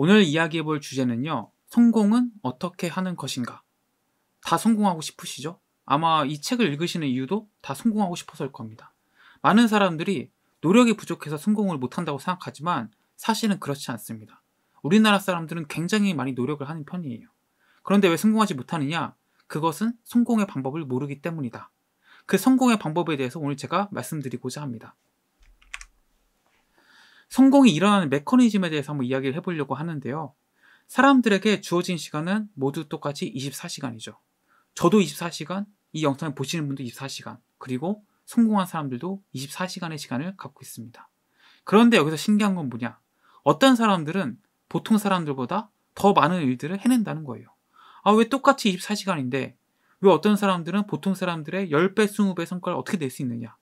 오늘 이야기해 볼 주제는요. 성공은 어떻게 하는 것인가? 다 성공하고 싶으시죠? 아마 이 책을 읽으시는 이유도 다 성공하고 싶어서일 겁니다. 많은 사람들이 노력이 부족해서 성공을 못한다고 생각하지만 사실은 그렇지 않습니다. 우리나라 사람들은 굉장히 많이 노력을 하는 편이에요. 그런데 왜 성공하지 못하느냐? 그것은 성공의 방법을 모르기 때문이다. 그 성공의 방법에 대해서 오늘 제가 말씀드리고자 합니다. 성공이 일어나는 메커니즘에 대해서 한번 이야기를 해보려고 하는데요. 사람들에게 주어진 시간은 모두 똑같이 24시간이죠. 저도 24시간, 이 영상을 보시는 분도 24시간, 그리고 성공한 사람들도 24시간의 시간을 갖고 있습니다. 그런데 여기서 신기한 건 뭐냐? 어떤 사람들은 보통 사람들보다 더 많은 일들을 해낸다는 거예요. 아, 왜 똑같이 24시간인데 왜 어떤 사람들은 보통 사람들의 10배, 20배 성과를 어떻게 낼 수 있느냐?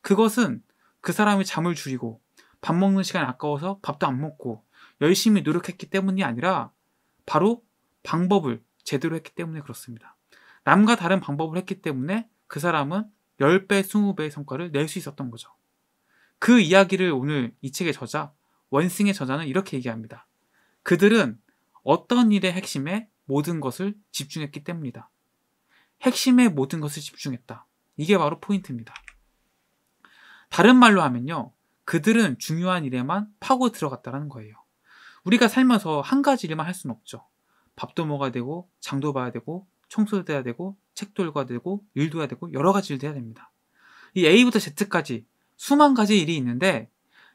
그것은 그 사람이 잠을 줄이고 밥 먹는 시간이 아까워서 밥도 안 먹고 열심히 노력했기 때문이 아니라 바로 방법을 제대로 했기 때문에 그렇습니다. 남과 다른 방법을 했기 때문에 그 사람은 10배, 20배의 성과를 낼 수 있었던 거죠. 그 이야기를 오늘 이 책의 저자, 원승의 저자는 이렇게 얘기합니다. 그들은 어떤 일의 핵심에 모든 것을 집중했기 때문이다. 핵심에 모든 것을 집중했다. 이게 바로 포인트입니다. 다른 말로 하면요. 그들은 중요한 일에만 파고 들어갔다는 거예요. 우리가 살면서 한 가지 일만 할 수는 없죠. 밥도 먹어야 되고, 장도 봐야 되고, 청소도 해야 되고, 책도 읽어야 되고, 일도 해야 되고, 여러 가지 일도 해야 됩니다. 이 A부터 Z까지 수만 가지 일이 있는데,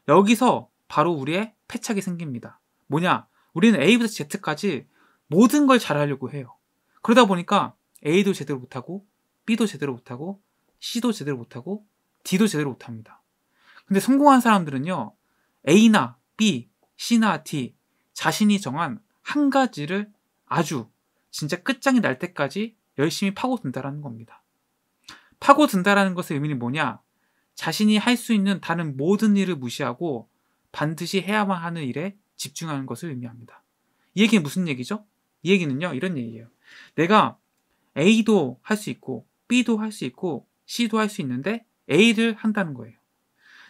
여기서 바로 우리의 패착이 생깁니다. 뭐냐? 우리는 A부터 Z까지 모든 걸 잘하려고 해요. 그러다 보니까 A도 제대로 못하고, B도 제대로 못하고, C도 제대로 못하고, D도 제대로 못합니다. 근데 성공한 사람들은요, A나 B, C나 D, 자신이 정한 한 가지를 아주 진짜 끝장이 날 때까지 열심히 파고든다라는 겁니다. 파고든다라는 것의 의미는 뭐냐? 자신이 할 수 있는 다른 모든 일을 무시하고 반드시 해야만 하는 일에 집중하는 것을 의미합니다. 이 얘기는 무슨 얘기죠? 이 얘기는요, 이런 얘기예요. 내가 A도 할 수 있고, B도 할 수 있고, C도 할 수 있는데, A를 한다는 거예요.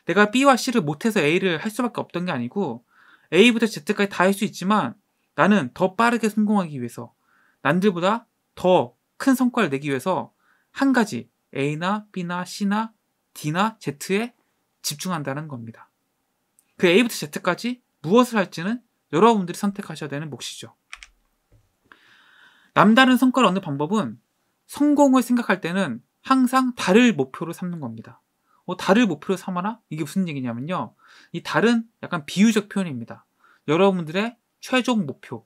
내가 B와 C를 못해서 A를 할 수밖에 없던 게 아니고, A부터 Z까지 다 할 수 있지만, 나는 더 빠르게 성공하기 위해서, 남들보다 더 큰 성과를 내기 위해서, 한 가지, A나 B나 C나 D나 Z에 집중한다는 겁니다. 그 A부터 Z까지 무엇을 할지는 여러분들이 선택하셔야 되는 몫이죠. 남다른 성과를 얻는 방법은 성공을 생각할 때는 항상 달을 목표로 삼는 겁니다. 어, 달을 목표로 삼아라? 이게 무슨 얘기냐면요. 이 달은 약간 비유적 표현입니다. 여러분들의 최종 목표,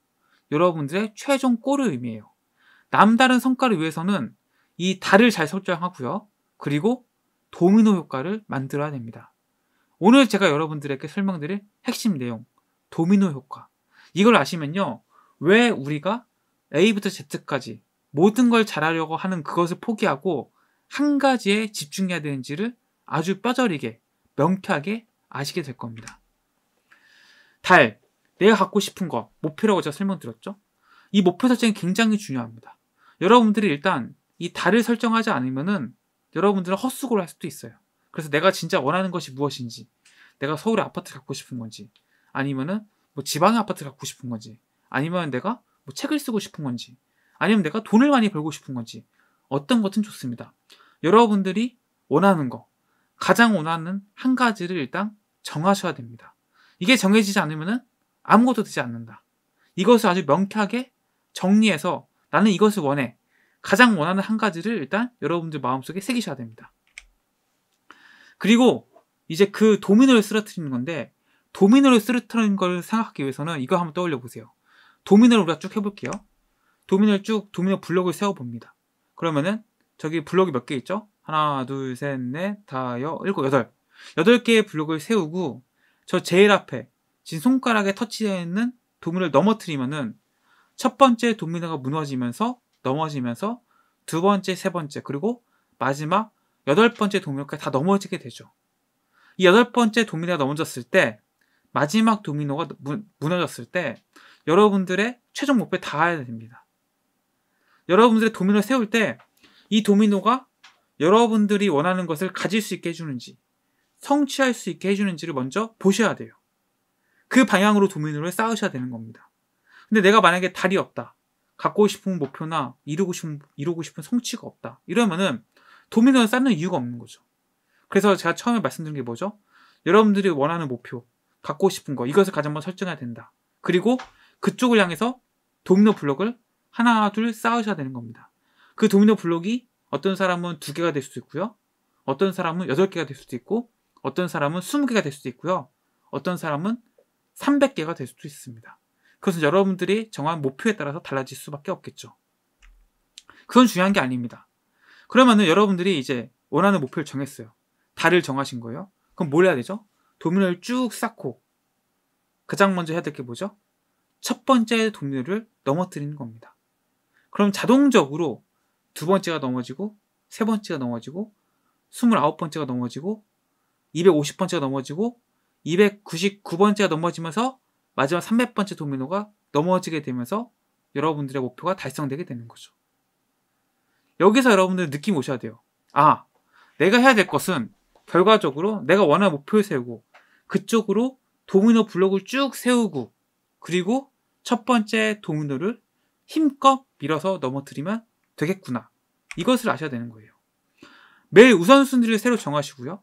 여러분들의 최종 골을 의미해요. 남다른 성과를 위해서는 이 달을 잘 설정하고요. 그리고 도미노 효과를 만들어야 됩니다. 오늘 제가 여러분들에게 설명드릴 핵심 내용, 도미노 효과. 이걸 아시면요. 왜 우리가 A부터 Z까지 모든 걸 잘하려고 하는 그것을 포기하고 한 가지에 집중해야 되는지를 아주 뼈저리게, 명쾌하게 아시게 될 겁니다. 달, 내가 갖고 싶은 것, 목표라고 제가 설명드렸죠? 이 목표 설정이 굉장히 중요합니다. 여러분들이 일단 이 달을 설정하지 않으면은 여러분들은 헛수고를 할 수도 있어요. 그래서 내가 진짜 원하는 것이 무엇인지, 내가 서울에 아파트 갖고 싶은 건지, 아니면은 뭐 지방의 아파트 갖고 싶은 건지, 아니면 내가 뭐 책을 쓰고 싶은 건지, 아니면 내가 돈을 많이 벌고 싶은 건지, 어떤 것든 좋습니다. 여러분들이 원하는 거, 가장 원하는 한 가지를 일단 정하셔야 됩니다. 이게 정해지지 않으면은 아무것도 되지 않는다. 이것을 아주 명쾌하게 정리해서 나는 이것을 원해. 가장 원하는 한 가지를 일단 여러분들 마음속에 새기셔야 됩니다. 그리고 이제 그 도미노를 쓰러뜨리는 건데 도미노를 쓰러뜨리는 걸 생각하기 위해서는 이거 한번 떠올려 보세요. 도미노를 우리가 쭉 해볼게요. 도미노를 쭉 도미노 블록을 세워봅니다. 그러면은 저기 블록이 몇 개 있죠? 하나, 둘, 셋, 넷, 다, 여, 일곱, 여덟. 여덟 개의 블록을 세우고 저 제일 앞에 지금 손가락에 터치되어 있는 도미노를 넘어뜨리면은 첫 번째 도미노가 무너지면서 넘어지면서 두 번째, 세 번째, 그리고 마지막 여덟 번째 도미노까지 다 넘어지게 되죠. 이 여덟 번째 도미노가 넘어졌을 때, 마지막 도미노가 무, 무너졌을 때, 여러분들의 최종 목표에 닿아야 됩니다. 여러분들의 도미노를 세울 때, 이 도미노가 여러분들이 원하는 것을 가질 수 있게 해주는지, 성취할 수 있게 해주는지를 먼저 보셔야 돼요. 그 방향으로 도미노를 쌓으셔야 되는 겁니다. 근데 내가 만약에 달이 없다. 갖고 싶은 목표나 이루고 싶은, 이루고 싶은 성취가 없다. 이러면은 도미노를 쌓는 이유가 없는 거죠. 그래서 제가 처음에 말씀드린 게 뭐죠? 여러분들이 원하는 목표, 갖고 싶은 거, 이것을 가장 먼저 설정해야 된다. 그리고 그쪽을 향해서 도미노 블록을 하나, 둘 쌓으셔야 되는 겁니다. 그 도미노 블록이 어떤 사람은 두 개가 될 수도 있고요. 어떤 사람은 여덟 개가 될 수도 있고, 어떤 사람은 스무 개가 될 수도 있고요. 어떤 사람은 300개가 될 수도 있습니다. 그것은 여러분들이 정한 목표에 따라서 달라질 수밖에 없겠죠. 그건 중요한 게 아닙니다. 그러면은 여러분들이 이제 원하는 목표를 정했어요. 달을 정하신 거예요. 그럼 뭘 해야 되죠? 도미노를 쭉 쌓고 가장 먼저 해야 될 게 뭐죠? 첫 번째 도미노를 넘어뜨리는 겁니다. 그럼 자동적으로 두 번째가 넘어지고 세 번째가 넘어지고 29번째가 넘어지고 250번째가 넘어지고 299번째가 넘어지면서 마지막 300번째 도미노가 넘어지게 되면서 여러분들의 목표가 달성되게 되는 거죠. 여기서 여러분들 느낌 오셔야 돼요. 아, 내가 해야 될 것은 결과적으로 내가 원하는 목표를 세우고 그쪽으로 도미노 블록을 쭉 세우고 그리고 첫 번째 도미노를 힘껏 밀어서 넘어뜨리면 되겠구나. 이것을 아셔야 되는 거예요. 매일 우선순위를 새로 정하시고요.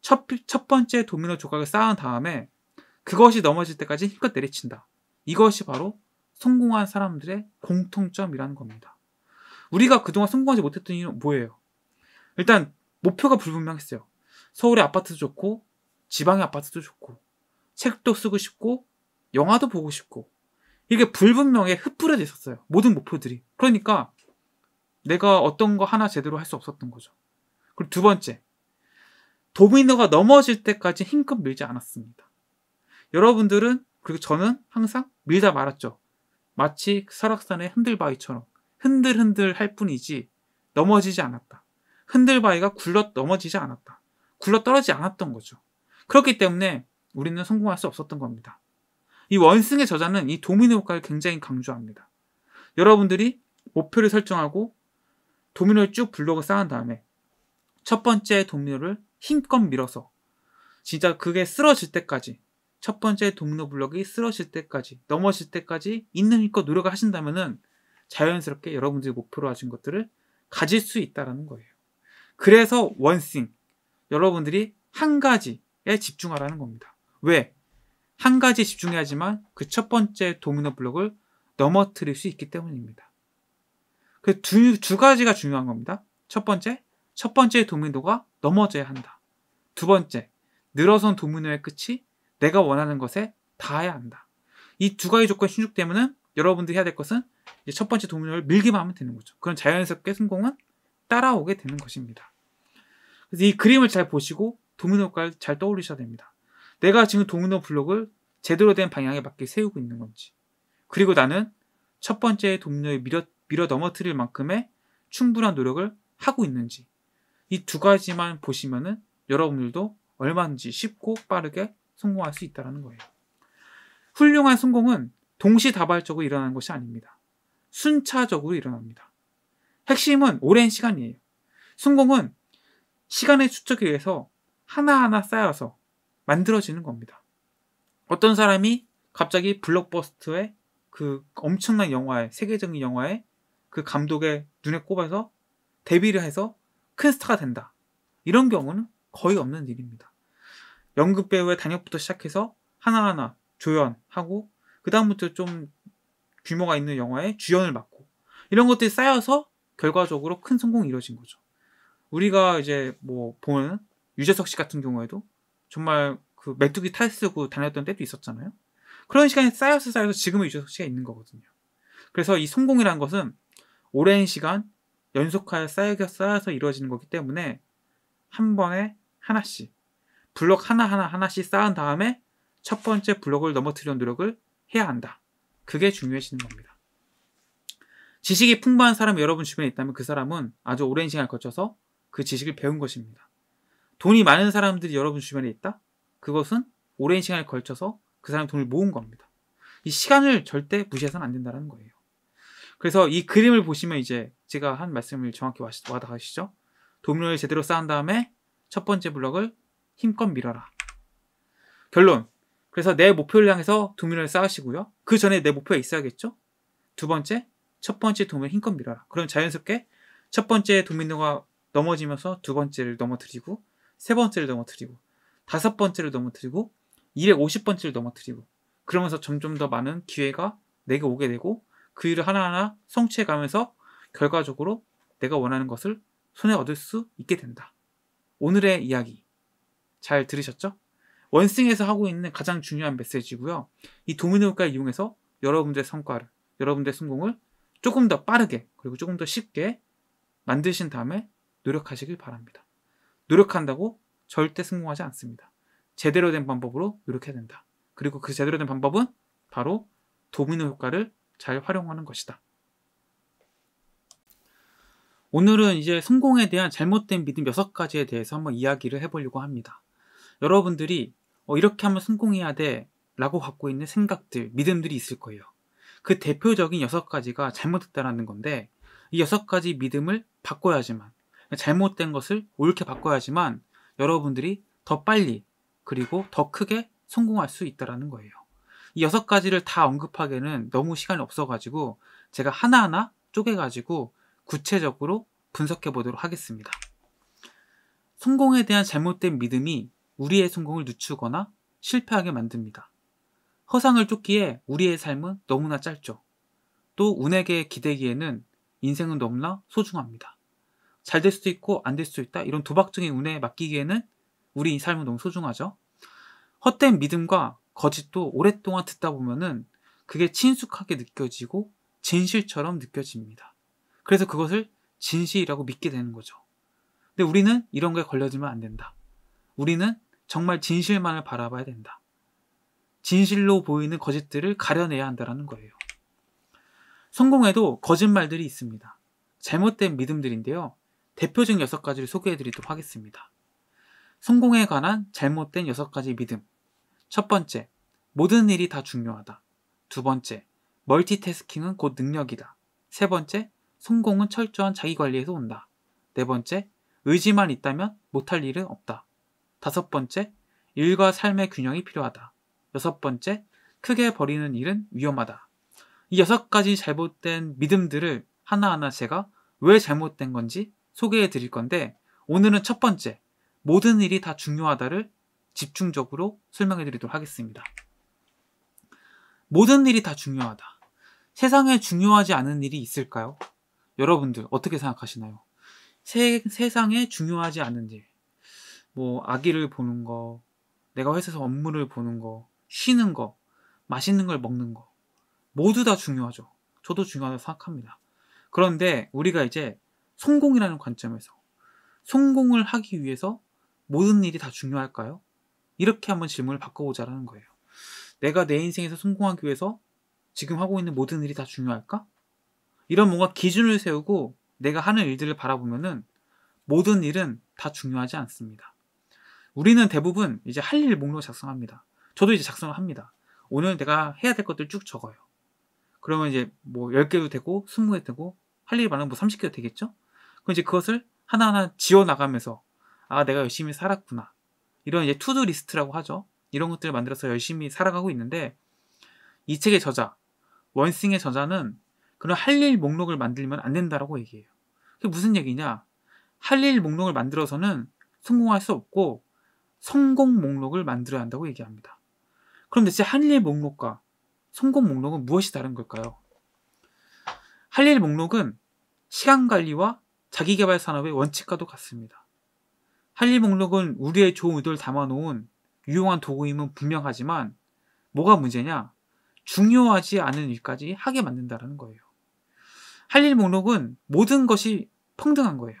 첫, 첫 번째 도미노 조각을 쌓은 다음에 그것이 넘어질 때까지 힘껏 내리친다. 이것이 바로 성공한 사람들의 공통점이라는 겁니다. 우리가 그동안 성공하지 못했던 이유는 뭐예요? 일단 목표가 불분명했어요. 서울의 아파트도 좋고 지방의 아파트도 좋고 책도 쓰고 싶고 영화도 보고 싶고 이게 불분명에 흩뿌려져 있었어요. 모든 목표들이. 그러니까 내가 어떤 거 하나 제대로 할 수 없었던 거죠. 그리고 두 번째, 도미노가 넘어질 때까지 힘껏 밀지 않았습니다. 여러분들은 그리고 저는 항상 밀다 말았죠. 마치 설악산의 흔들바위처럼 흔들흔들 할 뿐이지 넘어지지 않았다. 흔들바위가 굴러 넘어지지 않았다. 굴러 떨어지지 않았던 거죠. 그렇기 때문에 우리는 성공할 수 없었던 겁니다. 이 원승의 저자는 이 도미노 효과를 굉장히 강조합니다. 여러분들이 목표를 설정하고 도미노를 쭉 블록을 쌓은 다음에 첫 번째 도미노를 힘껏 밀어서 진짜 그게 쓰러질 때까지 첫 번째 도미노 블록이 쓰러질 때까지 넘어질 때까지 있는 힘껏 노력을 하신다면은 자연스럽게 여러분들이 목표로 하신 것들을 가질 수 있다라는 거예요. 그래서 원싱 여러분들이 한 가지에 집중하라는 겁니다. 왜? 한 가지에 집중해야지만 그 첫 번째 도미노 블록을 넘어뜨릴 수 있기 때문입니다. 그 두, 두 가지가 중요한 겁니다. 첫 번째, 첫 번째 도미노가 넘어져야 한다. 두 번째, 늘어선 도미노의 끝이 내가 원하는 것에 닿아야 한다. 이 두 가지 조건이 충족되면은 여러분들이 해야 될 것은 첫 번째 도미노를 밀기만 하면 되는 거죠. 그럼 자연스럽게 성공은 따라오게 되는 것입니다. 그래서 이 그림을 잘 보시고 도미노 효과를 잘 떠올리셔야 됩니다. 내가 지금 도미노 블록을 제대로 된 방향에 맞게 세우고 있는 건지. 그리고 나는 첫 번째 도미노에 밀어, 밀어 넘어뜨릴 만큼의 충분한 노력을 하고 있는지. 이 두 가지만 보시면은 여러분들도 얼마든지 쉽고 빠르게 성공할 수 있다는 거예요. 훌륭한 성공은 동시다발적으로 일어나는 것이 아닙니다. 순차적으로 일어납니다. 핵심은 오랜 시간이에요. 성공은 시간의 축적에 의해서 하나하나 쌓여서 만들어지는 겁니다. 어떤 사람이 갑자기 블록버스터의 그 엄청난 영화에, 세계적인 영화에 그 감독의 눈에 꼽아서 데뷔를 해서 큰 스타가 된다. 이런 경우는 거의 없는 일입니다. 연극 배우의 단역부터 시작해서 하나하나 조연하고 그 다음부터 좀 규모가 있는 영화에 주연을 맡고 이런 것들이 쌓여서 결과적으로 큰 성공이 이루어진 거죠. 우리가 이제 뭐 보는 유재석 씨 같은 경우에도 정말 그 메뚜기 탈 쓰고 다녔던 때도 있었잖아요. 그런 시간이 쌓여서 쌓여서 지금의 유재석 씨가 있는 거거든요. 그래서 이 성공이라는 것은 오랜 시간 연속하여 쌓여서 쌓여서 이루어지는 거기 때문에 한 번에 하나씩 블록 하나하나 하나씩 쌓은 다음에 첫 번째 블록을 넘어뜨리는 노력을 해야 한다. 그게 중요해지는 겁니다. 지식이 풍부한 사람이 여러분 주변에 있다면 그 사람은 아주 오랜 시간을 거쳐서 그 지식을 배운 것입니다. 돈이 많은 사람들이 여러분 주변에 있다? 그것은 오랜 시간을 걸쳐서 그 사람이 돈을 모은 겁니다. 이 시간을 절대 무시해서는 안 된다는 거예요. 그래서 이 그림을 보시면 이제 제가 한 말씀을 정확히 와닿으시죠? 도미노를 제대로 쌓은 다음에 첫 번째 블럭을 힘껏 밀어라. 결론. 그래서 내 목표를 향해서 도미노를 쌓으시고요. 그 전에 내 목표가 있어야겠죠? 두 번째, 첫 번째 도미노 힘껏 밀어라. 그럼 자연스럽게 첫 번째 도미노가 넘어지면서 두 번째를 넘어뜨리고 세 번째를 넘어뜨리고 다섯 번째를 넘어뜨리고 250번째를 넘어뜨리고 그러면서 점점 더 많은 기회가 내게 오게 되고 그 일을 하나하나 성취해 가면서 결과적으로 내가 원하는 것을 손에 얻을 수 있게 된다. 오늘의 이야기 잘 들으셨죠? 원싱에서 하고 있는 가장 중요한 메시지고요. 이 도미노 효과를 이용해서 여러분들의 성과를, 여러분들의 성공을 조금 더 빠르게 그리고 조금 더 쉽게 만드신 다음에 노력하시길 바랍니다. 노력한다고 절대 성공하지 않습니다. 제대로 된 방법으로 노력해야 된다. 그리고 그 제대로 된 방법은 바로 도미노 효과를 잘 활용하는 것이다. 오늘은 이제 성공에 대한 잘못된 믿음 6가지에 대해서 한번 이야기를 해보려고 합니다. 여러분들이 어, 이렇게 하면 성공해야 돼 라고 갖고 있는 생각들, 믿음들이 있을 거예요. 그 대표적인 6가지가 잘못됐다라는 건데 이 6가지 믿음을 바꿔야지만 잘못된 것을 옳게 바꿔야지만 여러분들이 더 빨리 그리고 더 크게 성공할 수 있다라는 거예요. 이 여섯 가지를 다 언급하기에는 너무 시간이 없어가지고 제가 하나하나 쪼개가지고 구체적으로 분석해 보도록 하겠습니다. 성공에 대한 잘못된 믿음이 우리의 성공을 늦추거나 실패하게 만듭니다. 허상을 쫓기에 우리의 삶은 너무나 짧죠. 또 운에게 기대기에는 인생은 너무나 소중합니다. 잘 될 수도 있고 안 될 수도 있다. 이런 도박적인 운에 맡기기에는 우리 삶은 너무 소중하죠. 헛된 믿음과 거짓도 오랫동안 듣다 보면은 그게 친숙하게 느껴지고 진실처럼 느껴집니다. 그래서 그것을 진실이라고 믿게 되는 거죠. 근데 우리는 이런 거에 걸려들면 안 된다. 우리는 정말 진실만을 바라봐야 된다. 진실로 보이는 거짓들을 가려내야 한다는 거예요. 성공에도 거짓말들이 있습니다. 잘못된 믿음들인데요. 대표적인 여섯 가지를 소개해 드리도록 하겠습니다. 성공에 관한 잘못된 여섯 가지 믿음. 첫 번째, 모든 일이 다 중요하다. 두 번째, 멀티태스킹은 곧 능력이다. 세 번째, 성공은 철저한 자기 관리에서 온다. 네 번째, 의지만 있다면 못할 일은 없다. 다섯 번째, 일과 삶의 균형이 필요하다. 여섯 번째, 크게 버리는 일은 위험하다. 이 여섯 가지 잘못된 믿음들을 하나하나 제가 왜 잘못된 건지 소개해 드릴 건데, 오늘은 첫 번째, 모든 일이 다 중요하다를 집중적으로 설명해 드리도록 하겠습니다. 모든 일이 다 중요하다. 세상에 중요하지 않은 일이 있을까요? 여러분들 어떻게 생각하시나요? 세, 세상에 중요하지 않은 일. 뭐 아기를 보는 거, 내가 회사에서 업무를 보는 거, 쉬는 거, 맛있는 걸 먹는 거. 모두 다 중요하죠. 저도 중요하다고 생각합니다. 그런데 우리가 이제 성공이라는 관점에서 성공을 하기 위해서 모든 일이 다 중요할까요? 이렇게 한번 질문을 바꿔보자라는 거예요. 내가 내 인생에서 성공하기 위해서 지금 하고 있는 모든 일이 다 중요할까? 이런 뭔가 기준을 세우고 내가 하는 일들을 바라보면은 모든 일은 다 중요하지 않습니다. 우리는 대부분 이제 할 일 목록을 작성합니다. 저도 이제 작성을 합니다. 오늘 내가 해야 될 것들 쭉 적어요. 그러면 이제 뭐 10개도 되고 20개 되고 할 일이 많으면 뭐 30개도 되겠죠? 그럼 이제 그것을 하나하나 지워 나가면서 아, 내가 열심히 살았구나. 이런 이제 투두 리스트라고 하죠. 이런 것들을 만들어서 열심히 살아가고 있는데 이 책의 저자, 원싱의 저자는 그런 할 일 목록을 만들면 안 된다라고 얘기해요. 그게 무슨 얘기냐? 할 일 목록을 만들어서는 성공할 수 없고 성공 목록을 만들어야 한다고 얘기합니다. 그럼 대체 할 일 목록과 성공 목록은 무엇이 다른 걸까요? 할 일 목록은 시간 관리와 자기개발 산업의 원칙과도 같습니다. 할일 목록은 우리의 좋은 의도를 담아놓은 유용한 도구임은 분명하지만 뭐가 문제냐? 중요하지 않은 일까지 하게 만든다는 거예요. 할 일 목록은 모든 것이 평등한 거예요.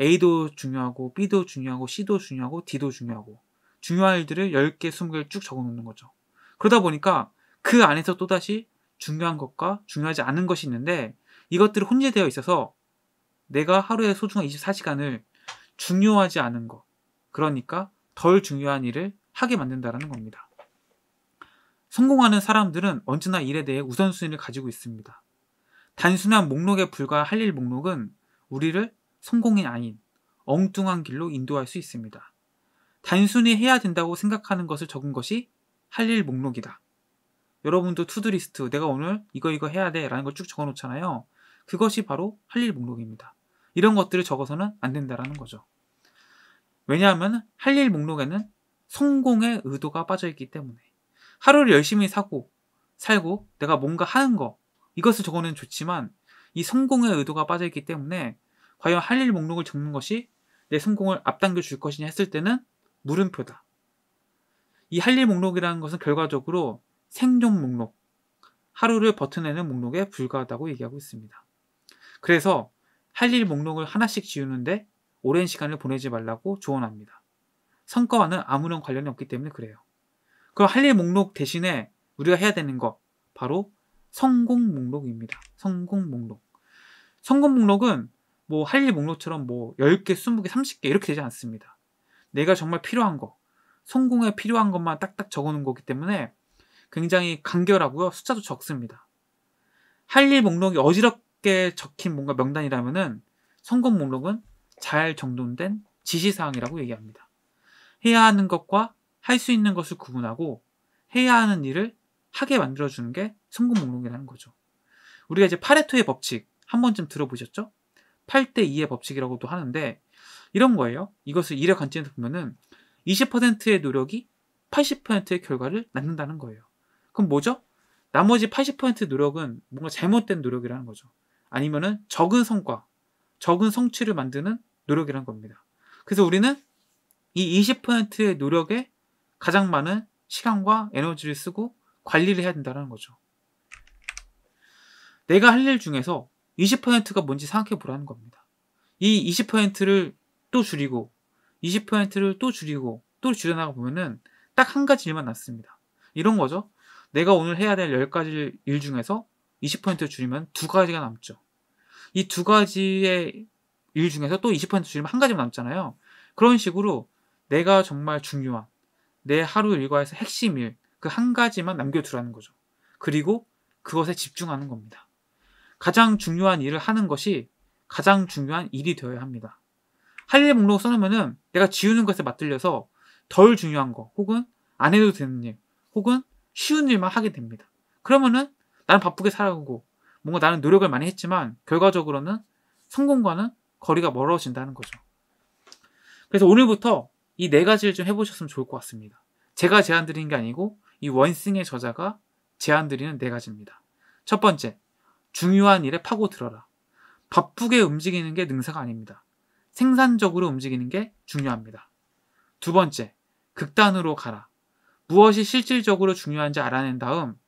A도 중요하고 B도 중요하고 C도 중요하고 D도 중요하고 중요한 일들을 10개, 20개를 쭉 적어 놓는 거죠. 그러다 보니까 그 안에서 또다시 중요한 것과 중요하지 않은 것이 있는데 이것들이 혼재되어 있어서 내가 하루에 소중한 24시간을 중요하지 않은 것, 그러니까 덜 중요한 일을 하게 만든다는 겁니다. 성공하는 사람들은 언제나 일에 대해 우선순위를 가지고 있습니다. 단순한 목록에 불과할 일 목록은 우리를 성공이 아닌 엉뚱한 길로 인도할 수 있습니다. 단순히 해야 된다고 생각하는 것을 적은 것이 할 일 목록이다. 여러분도 to-do list 내가 오늘 이거 이거 해야 돼 라는 걸 쭉 적어 놓잖아요. 그것이 바로 할 일 목록입니다. 이런 것들을 적어서는 안 된다라는 거죠. 왜냐하면 할 일 목록에는 성공의 의도가 빠져 있기 때문에 하루를 열심히 사고 살고 내가 뭔가 하는 거 이것을 적어내면 좋지만 이 성공의 의도가 빠져 있기 때문에 과연 할 일 목록을 적는 것이 내 성공을 앞당겨 줄 것이냐 했을 때는 물음표다. 이 할 일 목록이라는 것은 결과적으로 생존 목록, 하루를 버텨내는 목록에 불과하다고 얘기하고 있습니다. 그래서 할 일 목록을 하나씩 지우는데 오랜 시간을 보내지 말라고 조언합니다. 성과와는 아무런 관련이 없기 때문에 그래요. 그럼 할 일 목록 대신에 우리가 해야 되는 것 바로 성공 목록입니다. 성공 목록. 성공 목록은 뭐 할 일 목록처럼 뭐 10개, 20개, 30개 이렇게 되지 않습니다. 내가 정말 필요한 거, 성공에 필요한 것만 딱딱 적어 놓은 거기 때문에 굉장히 간결하고요. 숫자도 적습니다. 할 일 목록이 어지럽 게 적힌 뭔가 명단이라면은 성공 목록은 잘 정돈된 지시사항이라고 얘기합니다. 해야 하는 것과 할 수 있는 것을 구분하고 해야 하는 일을 하게 만들어주는 게 성공 목록이라는 거죠. 우리가 이제 파레토의 법칙 한 번쯤 들어보셨죠? 8대 2의 법칙이라고도 하는데 이런 거예요. 이것을 일의 관점에서 보면은 20%의 노력이 80%의 결과를 낳는다는 거예요. 그럼 뭐죠? 나머지 80% 노력은 뭔가 잘못된 노력이라는 거죠. 아니면은 적은 성과, 적은 성취를 만드는 노력이라는 겁니다. 그래서 우리는 이 20%의 노력에 가장 많은 시간과 에너지를 쓰고 관리를 해야 된다는 거죠. 내가 할 일 중에서 20%가 뭔지 생각해 보라는 겁니다. 이 20%를 또 줄이고 20%를 또 줄이고 또 줄여나가 보면은 딱 한 가지 일만 남습니다. 이런 거죠. 내가 오늘 해야 될 10가지 일 중에서 20% 줄이면 두 가지가 남죠. 이 두 가지의 일 중에서 또 20% 줄이면 한 가지만 남잖아요. 그런 식으로 내가 정말 중요한 내 하루 일과에서 핵심 일, 그 한 가지만 남겨두라는 거죠. 그리고 그것에 집중하는 겁니다. 가장 중요한 일을 하는 것이 가장 중요한 일이 되어야 합니다. 할 일 목록 써놓으면은 내가 지우는 것에 맞들려서 덜 중요한 거, 혹은 안 해도 되는 일, 혹은 쉬운 일만 하게 됩니다. 그러면은 나는 바쁘게 살아가고 뭔가 나는 노력을 많이 했지만 결과적으로는 성공과는 거리가 멀어진다는 거죠. 그래서 오늘부터 이 네 가지를 좀 해보셨으면 좋을 것 같습니다. 제가 제안 드린 게 아니고 이 원싱의 저자가 제안 드리는 네 가지입니다. 첫 번째, 중요한 일에 파고들어라. 바쁘게 움직이는 게 능사가 아닙니다. 생산적으로 움직이는 게 중요합니다. 두 번째, 극단으로 가라. 무엇이 실질적으로 중요한지 알아낸 다음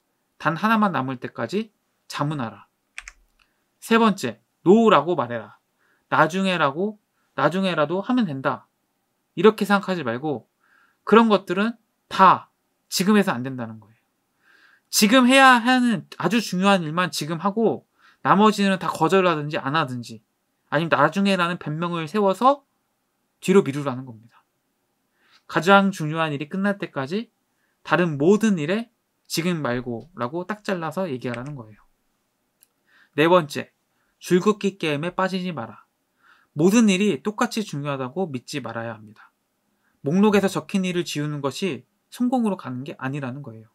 단 하나만 남을 때까지 자문하라. 세 번째, 노라고 말해라. 나중에라고, 나중에라도 하면 된다. 이렇게 생각하지 말고 그런 것들은 다 지금 해서 안 된다는 거예요. 지금 해야 하는 아주 중요한 일만 지금 하고 나머지는 다 거절하든지 안 하든지 아니면 나중에라는 변명을 세워서 뒤로 미루라는 겁니다. 가장 중요한 일이 끝날 때까지 다른 모든 일에 지금 말고라고 딱 잘라서 얘기하라는 거예요. 네 번째, 줄긋기 게임에 빠지지 마라. 모든 일이 똑같이 중요하다고 믿지 말아야 합니다. 목록에서 적힌 일을 지우는 것이 성공으로 가는 게 아니라는 거예요.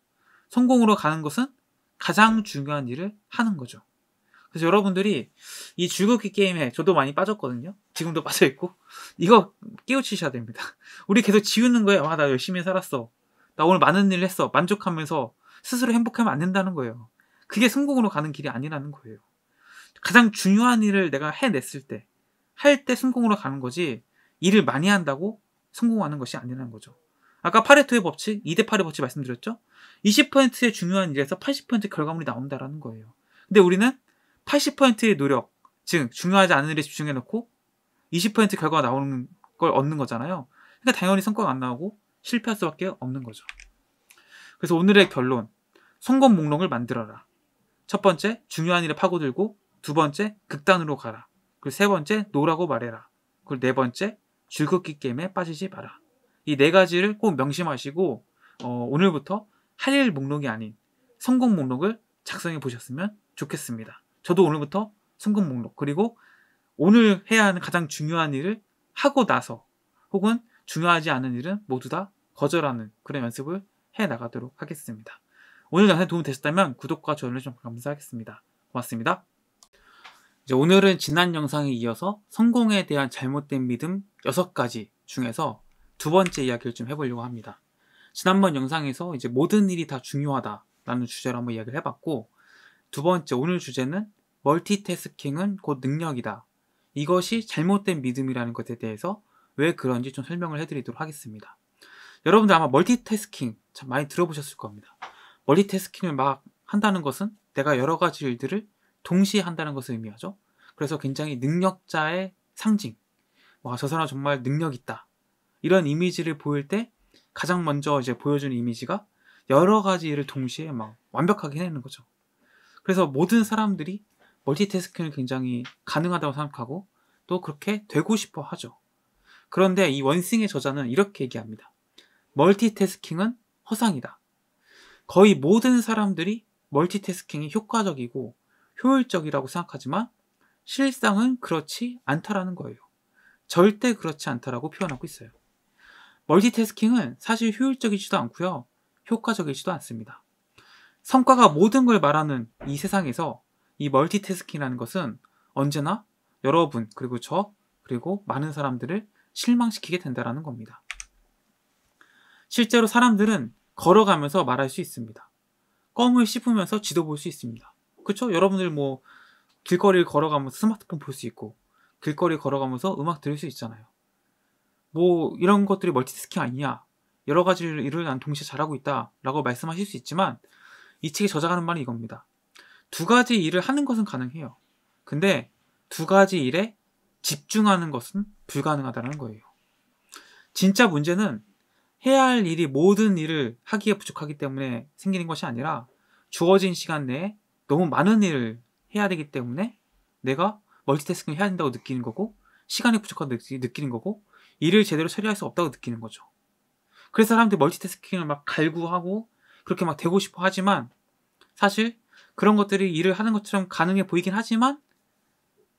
성공으로 가는 것은 가장 중요한 일을 하는 거죠. 그래서 여러분들이 이 줄긋기 게임에 저도 많이 빠졌거든요. 지금도 빠져있고. 이거 깨우치셔야 됩니다. 우리 계속 지우는 거예요. 아, 나 열심히 살았어. 나 오늘 많은 일을 했어. 만족하면서 스스로 행복하면 안 된다는 거예요. 그게 성공으로 가는 길이 아니라는 거예요. 가장 중요한 일을 내가 해냈을 때, 할 때 성공으로 가는 거지, 일을 많이 한다고 성공하는 것이 아니라는 거죠. 아까 파레토의 법칙, 2대 8의 법칙 말씀드렸죠? 20%의 중요한 일에서 80% 결과물이 나온다라는 거예요. 근데 우리는 80%의 노력, 즉 중요하지 않은 일에 집중해 놓고 20% 결과가 나오는 걸 얻는 거잖아요. 그러니까 당연히 성과가 안 나오고 실패할 수밖에 없는 거죠. 그래서 오늘의 결론, 성공 목록을 만들어라. 첫 번째, 중요한 일에 파고들고 두 번째, 극단으로 가라. 그리고 세 번째, no라고 말해라. 그리고 네 번째, 줄긋기 게임에 빠지지 마라. 이 네 가지를 꼭 명심하시고 어, 오늘부터 할 일 목록이 아닌 성공 목록을 작성해 보셨으면 좋겠습니다. 저도 오늘부터 성공 목록 그리고 오늘 해야 하는 가장 중요한 일을 하고 나서 혹은 중요하지 않은 일은 모두 다 거절하는 그런 연습을 해 나가도록 하겠습니다. 오늘 영상이 도움이 되셨다면 구독과 좋아요를 좀 감사하겠습니다. 고맙습니다. 이제 오늘은 지난 영상에 이어서 성공에 대한 잘못된 믿음 6가지 중에서 두 번째 이야기를 좀 해보려고 합니다. 지난번 영상에서 이제 모든 일이 다 중요하다라는 주제로 한번 이야기를 해봤고 두 번째 오늘 주제는 멀티태스킹은 곧 능력이다. 이것이 잘못된 믿음이라는 것에 대해서 왜 그런지 좀 설명을 해드리도록 하겠습니다. 여러분들 아마 멀티태스킹 참 많이 들어보셨을 겁니다. 멀티태스킹을 막 한다는 것은 내가 여러 가지 일들을 동시에 한다는 것을 의미하죠. 그래서 굉장히 능력자의 상징. 와, 저 사람 정말 능력 있다. 이런 이미지를 보일 때 가장 먼저 이제 보여주는 이미지가 여러 가지 일을 동시에 막 완벽하게 해내는 거죠. 그래서 모든 사람들이 멀티태스킹을 굉장히 가능하다고 생각하고 또 그렇게 되고 싶어 하죠. 그런데 이 원싱의 저자는 이렇게 얘기합니다. 멀티태스킹은 허상이다. 거의 모든 사람들이 멀티태스킹이 효과적이고 효율적이라고 생각하지만 실상은 그렇지 않다라는 거예요. 절대 그렇지 않다라고 표현하고 있어요. 멀티태스킹은 사실 효율적이지도 않고요. 효과적이지도 않습니다. 성과가 모든 걸 말하는 이 세상에서 이 멀티태스킹이라는 것은 언제나 여러분 그리고 저 그리고 많은 사람들을 실망시키게 된다라는 겁니다. 실제로 사람들은 걸어가면서 말할 수 있습니다. 껌을 씹으면서 지도 볼 수 있습니다. 그쵸? 여러분들 뭐 길거리를 걸어가면서 스마트폰 볼 수 있고 길거리 걸어가면서 음악 들을 수 있잖아요. 뭐 이런 것들이 멀티태스킹 아니냐? 여러 가지 일을 난 동시에 잘하고 있다 라고 말씀하실 수 있지만 이 책이 저자가는 말은 이겁니다. 두 가지 일을 하는 것은 가능해요. 근데 두 가지 일에 집중하는 것은 불가능하다는 거예요. 진짜 문제는 해야 할 일이 모든 일을 하기에 부족하기 때문에 생기는 것이 아니라 주어진 시간 내에 너무 많은 일을 해야 되기 때문에 내가 멀티태스킹을 해야 된다고 느끼는 거고 시간이 부족하다고 느끼는 거고 일을 제대로 처리할 수 없다고 느끼는 거죠. 그래서 사람들이 멀티태스킹을 막 갈구하고 그렇게 막 되고 싶어 하지만 사실 그런 것들이 일을 하는 것처럼 가능해 보이긴 하지만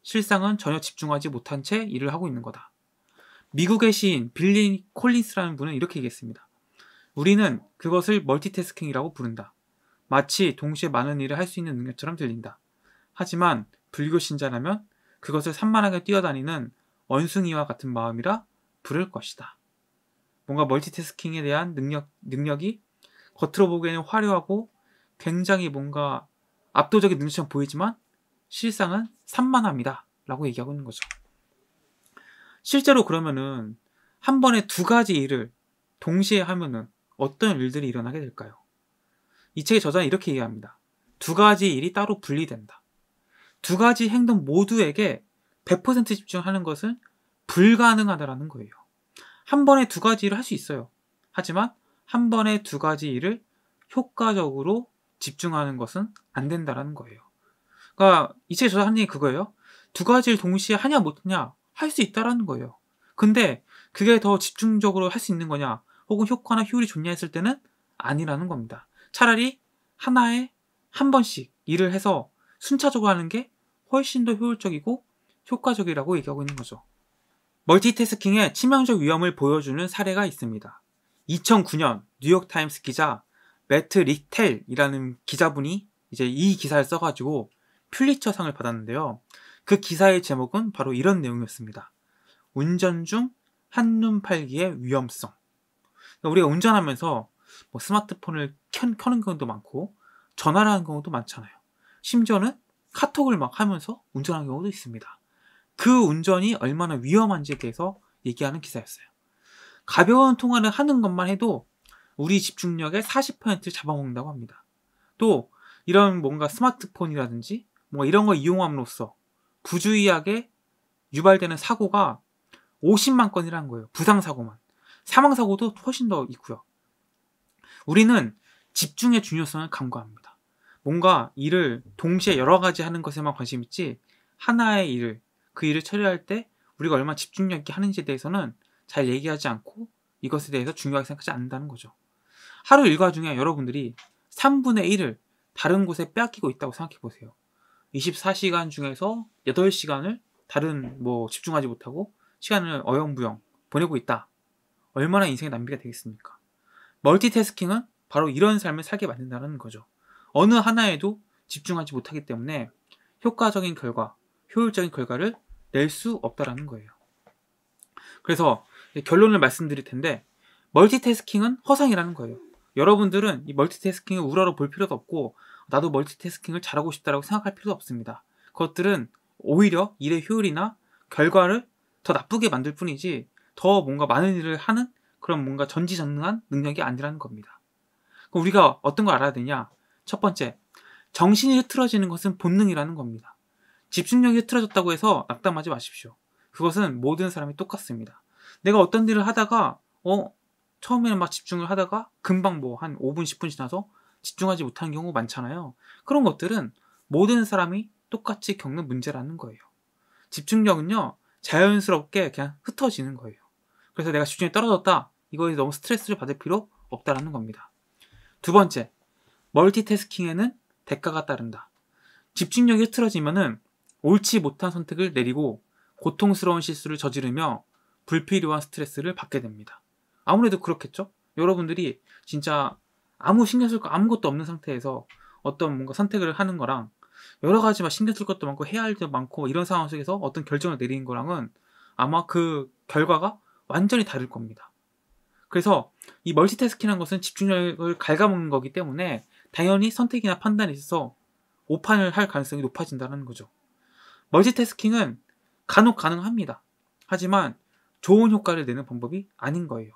실상은 전혀 집중하지 못한 채 일을 하고 있는 거다. 미국의 시인 빌리 콜린스라는 분은 이렇게 얘기했습니다. 우리는 그것을 멀티태스킹이라고 부른다. 마치 동시에 많은 일을 할 수 있는 능력처럼 들린다. 하지만 불교 신자라면 그것을 산만하게 뛰어다니는 원숭이와 같은 마음이라 부를 것이다. 뭔가 멀티태스킹에 대한 능력, 능력이 겉으로 보기에는 화려하고 굉장히 뭔가 압도적인 능력처럼 보이지만 실상은 산만합니다. 라고 얘기하고 있는 거죠. 실제로 그러면은 한 번에 두 가지 일을 동시에 하면은 어떤 일들이 일어나게 될까요? 이 책의 저자는 이렇게 얘기합니다. 두 가지 일이 따로 분리된다. 두 가지 행동 모두에게 100% 집중하는 것은 불가능하다라는 거예요. 한 번에 두 가지 일을 할 수 있어요. 하지만 한 번에 두 가지 일을 효과적으로 집중하는 것은 안 된다라는 거예요. 그러니까 이 책의 저자 한 얘기 그거예요. 두 가지를 동시에 하냐 못하냐 할 수 있다라는 거예요. 근데 그게 더 집중적으로 할 수 있는 거냐, 혹은 효과나 효율이 좋냐 했을 때는 아니라는 겁니다. 차라리 하나에 한 번씩 일을 해서 순차적으로 하는 게 훨씬 더 효율적이고 효과적이라고 얘기하고 있는 거죠. 멀티태스킹의 치명적 위험을 보여주는 사례가 있습니다. 2009년 뉴욕타임스 기자 매트 리텔이라는 기자분이 이제 이 기사를 써가지고 퓰리처상을 받았는데요. 그 기사의 제목은 바로 이런 내용이었습니다. 운전 중 한눈 팔기의 위험성. 그러니까 우리가 운전하면서 뭐 스마트폰을 켜, 켜는 경우도 많고 전화를 하는 경우도 많잖아요. 심지어는 카톡을 막 하면서 운전하는 경우도 있습니다. 그 운전이 얼마나 위험한지에 대해서 얘기하는 기사였어요. 가벼운 통화를 하는 것만 해도 우리 집중력의 40%를 잡아먹는다고 합니다. 또 이런 뭔가 스마트폰이라든지 뭔가 이런 걸 이용함으로써 부주의하게 유발되는 사고가 50만 건이라는 거예요. 부상사고만. 사망사고도 훨씬 더 있고요. 우리는 집중의 중요성을 간과합니다. 뭔가 일을 동시에 여러 가지 하는 것에만 관심 있지 하나의 일을 그 일을 처리할 때 우리가 얼마나 집중력 있게 하는지에 대해서는 잘 얘기하지 않고 이것에 대해서 중요하게 생각하지 않는다는 거죠. 하루 일과 중에 여러분들이 3분의 1을 다른 곳에 빼앗기고 있다고 생각해 보세요. 24시간 중에서 8시간을 다른 뭐 집중하지 못하고 시간을 어영부영 보내고 있다. 얼마나 인생의 낭비가 되겠습니까? 멀티태스킹은 바로 이런 삶을 살게 만든다는 거죠. 어느 하나에도 집중하지 못하기 때문에 효과적인 결과, 효율적인 결과를 낼 수 없다라는 거예요. 그래서 결론을 말씀드릴 텐데 멀티태스킹은 허상이라는 거예요. 여러분들은 이 멀티태스킹을 우라로 볼 필요도 없고 나도 멀티태스킹을 잘하고 싶다라고 생각할 필요도 없습니다. 그것들은 오히려 일의 효율이나 결과를 더 나쁘게 만들 뿐이지 더 뭔가 많은 일을 하는 그런 뭔가 전지전능한 능력이 아니라는 겁니다. 그럼 우리가 어떤 걸 알아야 되냐? 첫 번째, 정신이 흐트러지는 것은 본능이라는 겁니다. 집중력이 흐트러졌다고 해서 낙담하지 마십시오. 그것은 모든 사람이 똑같습니다. 내가 어떤 일을 하다가 어 처음에는 막 집중을 하다가 금방 뭐 한 5분 10분 지나서 집중하지 못하는 경우 많잖아요. 그런 것들은 모든 사람이 똑같이 겪는 문제라는 거예요. 집중력은요 자연스럽게 그냥 흩어지는 거예요. 그래서 내가 집중이 떨어졌다 이거에 너무 스트레스를 받을 필요 없다라는 겁니다. 두 번째 멀티태스킹에는 대가가 따른다. 집중력이 흐트러지면은 옳지 못한 선택을 내리고 고통스러운 실수를 저지르며 불필요한 스트레스를 받게 됩니다. 아무래도 그렇겠죠? 여러분들이 진짜 아무 신경 쓸 거 아무것도 없는 상태에서 어떤 뭔가 선택을 하는 거랑 여러 가지 막 신경 쓸 것도 많고 해야 할 일도 많고 이런 상황 속에서 어떤 결정을 내리는 거랑은 아마 그 결과가 완전히 다를 겁니다. 그래서 이 멀티태스킹이라는 것은 집중력을 갉아먹는 거기 때문에 당연히 선택이나 판단에 있어서 오판을 할 가능성이 높아진다는 거죠. 멀티태스킹은 간혹 가능합니다. 하지만 좋은 효과를 내는 방법이 아닌 거예요.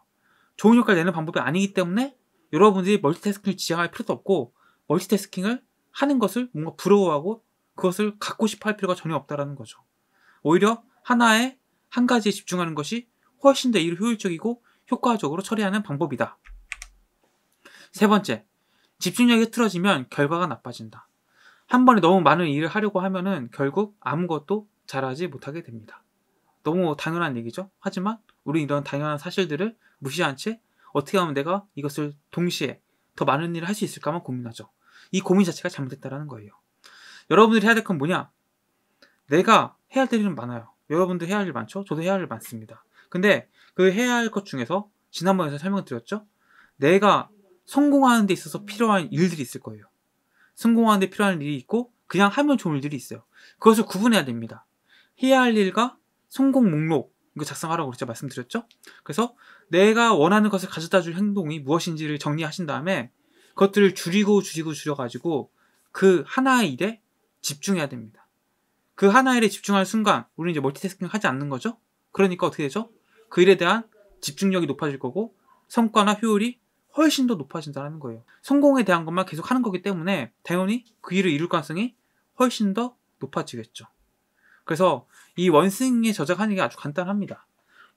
좋은 효과를 내는 방법이 아니기 때문에 여러분들이 멀티태스킹을 지향할 필요도 없고 멀티태스킹을 하는 것을 뭔가 부러워하고 그것을 갖고 싶어 할 필요가 전혀 없다라는 거죠. 오히려 하나에 한 가지에 집중하는 것이 훨씬 더 일을 효율적이고 효과적으로 처리하는 방법이다. 세 번째, 집중력이 흐트러지면 결과가 나빠진다. 한 번에 너무 많은 일을 하려고 하면은 결국 아무것도 잘하지 못하게 됩니다. 너무 당연한 얘기죠. 하지만 우리 이런 당연한 사실들을 무시한 채 어떻게 하면 내가 이것을 동시에 더 많은 일을 할 수 있을까만 고민하죠. 이 고민 자체가 잘못됐다라는 거예요. 여러분들이 해야 될 건 뭐냐? 내가 해야 될 일은 많아요. 여러분도 해야 할 일 많죠? 저도 해야 할 일 많습니다. 근데 그 해야 할 것 중에서 지난번에 설명을 드렸죠? 내가 성공하는 데 있어서 필요한 일들이 있을 거예요. 성공하는 데 필요한 일이 있고 그냥 하면 좋은 일들이 있어요. 그것을 구분해야 됩니다. 해야 할 일과 성공 목록 이거 작성하라고 그랬죠 말씀드렸죠 그래서 내가 원하는 것을 가져다 줄 행동이 무엇인지를 정리하신 다음에 그것들을 줄이고 줄이고 줄여가지고 그 하나의 일에 집중해야 됩니다. 그 하나의 일에 집중할 순간 우리는 이제 멀티태스킹 하지 않는 거죠. 그러니까 어떻게 되죠? 그 일에 대한 집중력이 높아질 거고 성과나 효율이 훨씬 더 높아진다는 거예요. 성공에 대한 것만 계속 하는 거기 때문에 당연히 그 일을 이룰 가능성이 훨씬 더 높아지겠죠. 그래서 이 원스윙에 저작하는 게 아주 간단합니다.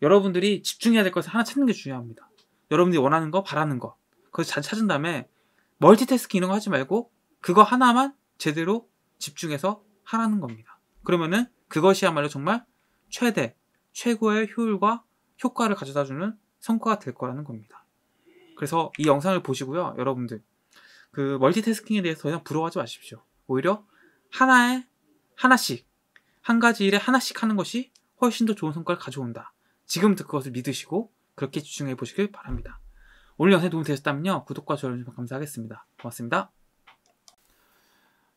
여러분들이 집중해야 될 것을 하나 찾는 게 중요합니다. 여러분들이 원하는 거, 바라는 거. 그걸 잘 찾은 다음에 멀티태스킹 이런 거 하지 말고 그거 하나만 제대로 집중해서 하라는 겁니다. 그러면은 그것이야말로 정말 최대, 최고의 효율과 효과를 가져다 주는 성과가 될 거라는 겁니다. 그래서 이 영상을 보시고요, 여러분들. 그 멀티태스킹에 대해서 더 이상 부러워하지 마십시오. 오히려 하나에 하나씩, 한 가지 일에 하나씩 하는 것이 훨씬 더 좋은 성과를 가져온다. 지금부터 그것을 믿으시고 그렇게 집중해 보시길 바랍니다. 오늘 영상이 도움이 되셨다면요. 구독과 좋아요 주시면 감사하겠습니다. 고맙습니다.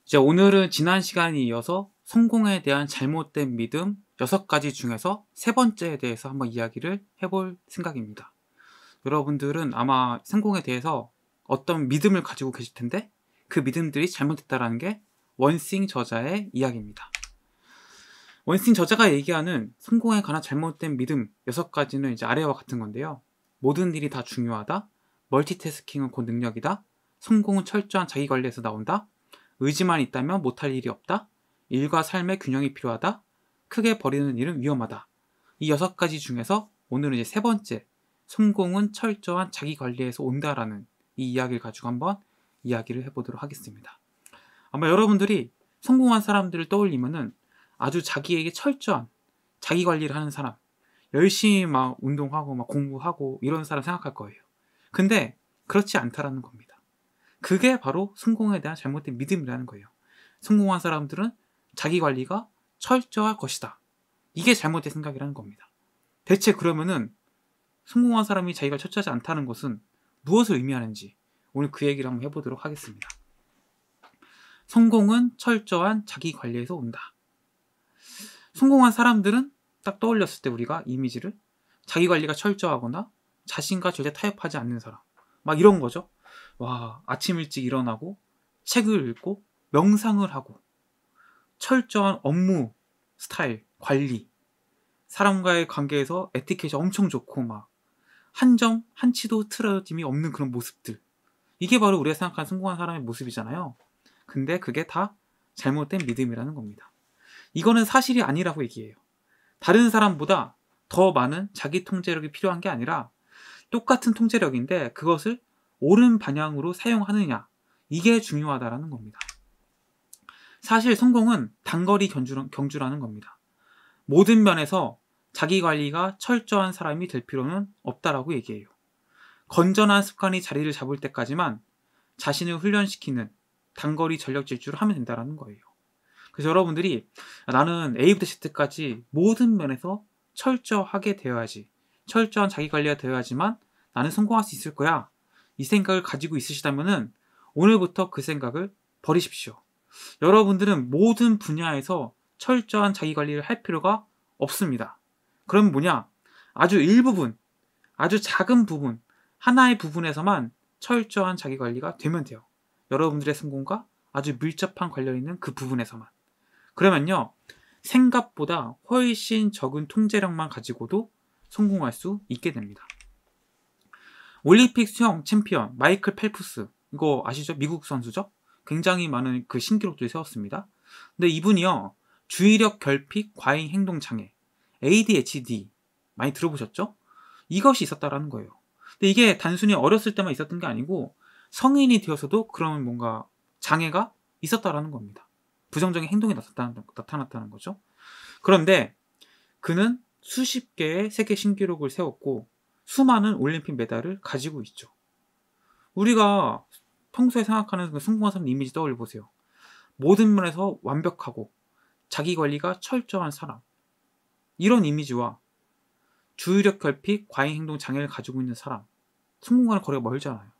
이제 오늘은 지난 시간에 이어서 성공에 대한 잘못된 믿음 6가지 중에서 세 번째에 대해서 한번 이야기를 해볼 생각입니다. 여러분들은 아마 성공에 대해서 어떤 믿음을 가지고 계실 텐데 그 믿음들이 잘못됐다라는 게 원싱 저자의 이야기입니다. 원싱 저자가 얘기하는 성공에 관한 잘못된 믿음 6가지는 이제 아래와 같은 건데요. 모든 일이 다 중요하다. 멀티태스킹은 곧 능력이다. 성공은 철저한 자기 관리에서 나온다. 의지만 있다면 못할 일이 없다. 일과 삶의 균형이 필요하다. 크게 버리는 일은 위험하다. 이 여섯 가지 중에서 오늘은 이제 세 번째, 성공은 철저한 자기 관리에서 온다라는 이 이야기를 가지고 한번 이야기를 해보도록 하겠습니다. 아마 여러분들이 성공한 사람들을 떠올리면은 아주 자기에게 철저한 자기 관리를 하는 사람, 열심히 막 운동하고 막 공부하고 이런 사람 생각할 거예요. 근데 그렇지 않다라는 겁니다. 그게 바로 성공에 대한 잘못된 믿음이라는 거예요. 성공한 사람들은 자기 관리가 철저할 것이다. 이게 잘못된 생각이라는 겁니다. 대체 그러면은 성공한 사람이 자기가 철저하지 않다는 것은 무엇을 의미하는지 오늘 그 얘기를 한번 해보도록 하겠습니다. 성공은 철저한 자기 관리에서 온다. 성공한 사람들은 딱 떠올렸을 때 우리가 이미지를 자기 관리가 철저하거나 자신과 절대 타협하지 않는 사람. 막 이런 거죠. 와, 아침 일찍 일어나고 책을 읽고 명상을 하고 철저한 업무 스타일, 관리, 사람과의 관계에서 에티켓이 엄청 좋고 막 한 점, 한치도 틀어짐이 없는 그런 모습들. 이게 바로 우리가 생각하는 성공한 사람의 모습이잖아요. 근데 그게 다 잘못된 믿음이라는 겁니다. 이거는 사실이 아니라고 얘기해요. 다른 사람보다 더 많은 자기 통제력이 필요한 게 아니라 똑같은 통제력인데 그것을 옳은 방향으로 사용하느냐. 이게 중요하다라는 겁니다. 사실 성공은 단거리 경주라는 겁니다. 모든 면에서 자기 관리가 철저한 사람이 될 필요는 없다라고 얘기해요. 건전한 습관이 자리를 잡을 때까지만 자신을 훈련시키는 단거리 전력 질주를 하면 된다는 거예요. 그래서 여러분들이 나는 A부터 Z까지 모든 면에서 철저하게 되어야지. 철저한 자기 관리가 되어야지만 나는 성공할 수 있을 거야. 이 생각을 가지고 있으시다면은 오늘부터 그 생각을 버리십시오. 여러분들은 모든 분야에서 철저한 자기 관리를 할 필요가 없습니다. 그럼 뭐냐? 아주 일부분, 아주 작은 부분, 하나의 부분에서만 철저한 자기 관리가 되면 돼요. 여러분들의 성공과 아주 밀접한 관련 있는 그 부분에서만. 그러면요, 생각보다 훨씬 적은 통제력만 가지고도 성공할 수 있게 됩니다. 올림픽 수영 챔피언 마이클 펠프스 이거 아시죠? 미국 선수죠? 굉장히 많은 그 신기록들을 세웠습니다. 근데 이분이요 주의력 결핍 과잉 행동 장애 ADHD 많이 들어보셨죠? 이것이 있었다라는 거예요. 근데 이게 단순히 어렸을 때만 있었던 게 아니고 성인이 되어서도 그런 뭔가 장애가 있었다라는 겁니다. 부정적인 행동이 나타났다는 거죠. 그런데 그는 수십 개의 세계 신기록을 세웠고 수많은 올림픽 메달을 가지고 있죠. 우리가 평소에 생각하는 그 성공한 사람 이미지 떠올려 보세요. 모든 면에서 완벽하고 자기 관리가 철저한 사람. 이런 이미지와 주의력 결핍, 과잉 행동 장애를 가지고 있는 사람. 성공과는 거리가 멀잖아요.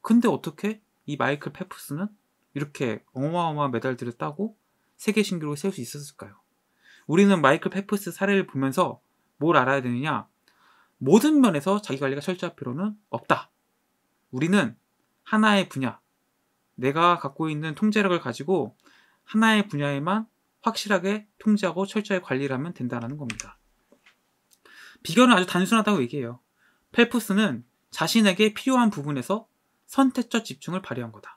근데 어떻게 이 마이클 페프스는 이렇게 어마어마한 메달들을 따고 세계 신기록을 세울 수 있었을까요? 우리는 마이클 페프스 사례를 보면서 뭘 알아야 되느냐? 모든 면에서 자기 관리가 철저할 필요는 없다. 우리는 하나의 분야, 내가 갖고 있는 통제력을 가지고 하나의 분야에만 확실하게 통제하고 철저히 관리를 하면 된다는 겁니다. 비결은 아주 단순하다고 얘기해요. 펠프스는 자신에게 필요한 부분에서 선택적 집중을 발휘한 거다.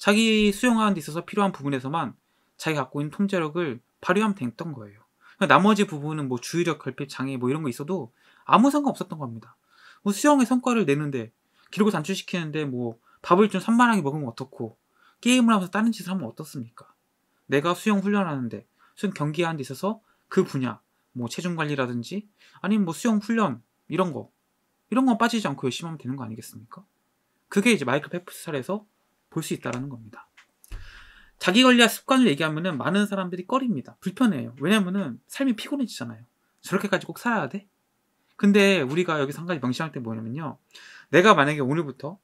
자기 수용하는 데 있어서 필요한 부분에서만 자기 갖고 있는 통제력을 발휘하면 됐던 거예요. 그러니까 나머지 부분은 뭐 주의력 결핍 장애 뭐 이런 거 있어도 아무 상관 없었던 겁니다. 뭐 수영의 성과를 내는데 기록을 단축시키는데 뭐 밥을 좀 산만하게 먹으면 어떻고 게임을 하면서 다른 짓을 하면 어떻습니까? 내가 수영 훈련하는데 수영 경기하는 데 있어서 그 분야 뭐 체중 관리라든지 아니면 뭐 수영 훈련 이런 거 이런 건 빠지지 않고 열심히 하면 되는 거 아니겠습니까? 그게 이제 마이클 페프스 사례에서 볼 수 있다라는 겁니다. 자기 관리와 습관을 얘기하면은 많은 사람들이 꺼립니다. 불편해요. 왜냐면은 삶이 피곤해지잖아요. 저렇게까지 꼭 살아야 돼? 근데 우리가 여기서 한 가지 명심할 때 뭐냐면요. 내가 만약에 오늘부터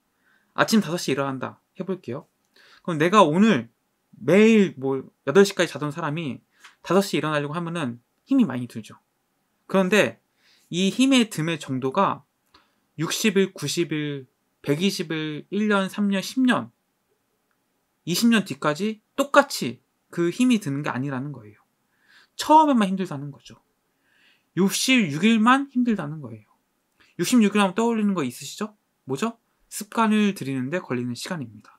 아침 5시 일어난다 해볼게요. 그럼 내가 오늘 매일 뭐 8시까지 자던 사람이 5시 일어나려고 하면은 힘이 많이 들죠. 그런데 이 힘의 듦의 정도가 60일, 90일, 120일, 1년, 3년, 10년, 20년 뒤까지 똑같이 그 힘이 드는 게 아니라는 거예요. 처음에만 힘들다는 거죠. 66일만 힘들다는 거예요. 66일 하면 떠올리는 거 있으시죠? 뭐죠? 습관을 들이는데 걸리는 시간입니다.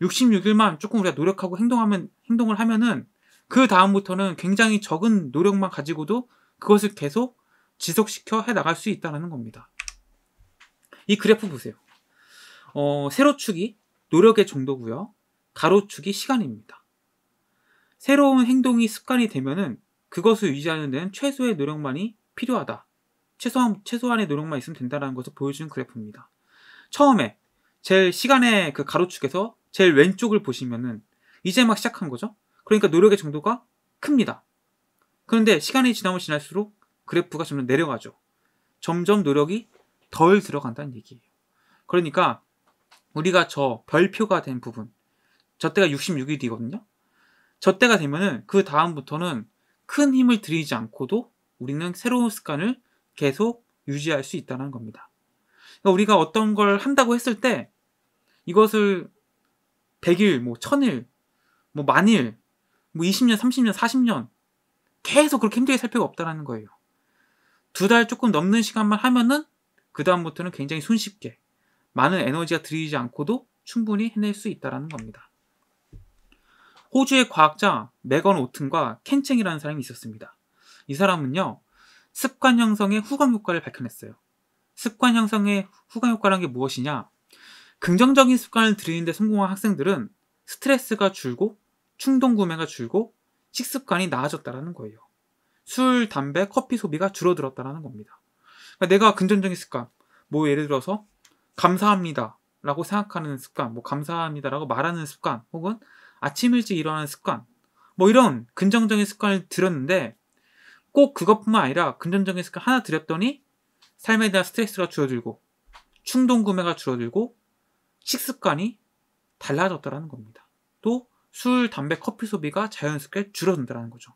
66일만 조금 우리가 노력하고 행동하면, 행동을 하면은 그 다음부터는 굉장히 적은 노력만 가지고도 그것을 계속 지속시켜 해 나갈 수 있다는 겁니다. 이 그래프 보세요. 어, 세로축이 노력의 정도고요. 가로축이 시간입니다. 새로운 행동이 습관이 되면은 그것을 유지하는 데는 최소의 노력만이 필요하다. 최소한, 최소한의 노력만 있으면 된다는 것을 보여주는 그래프입니다. 처음에 제일 시간의 그 가로축에서 제일 왼쪽을 보시면은 이제 막 시작한 거죠. 그러니까 노력의 정도가 큽니다. 그런데 시간이 지나면 지날수록 그래프가 점점 내려가죠. 점점 노력이 덜 들어간다는 얘기예요. 그러니까 우리가 저 별표가 된 부분, 저 때가 66일이거든요. 저 때가 되면은 그 다음부터는 큰 힘을 들이지 않고도 우리는 새로운 습관을 계속 유지할 수 있다는 겁니다. 그러니까 우리가 어떤 걸 한다고 했을 때 이것을 100일, 뭐 1000일, 뭐 만일, 뭐 20년, 30년, 40년 계속 그렇게 힘들게 살 필요가 없다는 거예요. 두 달 조금 넘는 시간만 하면은 그 다음부터는 굉장히 손쉽게 많은 에너지가 들이지 않고도 충분히 해낼 수 있다는 겁니다. 호주의 과학자 메건 오튼과 켄챙이라는 사람이 있었습니다. 이 사람은요, 습관 형성의 후광 효과를 밝혀냈어요. 습관 형성의 후광 효과라는 게 무엇이냐? 긍정적인 습관을 들이는데 성공한 학생들은 스트레스가 줄고 충동 구매가 줄고 식습관이 나아졌다라는 거예요. 술, 담배, 커피 소비가 줄어들었다라는 겁니다. 그러니까 내가 긍정적인 습관, 뭐 예를 들어서 감사합니다 라고 생각하는 습관, 뭐 감사합니다라고 말하는 습관, 혹은 아침 일찍 일어나는 습관, 뭐 이런 긍정적인 습관을 들였는데 꼭 그것뿐만 아니라 긍정적인 습관 하나 들였더니 삶에 대한 스트레스가 줄어들고 충동 구매가 줄어들고 식습관이 달라졌다라는 겁니다. 또 술, 담배, 커피 소비가 자연스럽게 줄어든다는 거죠.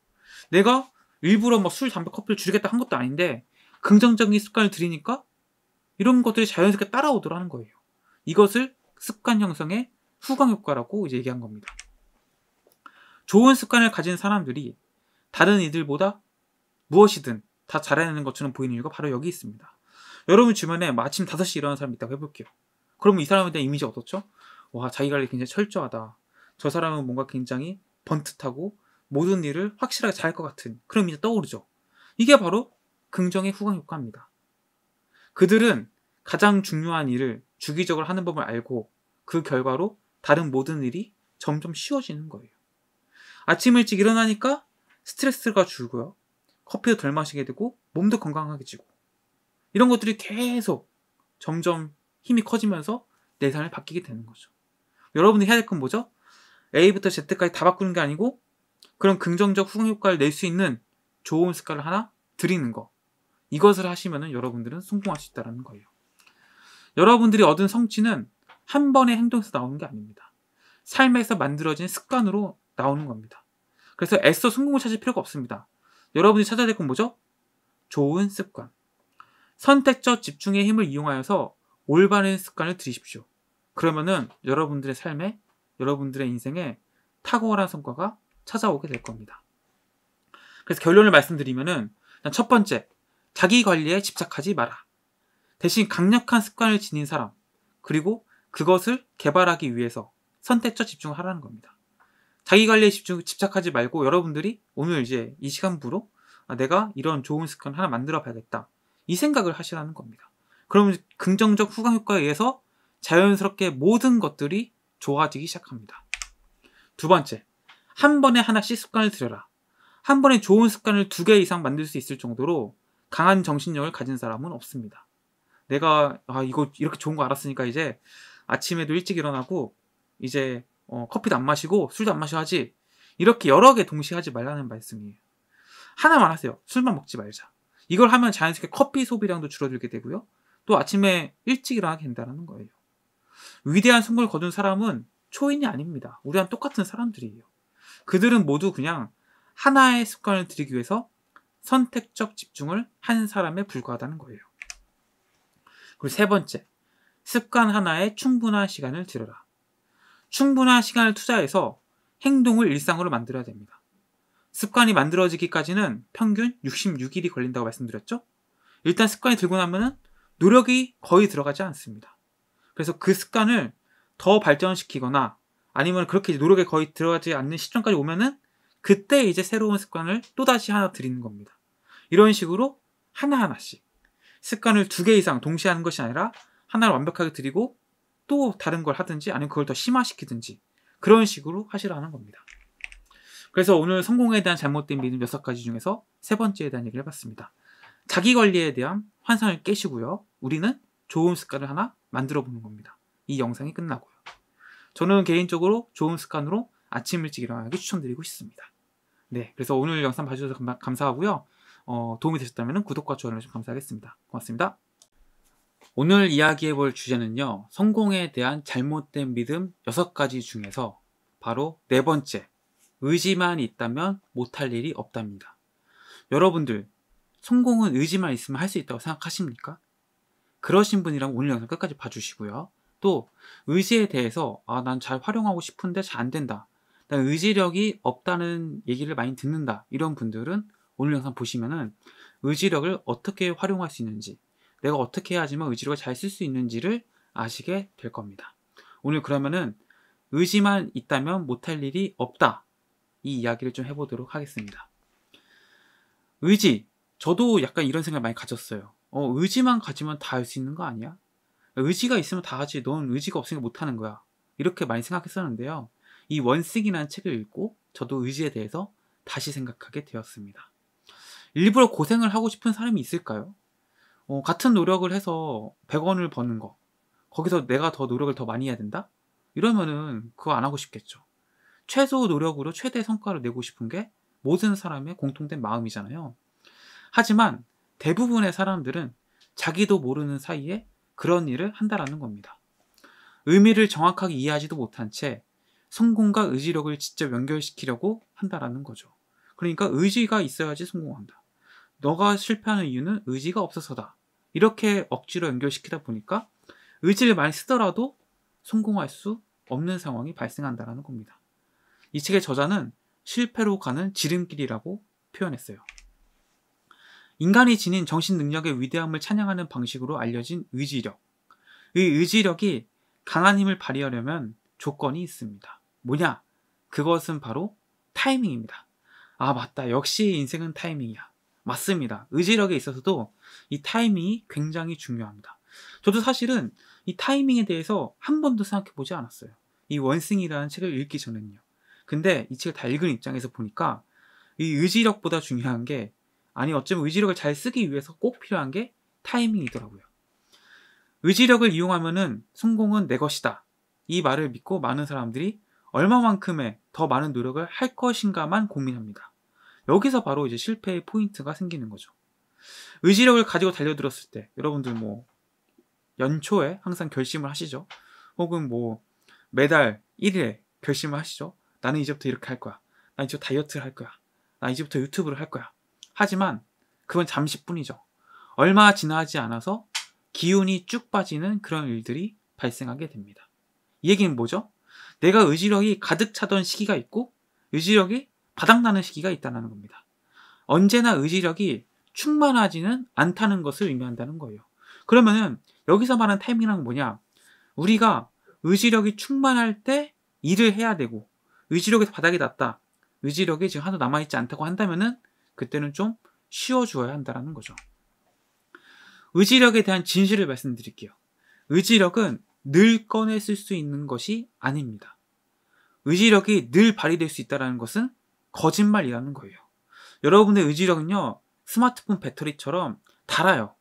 내가 일부러 뭐 술, 담배, 커피를 줄이겠다 한 것도 아닌데 긍정적인 습관을 들이니까 이런 것들이 자연스럽게 따라오더라는 거예요. 이것을 습관 형성의 후광 효과라고 이제 얘기한 겁니다. 좋은 습관을 가진 사람들이 다른 이들보다 무엇이든 다 잘해내는 것처럼 보이는 이유가 바로 여기 있습니다. 여러분 주변에 뭐 아침 5시 일어나는 사람 있다고 해볼게요. 그러면 이 사람에 대한 이미지 어떻죠? 와, 자기 관리 굉장히 철저하다. 저 사람은 뭔가 굉장히 번듯하고 모든 일을 확실하게 잘할 것 같은 그런 이미지 떠오르죠. 이게 바로 긍정의 후광 효과입니다. 그들은 가장 중요한 일을 주기적으로 하는 법을 알고 그 결과로 다른 모든 일이 점점 쉬워지는 거예요. 아침 일찍 일어나니까 스트레스가 줄고요. 커피도 덜 마시게 되고 몸도 건강하게지고 이런 것들이 계속 점점 힘이 커지면서 내 삶을 바뀌게 되는 거죠. 여러분이 해야 될 건 뭐죠? A부터 Z까지 다 바꾸는 게 아니고 그런 긍정적 후광 효과를 낼 수 있는 좋은 습관을 하나 드리는 거. 이것을 하시면 여러분들은 성공할 수 있다는 거예요. 여러분들이 얻은 성취는 한 번의 행동에서 나오는 게 아닙니다. 삶에서 만들어진 습관으로 나오는 겁니다. 그래서 애써 성공을 찾을 필요가 없습니다. 여러분이 찾아야 될 건 뭐죠? 좋은 습관. 선택적 집중의 힘을 이용하여서 올바른 습관을 들이십시오. 그러면은 여러분들의 삶에, 여러분들의 인생에 탁월한 성과가 찾아오게 될 겁니다. 그래서 결론을 말씀드리면은 첫 번째, 자기 관리에 집착하지 마라. 대신 강력한 습관을 지닌 사람, 그리고 그것을 개발하기 위해서 선택적 집중을 하라는 겁니다. 자기 관리에 집중, 집착하지 말고 여러분들이 오늘 이제 이 시간부로 아, 내가 이런 좋은 습관 하나 만들어 봐야겠다. 이 생각을 하시라는 겁니다. 그러면 긍정적 후광 효과에 의해서 자연스럽게 모든 것들이 좋아지기 시작합니다. 두 번째, 한 번에 하나씩 습관을 들여라. 한 번에 좋은 습관을 두 개 이상 만들 수 있을 정도로 강한 정신력을 가진 사람은 없습니다. 내가 아 이거 이렇게 좋은 거 알았으니까 이제 아침에도 일찍 일어나고 이제 어, 커피도 안 마시고 술도 안 마셔 하지 이렇게 여러 개 동시에 하지 말라는 말씀이에요. 하나만 하세요. 술만 먹지 말자. 이걸 하면 자연스럽게 커피 소비량도 줄어들게 되고요. 또 아침에 일찍 일어나게 된다는 거예요. 위대한 성공을 거둔 사람은 초인이 아닙니다. 우리랑 똑같은 사람들이에요. 그들은 모두 그냥 하나의 습관을 들이기 위해서 선택적 집중을 한 사람에 불과하다는 거예요. 그리고 세 번째, 습관 하나에 충분한 시간을 들여라. 충분한 시간을 투자해서 행동을 일상으로 만들어야 됩니다. 습관이 만들어지기까지는 평균 66일이 걸린다고 말씀드렸죠? 일단 습관이 들고 나면은 노력이 거의 들어가지 않습니다. 그래서 그 습관을 더 발전시키거나 아니면 그렇게 노력에 거의 들어가지 않는 시점까지 오면은 그때 이제 새로운 습관을 또다시 하나 드리는 겁니다. 이런 식으로 하나하나씩 습관을 두 개 이상 동시에 하는 것이 아니라 하나를 완벽하게 드리고 또 다른 걸 하든지 아니면 그걸 더 심화시키든지 그런 식으로 하시라는 겁니다. 그래서 오늘 성공에 대한 잘못된 믿음 6가지 중에서 세 번째에 대한 얘기를 해봤습니다. 자기 관리에 대한 환상을 깨시고요. 우리는 좋은 습관을 하나 만들어 보는 겁니다. 이 영상이 끝나고요. 저는 개인적으로 좋은 습관으로 아침 일찍 일어나기 추천드리고 싶습니다. 네, 그래서 오늘 영상 봐주셔서 감사하고요. 어, 도움이 되셨다면 구독과 좋아요를 좀 감사하겠습니다. 고맙습니다. 오늘 이야기해 볼 주제는요. 성공에 대한 잘못된 믿음 6가지 중에서 바로 네 번째, 의지만 있다면 못할 일이 없답니다. 여러분들, 성공은 의지만 있으면 할 수 있다고 생각하십니까? 그러신 분이라면 오늘 영상 끝까지 봐주시고요. 또 의지에 대해서 아, 난 잘 활용하고 싶은데 잘 안 된다. 난 의지력이 없다는 얘기를 많이 듣는다. 이런 분들은 오늘 영상 보시면은 의지력을 어떻게 활용할 수 있는지, 내가 어떻게 해야지만 의지력을 잘 쓸 수 있는지를 아시게 될 겁니다. 오늘 그러면은 의지만 있다면 못할 일이 없다. 이 이야기를 좀 해보도록 하겠습니다. 의지. 저도 약간 이런 생각 많이 가졌어요. 어, 의지만 가지면 다 할 수 있는 거 아니야? 의지가 있으면 다 하지. 넌 의지가 없으니까 못 하는 거야. 이렇게 많이 생각했었는데요. 이 원식이라는 책을 읽고 저도 의지에 대해서 다시 생각하게 되었습니다. 일부러 고생을 하고 싶은 사람이 있을까요? 어, 같은 노력을 해서 100원을 버는 거. 거기서 내가 더 노력을 더 많이 해야 된다? 이러면은 그거 안 하고 싶겠죠. 최소 노력으로 최대 성과를 내고 싶은 게 모든 사람의 공통된 마음이잖아요. 하지만 대부분의 사람들은 자기도 모르는 사이에 그런 일을 한다라는 겁니다. 의미를 정확하게 이해하지도 못한 채 성공과 의지력을 직접 연결시키려고 한다라는 거죠. 그러니까 의지가 있어야지 성공한다. 너가 실패하는 이유는 의지가 없어서다. 이렇게 억지로 연결시키다 보니까 의지를 많이 쓰더라도 성공할 수 없는 상황이 발생한다는 겁니다. 이 책의 저자는 실패로 가는 지름길이라고 표현했어요. 인간이 지닌 정신 능력의 위대함을 찬양하는 방식으로 알려진 의지력. 이 의지력이 강한 힘을 발휘하려면 조건이 있습니다. 뭐냐? 그것은 바로 타이밍입니다. 아, 맞다. 역시 인생은 타이밍이야. 맞습니다. 의지력에 있어서도 이 타이밍이 굉장히 중요합니다. 저도 사실은 이 타이밍에 대해서 한 번도 생각해 보지 않았어요. 이 원승이라는 책을 읽기 전엔요. 근데 이 책을 다 읽은 입장에서 보니까 이 의지력보다 중요한 게 아니 어쩌면 의지력을 잘 쓰기 위해서 꼭 필요한 게 타이밍이더라고요. 의지력을 이용하면은 성공은 내 것이다. 이 말을 믿고 많은 사람들이 얼마만큼의 더 많은 노력을 할 것인가만 고민합니다. 여기서 바로 이제 실패의 포인트가 생기는 거죠. 의지력을 가지고 달려들었을 때 여러분들 뭐 연초에 항상 결심을 하시죠. 혹은 뭐 매달 1일에 결심을 하시죠. 나는 이제부터 이렇게 할 거야. 나 이제 다이어트를 할 거야. 나 이제부터 유튜브를 할 거야. 하지만 그건 잠시뿐이죠. 얼마 지나지 않아서 기운이 쭉 빠지는 그런 일들이 발생하게 됩니다. 이 얘기는 뭐죠? 내가 의지력이 가득 차던 시기가 있고 의지력이 바닥나는 시기가 있다는 겁니다. 언제나 의지력이 충만하지는 않다는 것을 의미한다는 거예요. 그러면은 여기서 말하는 타이밍은 뭐냐? 우리가 의지력이 충만할 때 일을 해야 되고 의지력에서 바닥이 났다. 의지력이 지금 하나도 남아있지 않다고 한다면은 그때는 좀 쉬어주어야 한다는 거죠. 의지력에 대한 진실을 말씀드릴게요. 의지력은 늘 꺼내 쓸 수 있는 것이 아닙니다. 의지력이 늘 발휘될 수 있다는 것은 거짓말이라는 거예요. 여러분의 의지력은요, 스마트폰 배터리처럼 달아요.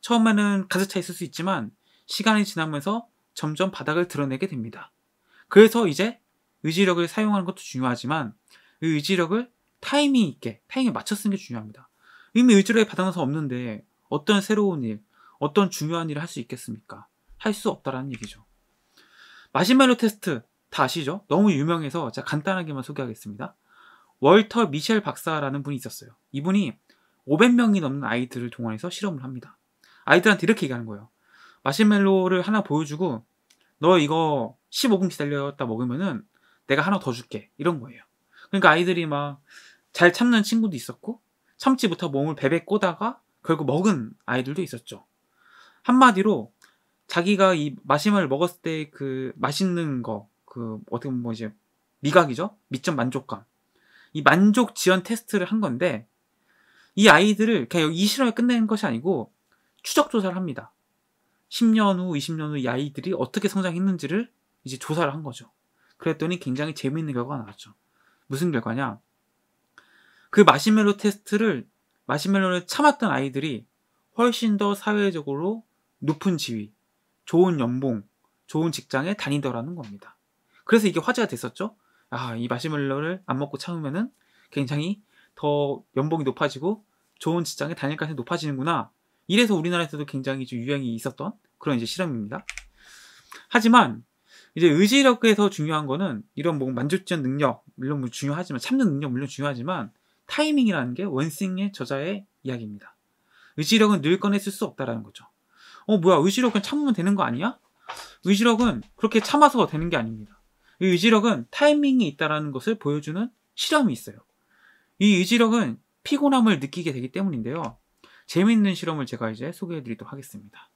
처음에는 가득 차 있을 수 있지만 시간이 지나면서 점점 바닥을 드러내게 됩니다. 그래서 이제 의지력을 사용하는 것도 중요하지만 이 의지력을 타이밍 있게 타이밍에 맞춰 쓰는 게 중요합니다. 이미 의지력이 바닥나서 없는데 어떤 새로운 일, 어떤 중요한 일을 할 수 있겠습니까? 할 수 없다라는 얘기죠. 마시멜로 테스트 다 아시죠? 너무 유명해서 제가 간단하게만 소개하겠습니다. 월터 미셸 박사라는 분이 있었어요. 이분이 500명이 넘는 아이들을 동원해서 실험을 합니다. 아이들한테 이렇게 얘기하는 거예요. 마시멜로를 하나 보여주고 너 이거 15분 기다렸다 먹으면은 내가 하나 더 줄게. 이런 거예요. 그러니까 아이들이 막 잘 참는 친구도 있었고 참지 못하고 몸을 베베 꼬다가 결국 먹은 아이들도 있었죠. 한마디로 자기가 이 마시멜을 먹었을 때 그 맛있는 거, 그 어떻게 보면 뭐 이제 미각이죠? 미점 만족감. 이 만족 지연 테스트를 한 건데 이 아이들을 그냥 이 실험에 끝내는 것이 아니고 추적 조사를 합니다. 10년 후, 20년 후 이 아이들이 어떻게 성장했는지를 이제 조사를 한 거죠. 그랬더니 굉장히 재미있는 결과가 나왔죠. 무슨 결과냐? 그 마시멜로 테스트를 마시멜로를 참았던 아이들이 훨씬 더 사회적으로 높은 지위, 좋은 연봉, 좋은 직장에 다니더라는 겁니다. 그래서 이게 화제가 됐었죠. 아, 이 마시멜로를 안 먹고 참으면은 굉장히 더 연봉이 높아지고 좋은 직장에 다닐 가능성이 높아지는구나. 이래서 우리나라에서도 굉장히 좀 유행이 있었던 그런 이제 실험입니다. 하지만 이제 의지력에서 중요한 거는 이런 뭐 만족지원 능력 물론 뭐 중요하지만 참는 능력 물론 중요하지만 타이밍이라는 게 원싱의 저자의 이야기입니다. 의지력은 늘 꺼냈을 수 없다라는 거죠. 어 뭐야 의지력은 참으면 되는 거 아니야? 의지력은 그렇게 참아서 되는 게 아닙니다. 이 의지력은 타이밍이 있다라는 것을 보여주는 실험이 있어요. 이 의지력은 피곤함을 느끼게 되기 때문인데요. 재미있는 실험을 제가 이제 소개해 드리도록 하겠습니다.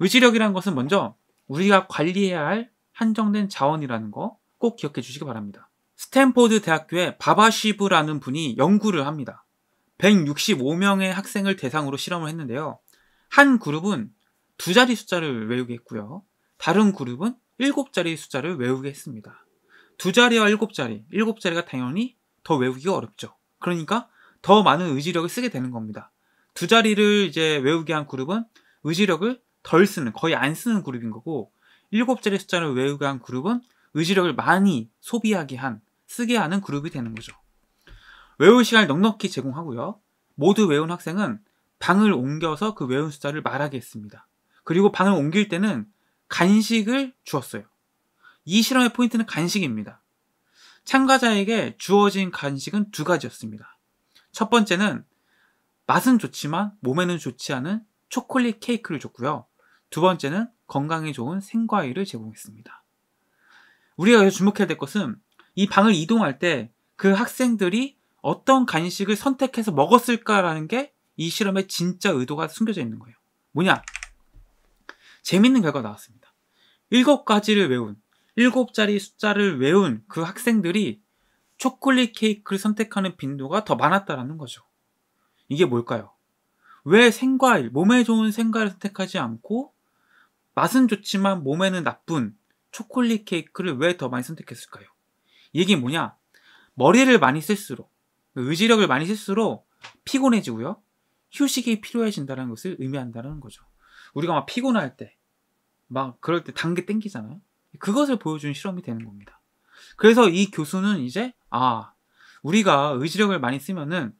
의지력이라는 것은 먼저 우리가 관리해야 할 한정된 자원이라는 거 꼭 기억해 주시기 바랍니다. 스탠포드 대학교의 바바시브라는 분이 연구를 합니다. 165명의 학생을 대상으로 실험을 했는데요. 한 그룹은 두 자리 숫자를 외우게 했고요. 다른 그룹은 일곱 자리 숫자를 외우게 했습니다. 두 자리와 일곱 자리, 일곱 자리가 당연히 더 외우기가 어렵죠. 그러니까 더 많은 의지력을 쓰게 되는 겁니다. 두 자리를 이제 외우게 한 그룹은 의지력을 덜 쓰는, 거의 안 쓰는 그룹인 거고, 일곱 자리 숫자를 외우게 한 그룹은 의지력을 많이 소비하게 한, 쓰게 하는 그룹이 되는 거죠. 외울 시간을 넉넉히 제공하고요. 모두 외운 학생은 방을 옮겨서 그 외운 숫자를 말하게 했습니다. 그리고 방을 옮길 때는 간식을 주었어요. 이 실험의 포인트는 간식입니다. 참가자에게 주어진 간식은 두 가지였습니다. 첫 번째는 맛은 좋지만 몸에는 좋지 않은 초콜릿 케이크를 줬고요. 두 번째는 건강에 좋은 생과일을 제공했습니다. 우리가 여기서 주목해야 될 것은 이 방을 이동할 때 그 학생들이 어떤 간식을 선택해서 먹었을까라는 게 이 실험의 진짜 의도가 숨겨져 있는 거예요. 뭐냐? 재밌는 결과가 나왔습니다. 일곱 가지를 외운, 일곱 자리 숫자를 외운 그 학생들이 초콜릿 케이크를 선택하는 빈도가 더 많았다라는 거죠. 이게 뭘까요? 왜 생과일, 몸에 좋은 생과일을 선택하지 않고 맛은 좋지만 몸에는 나쁜 초콜릿 케이크를 왜 더 많이 선택했을까요? 이게 뭐냐? 머리를 많이 쓸수록, 의지력을 많이 쓸수록 피곤해지고요. 휴식이 필요해진다는 것을 의미한다는 거죠. 우리가 막 피곤할 때, 막 그럴 때 단계 땡기잖아요. 그것을 보여주는 실험이 되는 겁니다. 그래서 이 교수는 이제, 아, 우리가 의지력을 많이 쓰면은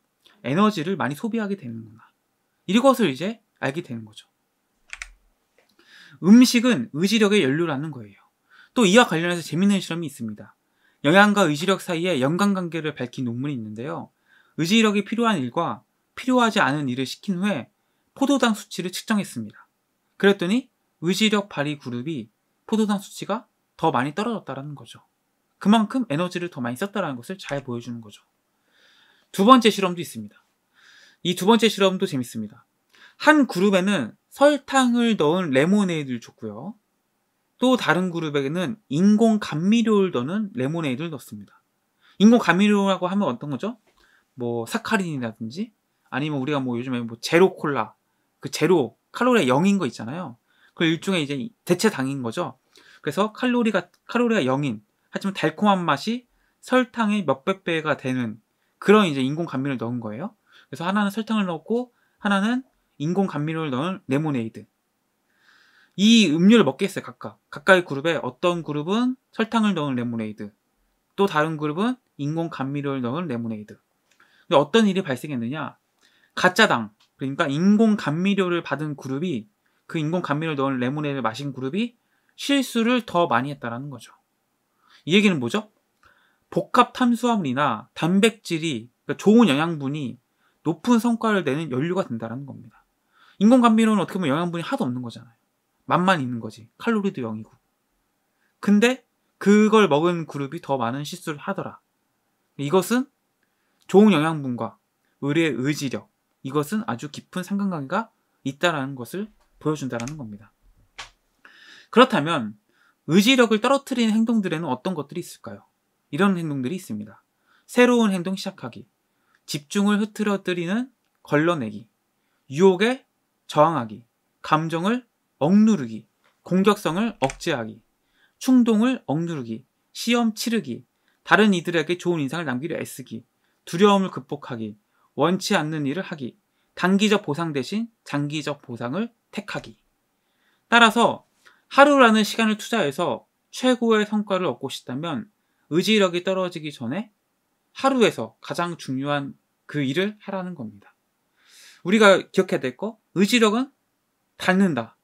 에너지를 많이 소비하게 되는구나. 이것을 이제 알게 되는 거죠. 음식은 의지력의 연료라는 거예요. 또 이와 관련해서 재밌는 실험이 있습니다. 영양과 의지력 사이에 연관관계를 밝힌 논문이 있는데요. 의지력이 필요한 일과 필요하지 않은 일을 시킨 후에 포도당 수치를 측정했습니다. 그랬더니 의지력 발휘 그룹이 포도당 수치가 더 많이 떨어졌다는 거죠. 그만큼 에너지를 더 많이 썼다는 것을 잘 보여주는 거죠. 두 번째 실험도 있습니다. 이 두 번째 실험도 재밌습니다. 한 그룹에는 설탕을 넣은 레모네이드를 줬고요. 또 다른 그룹에게는 인공 감미료를 넣는 레모네이드를 넣습니다. 인공 감미료라고 하면 어떤 거죠? 뭐 사카린이라든지 아니면 우리가 뭐 요즘에 뭐 제로 콜라 그 제로 칼로리가 0인 거 있잖아요. 그 일종의 이제 대체 당인 거죠. 그래서 칼로리가 칼로리가 0인 하지만 달콤한 맛이 설탕의 몇백 배가 되는 그런 이제 인공 감미료를 넣은 거예요. 그래서 하나는 설탕을 넣고 하나는 인공 감미료를 넣은 레모네이드. 이 음료를 먹겠어요, 각각. 각각의 그룹에 어떤 그룹은 설탕을 넣은 레모네이드, 또 다른 그룹은 인공 감미료를 넣은 레모네이드. 근데 어떤 일이 발생했느냐? 가짜당, 그러니까 인공 감미료를 받은 그룹이 그 인공 감미료를 넣은 레모네이드를 마신 그룹이 실수를 더 많이 했다라는 거죠. 이 얘기는 뭐죠? 복합 탄수화물이나 단백질이 그러니까 좋은 영양분이 높은 성과를 내는 연료가 된다는 겁니다. 인공 감미료는 어떻게 보면 영양분이 하나도 없는 거잖아요. 맛만 있는 거지. 칼로리도 0이고. 근데 그걸 먹은 그룹이 더 많은 실수를 하더라. 이것은 좋은 영양분과 의리의 의지력, 이것은 아주 깊은 상관관계가 있다라는 것을 보여준다라는 겁니다. 그렇다면 의지력을 떨어뜨리는 행동들에는 어떤 것들이 있을까요? 이런 행동들이 있습니다. 새로운 행동 시작하기, 집중을 흐트러뜨리는 걸러내기, 유혹에 저항하기, 감정을 억누르기, 공격성을 억제하기, 충동을 억누르기, 시험 치르기, 다른 이들에게 좋은 인상을 남기려 애쓰기, 두려움을 극복하기, 원치 않는 일을 하기, 단기적 보상 대신 장기적 보상을 택하기. 따라서 하루라는 시간을 투자해서 최고의 성과를 얻고 싶다면 의지력이 떨어지기 전에 하루에서 가장 중요한 그 일을 하라는 겁니다. 우리가 기억해야 될 거, 의지력은 닳는다.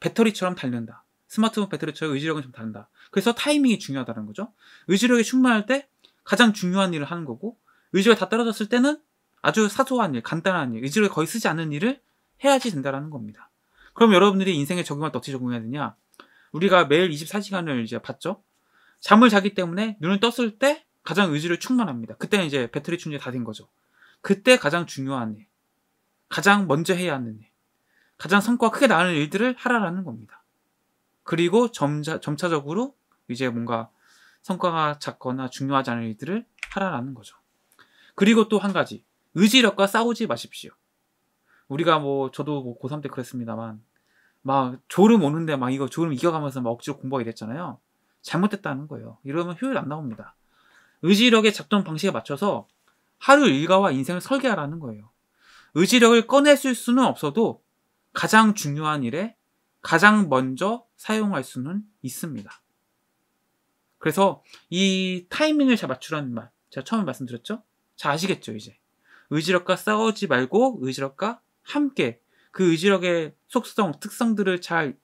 배터리처럼 닳는다. 스마트폰 배터리처럼 의지력은 좀 다른다. 그래서 타이밍이 중요하다는 거죠. 의지력이 충만할 때 가장 중요한 일을 하는 거고 의지가 다 떨어졌을 때는 아주 사소한 일, 간단한 일, 의지를 거의 쓰지 않는 일을 해야지 된다는 겁니다. 그럼 여러분들이 인생에 적용할 때 어떻게 적용해야 되냐? 우리가 매일 24시간을 이제 봤죠? 잠을 자기 때문에 눈을 떴을 때 가장 의지를 충만합니다. 그때는 이제 배터리 충전이 다 된 거죠. 그때 가장 중요한 일, 가장 먼저 해야 하는 일, 가장 성과가 크게 나는 일들을 하라라는 겁니다. 그리고 점차, 점차적으로 이제 뭔가 성과가 작거나 중요하지 않은 일들을 하라라는 거죠. 그리고 또 한 가지, 의지력과 싸우지 마십시오. 우리가 뭐, 저도 뭐 고3 때 그랬습니다만, 막 졸음 오는데 막 이거 졸음 이겨가면서 막 억지로 공부하게 됐잖아요. 잘못됐다는 거예요. 이러면 효율 안 나옵니다. 의지력의 작동 방식에 맞춰서 하루 일과와 인생을 설계하라는 거예요. 의지력을 꺼내쓸 수는 없어도 가장 중요한 일에 가장 먼저 사용할 수는 있습니다. 그래서 이 타이밍을 잘 맞추라는 말, 제가 처음에 말씀드렸죠? 잘 아시겠죠, 이제. 의지력과 싸우지 말고 의지력과 함께 그 의지력의 속성, 특성들을 잘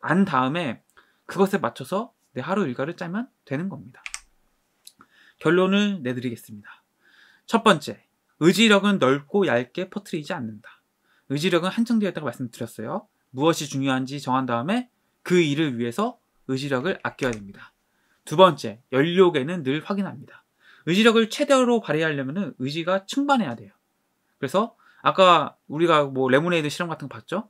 안 다음에 그것에 맞춰서 내 하루 일과를 짜면 되는 겁니다. 결론을 내드리겠습니다. 첫 번째, 의지력은 넓고 얇게 퍼뜨리지 않는다. 의지력은 한정되어 있다고 말씀드렸어요. 무엇이 중요한지 정한 다음에 그 일을 위해서 의지력을 아껴야 됩니다. 두 번째, 연료계는 늘 확인합니다. 의지력을 최대로 발휘하려면 의지가 충만해야 돼요. 그래서 아까 우리가 뭐 레모네이드 실험 같은 거 봤죠?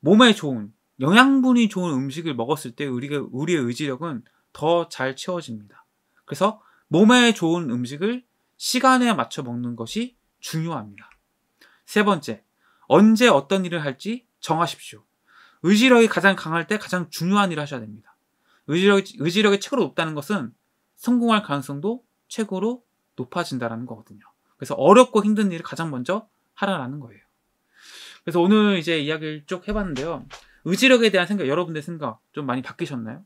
몸에 좋은 영양분이 좋은 음식을 먹었을 때 우리가 우리의 의지력은 더 잘 채워집니다. 그래서 몸에 좋은 음식을 시간에 맞춰 먹는 것이 중요합니다. 세 번째, 언제 어떤 일을 할지 정하십시오. 의지력이 가장 강할 때 가장 중요한 일을 하셔야 됩니다. 의지력, 의지력이 최고로 높다는 것은 성공할 가능성도 최고로 높아진다는 거거든요. 그래서 어렵고 힘든 일을 가장 먼저 하라라는 거예요. 그래서 오늘 이제 이야기를 쭉 해봤는데요. 의지력에 대한 생각, 여러분들 생각 좀 많이 바뀌셨나요?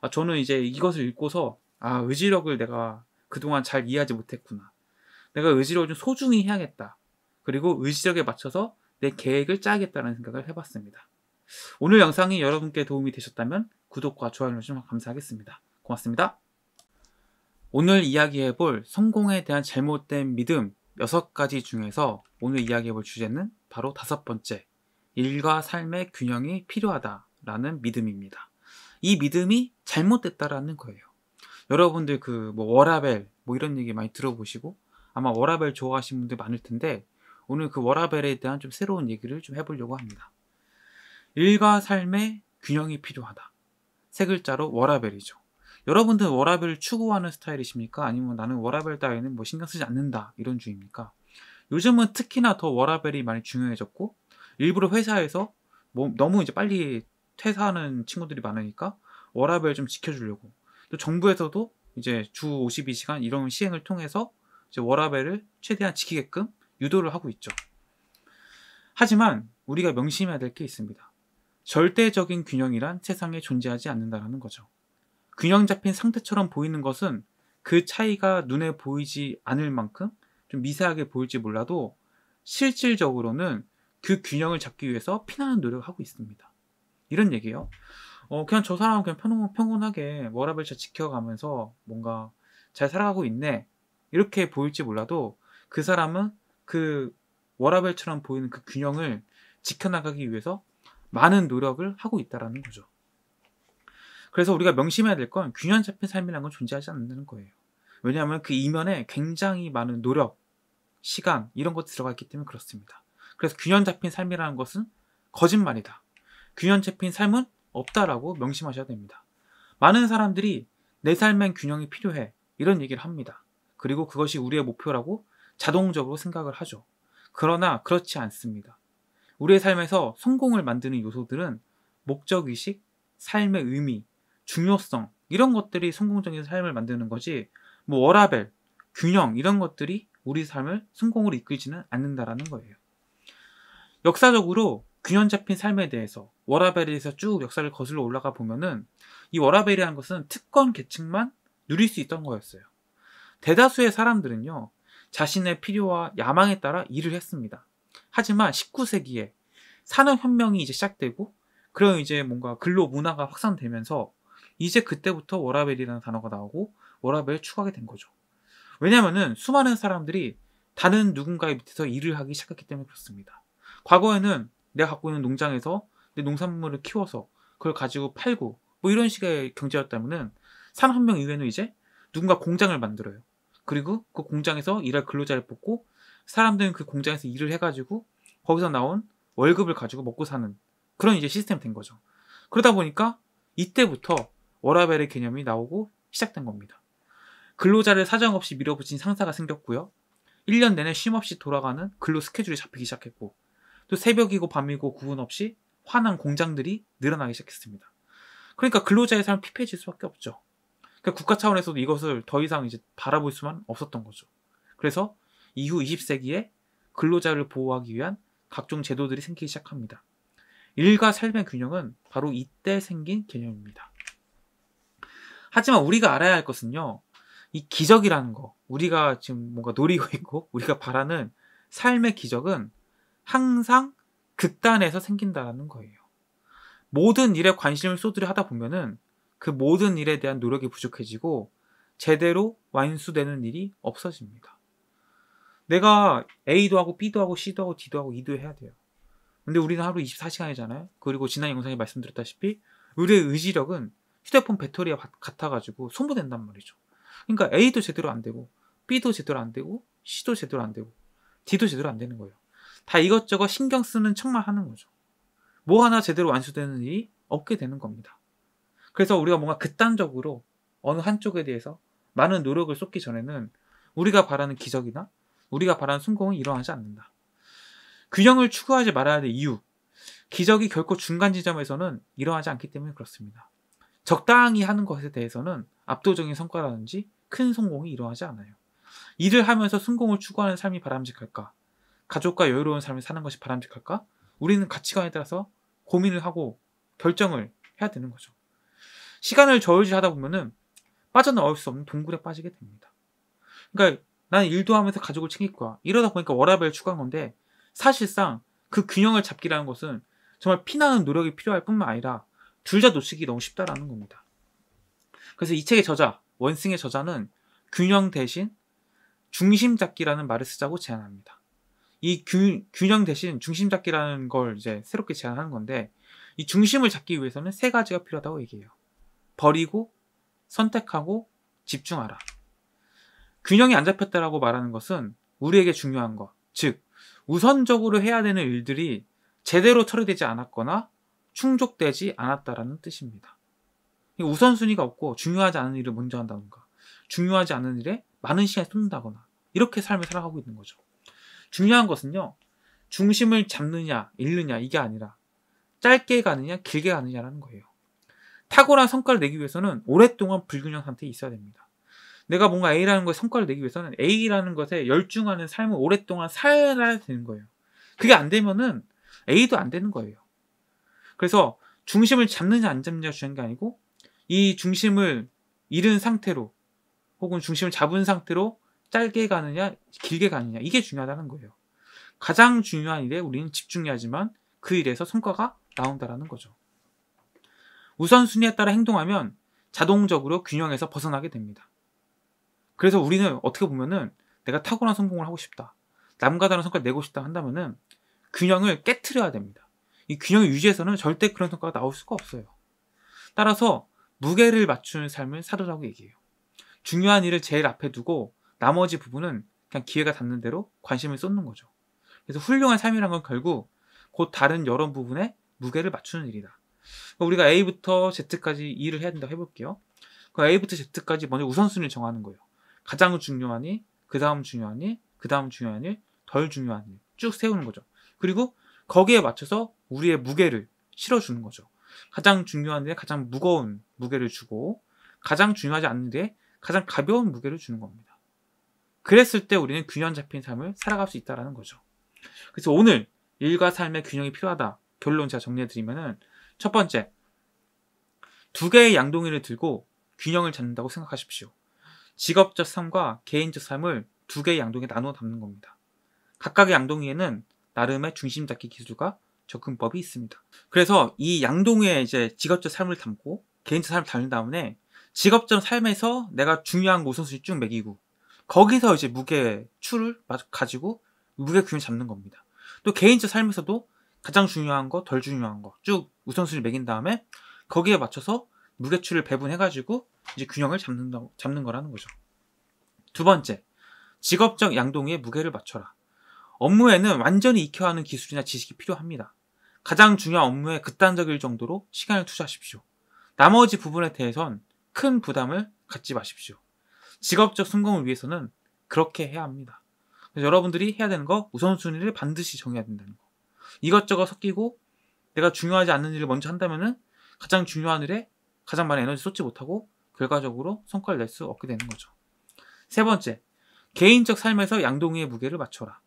아, 저는 이제 이것을 읽고서, 아, 의지력을 내가 그동안 잘 이해하지 못했구나. 내가 의지력을 좀 소중히 해야겠다. 그리고 의지력에 맞춰서 내 계획을 짜야겠다는 생각을 해봤습니다. 오늘 영상이 여러분께 도움이 되셨다면 구독과 좋아요를 주시면 감사하겠습니다. 고맙습니다. 오늘 이야기해볼 성공에 대한 잘못된 믿음 6가지 중에서 오늘 이야기해볼 주제는 바로 다섯 번째, 일과 삶의 균형이 필요하다라는 믿음입니다. 이 믿음이 잘못됐다라는 거예요. 여러분들 그 뭐 워라벨 뭐 이런 얘기 많이 들어보시고 아마 워라벨 좋아하시는 분들 많을 텐데 오늘 그 워라벨에 대한 좀 새로운 얘기를 좀 해보려고 합니다. 일과 삶의 균형이 필요하다. 세 글자로 워라벨이죠. 여러분들 워라벨을 추구하는 스타일이십니까? 아니면 나는 워라벨 따위는 뭐 신경 쓰지 않는다 이런 주의입니까? 요즘은 특히나 더 워라벨이 많이 중요해졌고 일부러 회사에서 뭐 너무 이제 빨리 퇴사하는 친구들이 많으니까 워라벨 좀 지켜주려고 또 정부에서도 이제 주 52시간 이런 시행을 통해서 이제 워라벨을 최대한 지키게끔 유도를 하고 있죠. 하지만 우리가 명심해야 될 게 있습니다. 절대적인 균형이란 세상에 존재하지 않는다는 거죠. 균형 잡힌 상태처럼 보이는 것은 그 차이가 눈에 보이지 않을 만큼 좀 미세하게 보일지 몰라도 실질적으로는 그 균형을 잡기 위해서 피나는 노력을 하고 있습니다. 이런 얘기예요. 어, 그냥 저 사람은 그냥 평, 평온하게 워라벨 잘 지켜가면서 뭔가 잘 살아가고 있네. 이렇게 보일지 몰라도 그 사람은 그 워라벨처럼 보이는 그 균형을 지켜나가기 위해서 많은 노력을 하고 있다라는 거죠. 그래서 우리가 명심해야 될 건 균형 잡힌 삶이라는 건 존재하지 않는다는 거예요. 왜냐하면 그 이면에 굉장히 많은 노력, 시간 이런 것이 들어가 있기 때문에 그렇습니다. 그래서 균형 잡힌 삶이라는 것은 거짓말이다. 균형 잡힌 삶은 없다라고 명심하셔야 됩니다. 많은 사람들이 내 삶엔 균형이 필요해 이런 얘기를 합니다. 그리고 그것이 우리의 목표라고 자동적으로 생각을 하죠. 그러나 그렇지 않습니다. 우리의 삶에서 성공을 만드는 요소들은 목적의식, 삶의 의미, 중요성, 이런 것들이 성공적인 삶을 만드는 거지, 뭐 워라벨, 균형, 이런 것들이 우리 삶을 성공으로 이끌지는 않는다라는 거예요. 역사적으로 균형 잡힌 삶에 대해서 워라벨에서 쭉 역사를 거슬러 올라가 보면은 이 워라벨이라는 것은 특권 계층만 누릴 수 있던 거였어요. 대다수의 사람들은요, 자신의 필요와 야망에 따라 일을 했습니다. 하지만 19세기에 산업혁명이 이제 시작되고 그런 이제 뭔가 근로 문화가 확산되면서 이제 그때부터 워라벨이라는 단어가 나오고 워라벨을 추가하게 된 거죠. 왜냐면은 수많은 사람들이 다른 누군가의 밑에서 일을 하기 시작했기 때문에 그렇습니다. 과거에는 내가 갖고 있는 농장에서 내 농산물을 키워서 그걸 가지고 팔고 뭐 이런 식의 경제였다면은 산업혁명 이후에는 이제 누군가 공장을 만들어요. 그리고 그 공장에서 일할 근로자를 뽑고 사람들은 그 공장에서 일을 해가지고 거기서 나온 월급을 가지고 먹고 사는 그런 이제 시스템이 된 거죠. 그러다 보니까 이때부터 워라벨의 개념이 나오고 시작된 겁니다. 근로자를 사정없이 밀어붙인 상사가 생겼고요. 1년 내내 쉼 없이 돌아가는 근로 스케줄이 잡히기 시작했고 또 새벽이고 밤이고 구분 없이 화난 공장들이 늘어나기 시작했습니다. 그러니까 근로자의 삶은 피폐해질 수밖에 없죠. 그러니까 국가 차원에서도 이것을 더 이상 이제 바라볼 수만 없었던 거죠. 그래서 이후 20세기에 근로자를 보호하기 위한 각종 제도들이 생기기 시작합니다. 일과 삶의 균형은 바로 이때 생긴 개념입니다. 하지만 우리가 알아야 할 것은요, 이 기적이라는 거, 우리가 지금 뭔가 노리고 있고, 우리가 바라는 삶의 기적은 항상 극단에서 생긴다는 거예요. 모든 일에 관심을 쏟으려 하다 보면은 그 모든 일에 대한 노력이 부족해지고 제대로 완수되는 일이 없어집니다. 내가 A도 하고 B도 하고 C도 하고 D도 하고 E도 해야 돼요. 근데 우리는 하루 24시간이잖아요. 그리고 지난 영상에 말씀드렸다시피 우리의 의지력은 휴대폰 배터리와 같아가지고 소모된단 말이죠. 그러니까 A도 제대로 안 되고 B도 제대로 안 되고 C도 제대로 안 되고 D도 제대로 안 되는 거예요. 다 이것저것 신경 쓰는 척만 하는 거죠. 뭐 하나 제대로 완수되는 일이 없게 되는 겁니다. 그래서 우리가 뭔가 극단적으로 어느 한쪽에 대해서 많은 노력을 쏟기 전에는 우리가 바라는 기적이나 우리가 바라는 성공은 일어나지 않는다. 균형을 추구하지 말아야 될 이유. 기적이 결코 중간 지점에서는 일어나지 않기 때문에 그렇습니다. 적당히 하는 것에 대해서는 압도적인 성과라든지 큰 성공이 일어나지 않아요. 일을 하면서 성공을 추구하는 삶이 바람직할까? 가족과 여유로운 삶을 사는 것이 바람직할까? 우리는 가치관에 따라서 고민을 하고 결정을 해야 되는 거죠. 시간을 저울질하다 보면은 빠져나올 수 없는 동굴에 빠지게 됩니다. 그러니까 나는 일도 하면서 가족을 챙길 거야. 이러다 보니까 워라벨 추가한 건데 사실상 그 균형을 잡기라는 것은 정말 피나는 노력이 필요할 뿐만 아니라 둘 다 놓치기 너무 쉽다라는 겁니다. 그래서 이 책의 저자, 원승의 저자는 균형 대신 중심 잡기라는 말을 쓰자고 제안합니다. 이 균, 균형 대신 중심 잡기라는 걸 이제 새롭게 제안하는 건데 이 중심을 잡기 위해서는 세 가지가 필요하다고 얘기해요. 버리고 선택하고 집중하라. 균형이 안 잡혔다라고 말하는 것은 우리에게 중요한 것, 즉 우선적으로 해야 되는 일들이 제대로 처리되지 않았거나 충족되지 않았다라는 뜻입니다. 우선순위가 없고 중요하지 않은 일을 먼저 한다던가 중요하지 않은 일에 많은 시간을 쏟는다거나 이렇게 삶을 살아가고 있는 거죠. 중요한 것은요. 중심을 잡느냐 잃느냐 이게 아니라 짧게 가느냐 길게 가느냐라는 거예요. 탁월한 성과를 내기 위해서는 오랫동안 불균형 상태에 있어야 됩니다. 내가 뭔가 A라는 것에 성과를 내기 위해서는 A라는 것에 열중하는 삶을 오랫동안 살아야 되는 거예요. 그게 안 되면은 A도 안 되는 거예요. 그래서 중심을 잡느냐 안 잡느냐 중요한 게 아니고 이 중심을 잃은 상태로 혹은 중심을 잡은 상태로 짧게 가느냐 길게 가느냐 이게 중요하다는 거예요. 가장 중요한 일에 우리는 집중해야지만 그 일에서 성과가 나온다라는 거죠. 우선순위에 따라 행동하면 자동적으로 균형에서 벗어나게 됩니다. 그래서 우리는 어떻게 보면은 내가 탁월한 성공을 하고 싶다. 남과 다른 성과를 내고 싶다 한다면은 균형을 깨트려야 됩니다. 이 균형을 유지해서는 절대 그런 성과가 나올 수가 없어요. 따라서 무게를 맞추는 삶을 살으라고 얘기해요. 중요한 일을 제일 앞에 두고 나머지 부분은 그냥 기회가 닿는 대로 관심을 쏟는 거죠. 그래서 훌륭한 삶이란 건 결국 곧 다른 여러 부분에 무게를 맞추는 일이다. 우리가 A부터 Z까지 일을 해야 된다고 해볼게요. 그 A부터 Z까지 먼저 우선순위를 정하는 거예요. 가장 중요한 일, 그 다음 중요한 일, 그 다음 중요한 일, 덜 중요한 일 쭉 세우는 거죠. 그리고 거기에 맞춰서 우리의 무게를 실어주는 거죠. 가장 중요한 일에 가장 무거운 무게를 주고 가장 중요하지 일에 가장 가벼운 무게를 주는 겁니다. 그랬을 때 우리는 균형 잡힌 삶을 살아갈 수 있다는 거죠. 그래서 오늘 일과 삶의 균형이 필요하다. 결론 제가 정리해드리면은 첫 번째, 두 개의 양동이를 들고 균형을 잡는다고 생각하십시오. 직업적 삶과 개인적 삶을 두 개의 양동이에 나누어 담는 겁니다. 각각의 양동이에는 나름의 중심 잡기 기술과 접근법이 있습니다. 그래서 이 양동의 이제 직업적 삶을 담고 개인적 삶을 담은 다음에 직업적 삶에서 내가 중요한 거 우선순위 쭉 매기고 거기서 이제 무게 추를 가지고 무게 균형 잡는 겁니다. 또 개인적 삶에서도 가장 중요한 거, 덜 중요한 거 쭉 우선순위 매긴 다음에 거기에 맞춰서 무게추를 배분해가지고 이제 균형을 잡는, 잡는 거라는 거죠. 두 번째, 직업적 양동이에 무게를 맞춰라. 업무에는 완전히 익혀야 하는 기술이나 지식이 필요합니다. 가장 중요한 업무에 극단적일 정도로 시간을 투자하십시오. 나머지 부분에 대해선 큰 부담을 갖지 마십시오. 직업적 성공을 위해서는 그렇게 해야 합니다. 여러분들이 해야 되는 거 우선순위를 반드시 정해야 된다는 거. 이것저것 섞이고 내가 중요하지 않는 일을 먼저 한다면은 가장 중요한 일에 가장 많은 에너지 쏟지 못하고 결과적으로 성과를 낼 수 없게 되는 거죠. 세 번째, 개인적 삶에서 양동이의 무게를 맞춰라.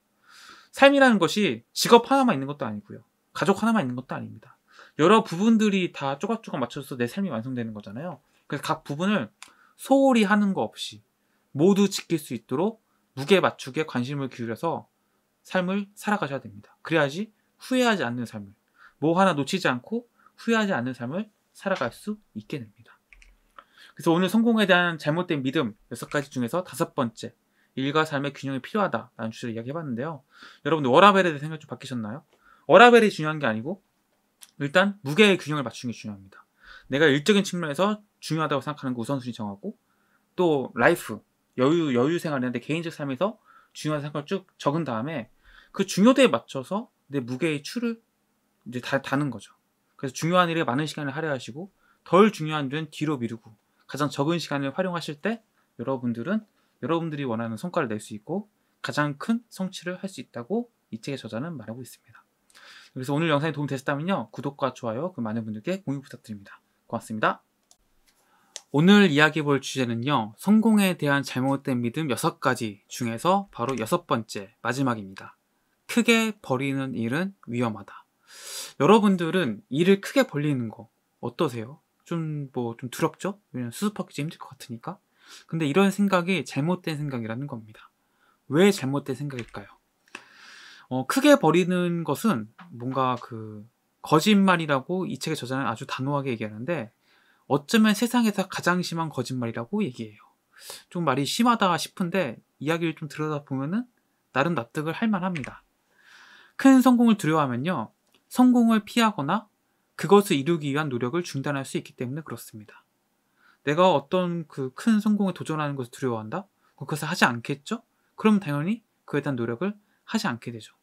삶이라는 것이 직업 하나만 있는 것도 아니고요. 가족 하나만 있는 것도 아닙니다. 여러 부분들이 다 쪼각쪼각 맞춰서 내 삶이 완성되는 거잖아요. 그래서 각 부분을 소홀히 하는 거 없이 모두 지킬 수 있도록 무게 맞추기에 관심을 기울여서 삶을 살아가셔야 됩니다. 그래야지 후회하지 않는 삶을, 뭐 하나 놓치지 않고 후회하지 않는 삶을 살아갈 수 있게 됩니다. 그래서 오늘 성공에 대한 잘못된 믿음 6가지 중에서 다섯 번째, 일과 삶의 균형이 필요하다라는 주제로 이야기해봤는데요. 여러분들 워라벨에 대해 생각 좀 바뀌셨나요? 워라벨이 중요한 게 아니고 일단 무게의 균형을 맞추는 게 중요합니다. 내가 일적인 측면에서 중요하다고 생각하는 거 우선순위 정하고 또 라이프, 여유, 여유 생활인데 개인적 삶에서 중요한 생각을 쭉 적은 다음에 그 중요도에 맞춰서 내 무게의 추를 이제 다, 다는 거죠. 그래서 중요한 일에 많은 시간을 할애하시고 덜 중요한 일은 뒤로 미루고 가장 적은 시간을 활용하실 때 여러분들은 여러분들이 원하는 성과를 낼 수 있고 가장 큰 성취를 할 수 있다고 이 책의 저자는 말하고 있습니다. 그래서 오늘 영상이 도움이 되셨다면요. 구독과 좋아요 그 많은 분들께 공유 부탁드립니다. 고맙습니다. 오늘 이야기해 볼 주제는요. 성공에 대한 잘못된 믿음 6가지 중에서 바로 여섯 번째 마지막입니다. 크게 벌이는 일은 위험하다. 여러분들은 일을 크게 벌리는 거 어떠세요? 좀 뭐좀 뭐, 두렵죠? 왜냐면 수습하기 힘들 것 같으니까. 근데 이런 생각이 잘못된 생각이라는 겁니다. 왜 잘못된 생각일까요? 어, 크게 버리는 것은 뭔가 그 거짓말이라고 이 책의 저자는 아주 단호하게 얘기하는데 어쩌면 세상에서 가장 심한 거짓말이라고 얘기해요. 좀 말이 심하다 싶은데 이야기를 좀 들여다 보면은 나름 납득을 할 만합니다. 큰 성공을 두려워하면요. 성공을 피하거나 그것을 이루기 위한 노력을 중단할 수 있기 때문에 그렇습니다. 내가 어떤 그 큰 성공에 도전하는 것을 두려워한다? 그것을 하지 않겠죠? 그럼 당연히 그에 대한 노력을 하지 않게 되죠.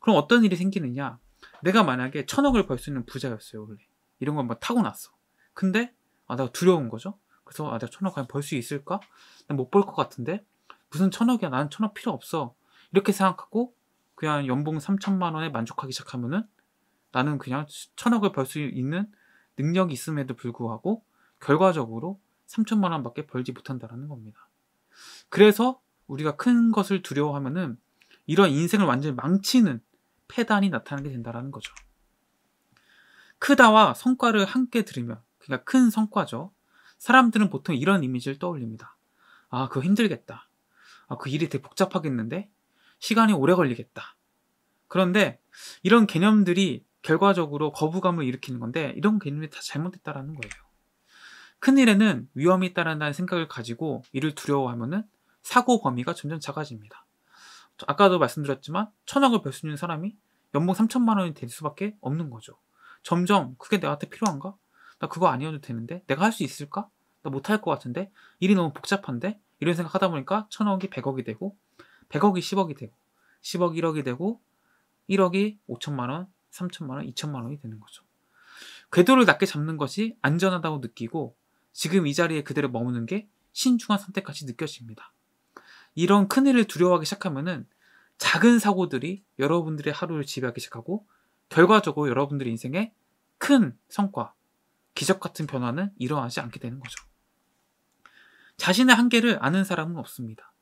그럼 어떤 일이 생기느냐? 내가 만약에 천억을 벌 수 있는 부자였어요, 원래. 이런 건뭐 타고났어. 근데, 아, 내가 두려운 거죠? 그래서, 아, 내가 천억 과연 벌 수 있을까? 난 못 벌 것 같은데? 무슨 천억이야? 나는 천억 필요 없어. 이렇게 생각하고, 그냥 연봉 3천만 원에 만족하기 시작하면은, 나는 그냥 천억을 벌 수 있는 능력이 있음에도 불구하고, 결과적으로 3천만 원밖에 벌지 못한다라는 겁니다. 그래서 우리가 큰 것을 두려워하면은 이런 인생을 완전히 망치는 폐단이 나타나게 된다라는 거죠. 크다와 성과를 함께 들으면 그러니까 큰 성과죠. 사람들은 보통 이런 이미지를 떠올립니다. 아, 그거 힘들겠다. 아, 그 일이 되게 복잡하겠는데? 시간이 오래 걸리겠다. 그런데 이런 개념들이 결과적으로 거부감을 일으키는 건데 이런 개념이 다 잘못됐다라는 거예요. 큰일에는 위험이 있다는 생각을 가지고 이를 두려워하면은 사고 범위가 점점 작아집니다. 아까도 말씀드렸지만 천억을 벌 수 있는 사람이 연봉 3천만 원이 될 수밖에 없는 거죠. 점점 그게 내한테 필요한가? 나 그거 아니어도 되는데 내가 할 수 있을까? 나 못할 것 같은데 일이 너무 복잡한데 이런 생각 하다 보니까 천억이 100억이 되고 100억이 10억이 되고 10억 1억이 되고 1억이 5천만 원, 3천만 원, 2천만 원이 되는 거죠. 궤도를 낮게 잡는 것이 안전하다고 느끼고 지금 이 자리에 그대로 머무는 게 신중한 선택같이 느껴집니다. 이런 큰일을 두려워하기 시작하면은 작은 사고들이 여러분들의 하루를 지배하기 시작하고 결과적으로 여러분들의 인생에 큰 성과, 기적 같은 변화는 일어나지 않게 되는 거죠. 자신의 한계를 아는 사람은 없습니다.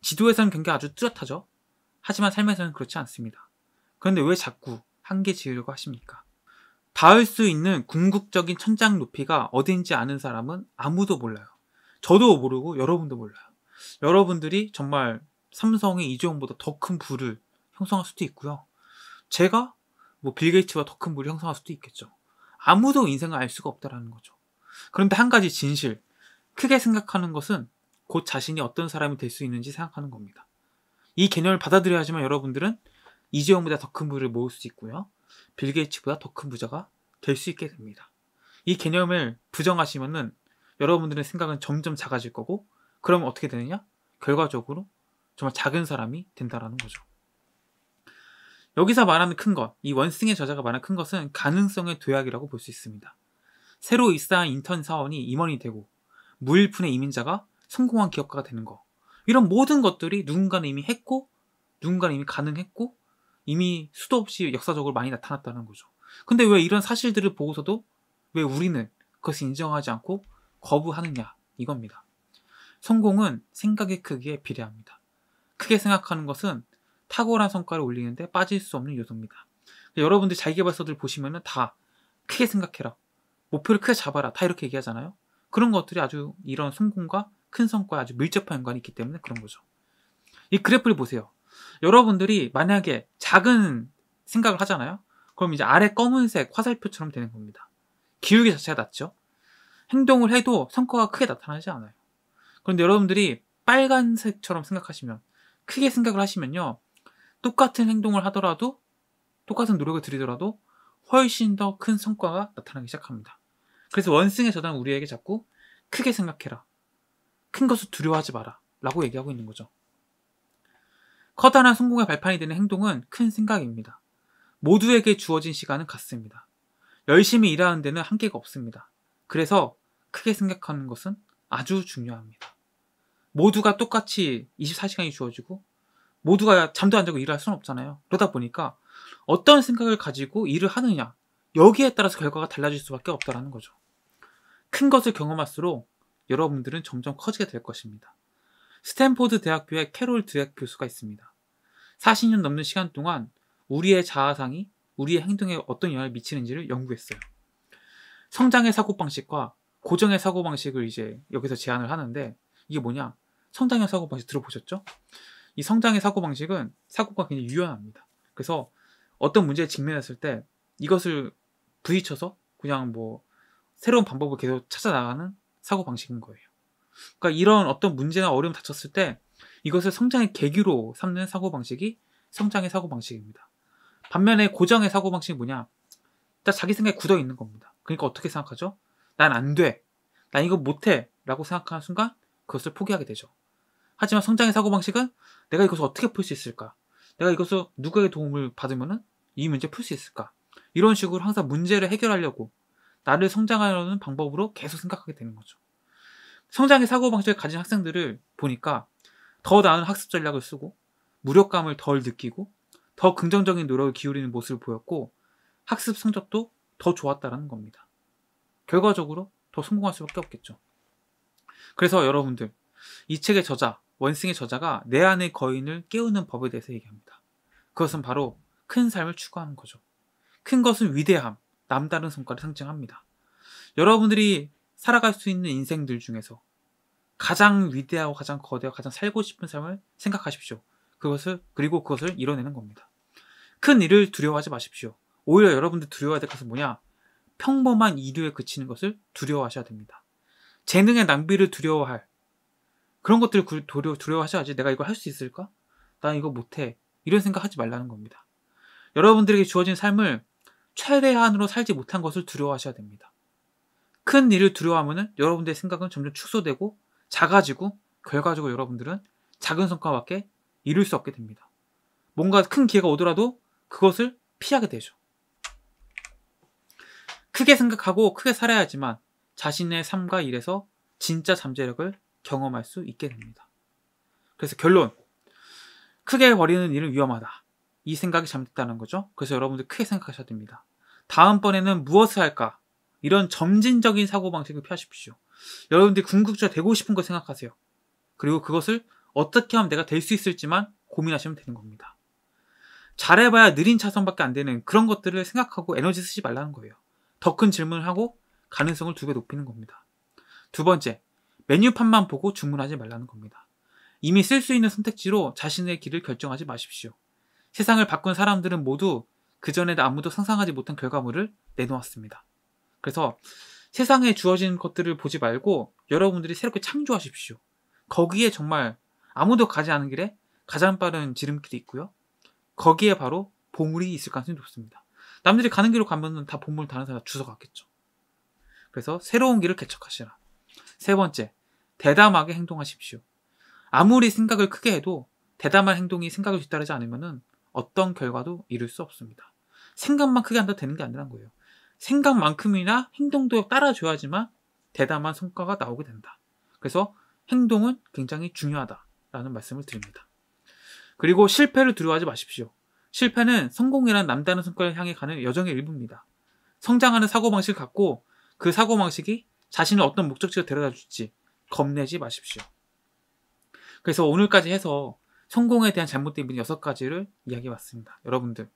지도에서는 경계가 아주 뚜렷하죠. 하지만 삶에서는 그렇지 않습니다. 그런데 왜 자꾸 한계 지으려고 하십니까? 닿을 수 있는 궁극적인 천장 높이가 어딘지 아는 사람은 아무도 몰라요. 저도 모르고 여러분도 몰라요. 여러분들이 정말 삼성의 이재용보다 더 큰 부를 형성할 수도 있고요. 제가 뭐 빌 게이츠와 더 큰 부를 형성할 수도 있겠죠. 아무도 인생을 알 수가 없다라는 거죠. 그런데 한 가지 진실, 크게 생각하는 것은 곧 자신이 어떤 사람이 될 수 있는지 생각하는 겁니다. 이 개념을 받아들여야지만 여러분들은 이재용보다 더 큰 부를 모을 수 있고요. 빌 게이츠보다 더 큰 부자가 될 수 있게 됩니다. 이 개념을 부정하시면은 여러분들의 생각은 점점 작아질 거고, 그러면 어떻게 되느냐? 결과적으로 정말 작은 사람이 된다라는 거죠. 여기서 말하는 큰 것, 이 원승의 저자가 말하는 큰 것은 가능성의 도약이라고 볼 수 있습니다. 새로 입사한 인턴 사원이 임원이 되고 무일푼의 이민자가 성공한 기업가가 되는 거. 이런 모든 것들이 누군가는 이미 했고 누군가는 이미 가능했고 이미 수도 없이 역사적으로 많이 나타났다는 거죠. 근데 왜 이런 사실들을 보고서도 왜 우리는 그것을 인정하지 않고 거부하느냐 이겁니다. 성공은 생각의 크기에 비례합니다. 크게 생각하는 것은 탁월한 성과를 올리는데 빠질 수 없는 요소입니다. 여러분들 자기개발서들 보시면은 다 크게 생각해라. 목표를 크게 잡아라. 다 이렇게 얘기하잖아요. 그런 것들이 아주 이런 성공과 큰 성과에 아주 밀접한 연관이 있기 때문에 그런 거죠. 이 그래프를 보세요. 여러분들이 만약에 작은 생각을 하잖아요. 그럼 이제 아래 검은색 화살표처럼 되는 겁니다. 기울기 자체가 낮죠. 행동을 해도 성과가 크게 나타나지 않아요. 그런데 여러분들이 빨간색처럼 생각하시면 크게 생각을 하시면요. 똑같은 행동을 하더라도 똑같은 노력을 들이더라도 훨씬 더 큰 성과가 나타나기 시작합니다. 그래서 원승의 저당 우리에게 자꾸 크게 생각해라. 큰 것을 두려워하지 마라. 라고 얘기하고 있는 거죠. 커다란 성공의 발판이 되는 행동은 큰 생각입니다. 모두에게 주어진 시간은 같습니다. 열심히 일하는 데는 한계가 없습니다. 그래서 크게 생각하는 것은 아주 중요합니다. 모두가 똑같이 24시간이 주어지고 모두가 잠도 안 자고 일할 수는 없잖아요. 그러다 보니까 어떤 생각을 가지고 일을 하느냐 여기에 따라서 결과가 달라질 수밖에 없다라는 거죠. 큰 것을 경험할수록 여러분들은 점점 커지게 될 것입니다. 스탠포드 대학교에 캐롤 드웩 교수가 있습니다. 40년 넘는 시간 동안 우리의 자아상이 우리의 행동에 어떤 영향을 미치는지를 연구했어요. 성장의 사고방식과 고정의 사고방식을 이제 여기서 제안을 하는데 이게 뭐냐? 성장의 사고방식 들어보셨죠? 이 성장의 사고방식은 사고가 굉장히 유연합니다. 그래서 어떤 문제에 직면했을 때 이것을 부딪혀서 그냥 뭐 새로운 방법을 계속 찾아 나가는 사고방식인 거예요. 그러니까 이런 어떤 문제나 어려움 닥쳤을 때 이것을 성장의 계기로 삼는 사고방식이 성장의 사고방식입니다. 반면에 고정의 사고방식이 뭐냐? 딱 자기 생각에 굳어 있는 겁니다. 그러니까 어떻게 생각하죠? 난 안 돼. 난 이거 못해. 라고 생각하는 순간 그것을 포기하게 되죠. 하지만 성장의 사고방식은 내가 이것을 어떻게 풀 수 있을까? 내가 이것을 누구에게 도움을 받으면 이 문제 풀 수 있을까? 이런 식으로 항상 문제를 해결하려고 나를 성장하려는 방법으로 계속 생각하게 되는 거죠. 성장의 사고방식을 가진 학생들을 보니까 더 나은 학습 전략을 쓰고 무력감을 덜 느끼고 더 긍정적인 노력을 기울이는 모습을 보였고 학습 성적도 더 좋았다라는 겁니다. 결과적으로 더 성공할 수밖에 없겠죠. 그래서 여러분들 이 책의 저자 원승의 저자가 내 안의 거인을 깨우는 법에 대해서 얘기합니다. 그것은 바로 큰 삶을 추구하는 거죠. 큰 것은 위대함, 남다른 성과를 상징합니다. 여러분들이 살아갈 수 있는 인생들 중에서 가장 위대하고 가장 거대하고 가장 살고 싶은 삶을 생각하십시오. 그것을 그리고 그것을 이뤄내는 겁니다. 큰 일을 두려워하지 마십시오. 오히려 여러분들 두려워해야 될 것은 뭐냐? 평범한 이류에 그치는 것을 두려워하셔야 됩니다. 재능의 낭비를 두려워할 그런 것들을 두려워하셔야지 내가 이걸 할 수 있을까? 난 이거 못해. 이런 생각하지 말라는 겁니다. 여러분들에게 주어진 삶을 최대한으로 살지 못한 것을 두려워하셔야 됩니다. 큰 일을 두려워하면 여러분들의 생각은 점점 축소되고 작아지고 결과적으로 여러분들은 작은 성과밖에 이룰 수 없게 됩니다. 뭔가 큰 기회가 오더라도 그것을 피하게 되죠. 크게 생각하고 크게 살아야지만 자신의 삶과 일에서 진짜 잠재력을 경험할 수 있게 됩니다. 그래서 결론. 크게 버리는 일은 위험하다. 이 생각이 잘못됐다는 거죠. 그래서 여러분들 크게 생각하셔야 됩니다. 다음번에는 무엇을 할까? 이런 점진적인 사고방식을 피하십시오. 여러분들이 궁극적으로 되고 싶은 거 생각하세요. 그리고 그것을 어떻게 하면 내가 될 수 있을지만 고민하시면 되는 겁니다. 잘해봐야 느린 차선밖에 안 되는 그런 것들을 생각하고 에너지 쓰지 말라는 거예요. 더 큰 질문을 하고 가능성을 두 배 높이는 겁니다. 두 번째, 메뉴판만 보고 주문하지 말라는 겁니다. 이미 쓸 수 있는 선택지로 자신의 길을 결정하지 마십시오. 세상을 바꾼 사람들은 모두 그전에 아무도 상상하지 못한 결과물을 내놓았습니다. 그래서 세상에 주어진 것들을 보지 말고 여러분들이 새롭게 창조하십시오. 거기에 정말 아무도 가지 않은 길에 가장 빠른 지름길이 있고요. 거기에 바로 보물이 있을 가능성이 높습니다. 남들이 가는 길로 가면은 다 보물 다른 사람 주워 갔겠죠. 그래서 새로운 길을 개척하시라. 세 번째, 대담하게 행동하십시오. 아무리 생각을 크게 해도 대담한 행동이 생각을 뒤따르지 않으면은 어떤 결과도 이룰 수 없습니다. 생각만 크게 한다 되는 게 아니란 거예요. 생각만큼이나 행동도 따라줘야지만 대담한 성과가 나오게 된다. 그래서 행동은 굉장히 중요하다라는 말씀을 드립니다. 그리고 실패를 두려워하지 마십시오. 실패는 성공이란 남다른 성과를 향해 가는 여정의 일부입니다. 성장하는 사고방식을 갖고 그 사고방식이 자신을 어떤 목적지로 데려다 줄지 겁내지 마십시오. 그래서 오늘까지 해서 성공에 대한 잘못된 미 여섯 가지를 이야기해 봤습니다. 여러분들,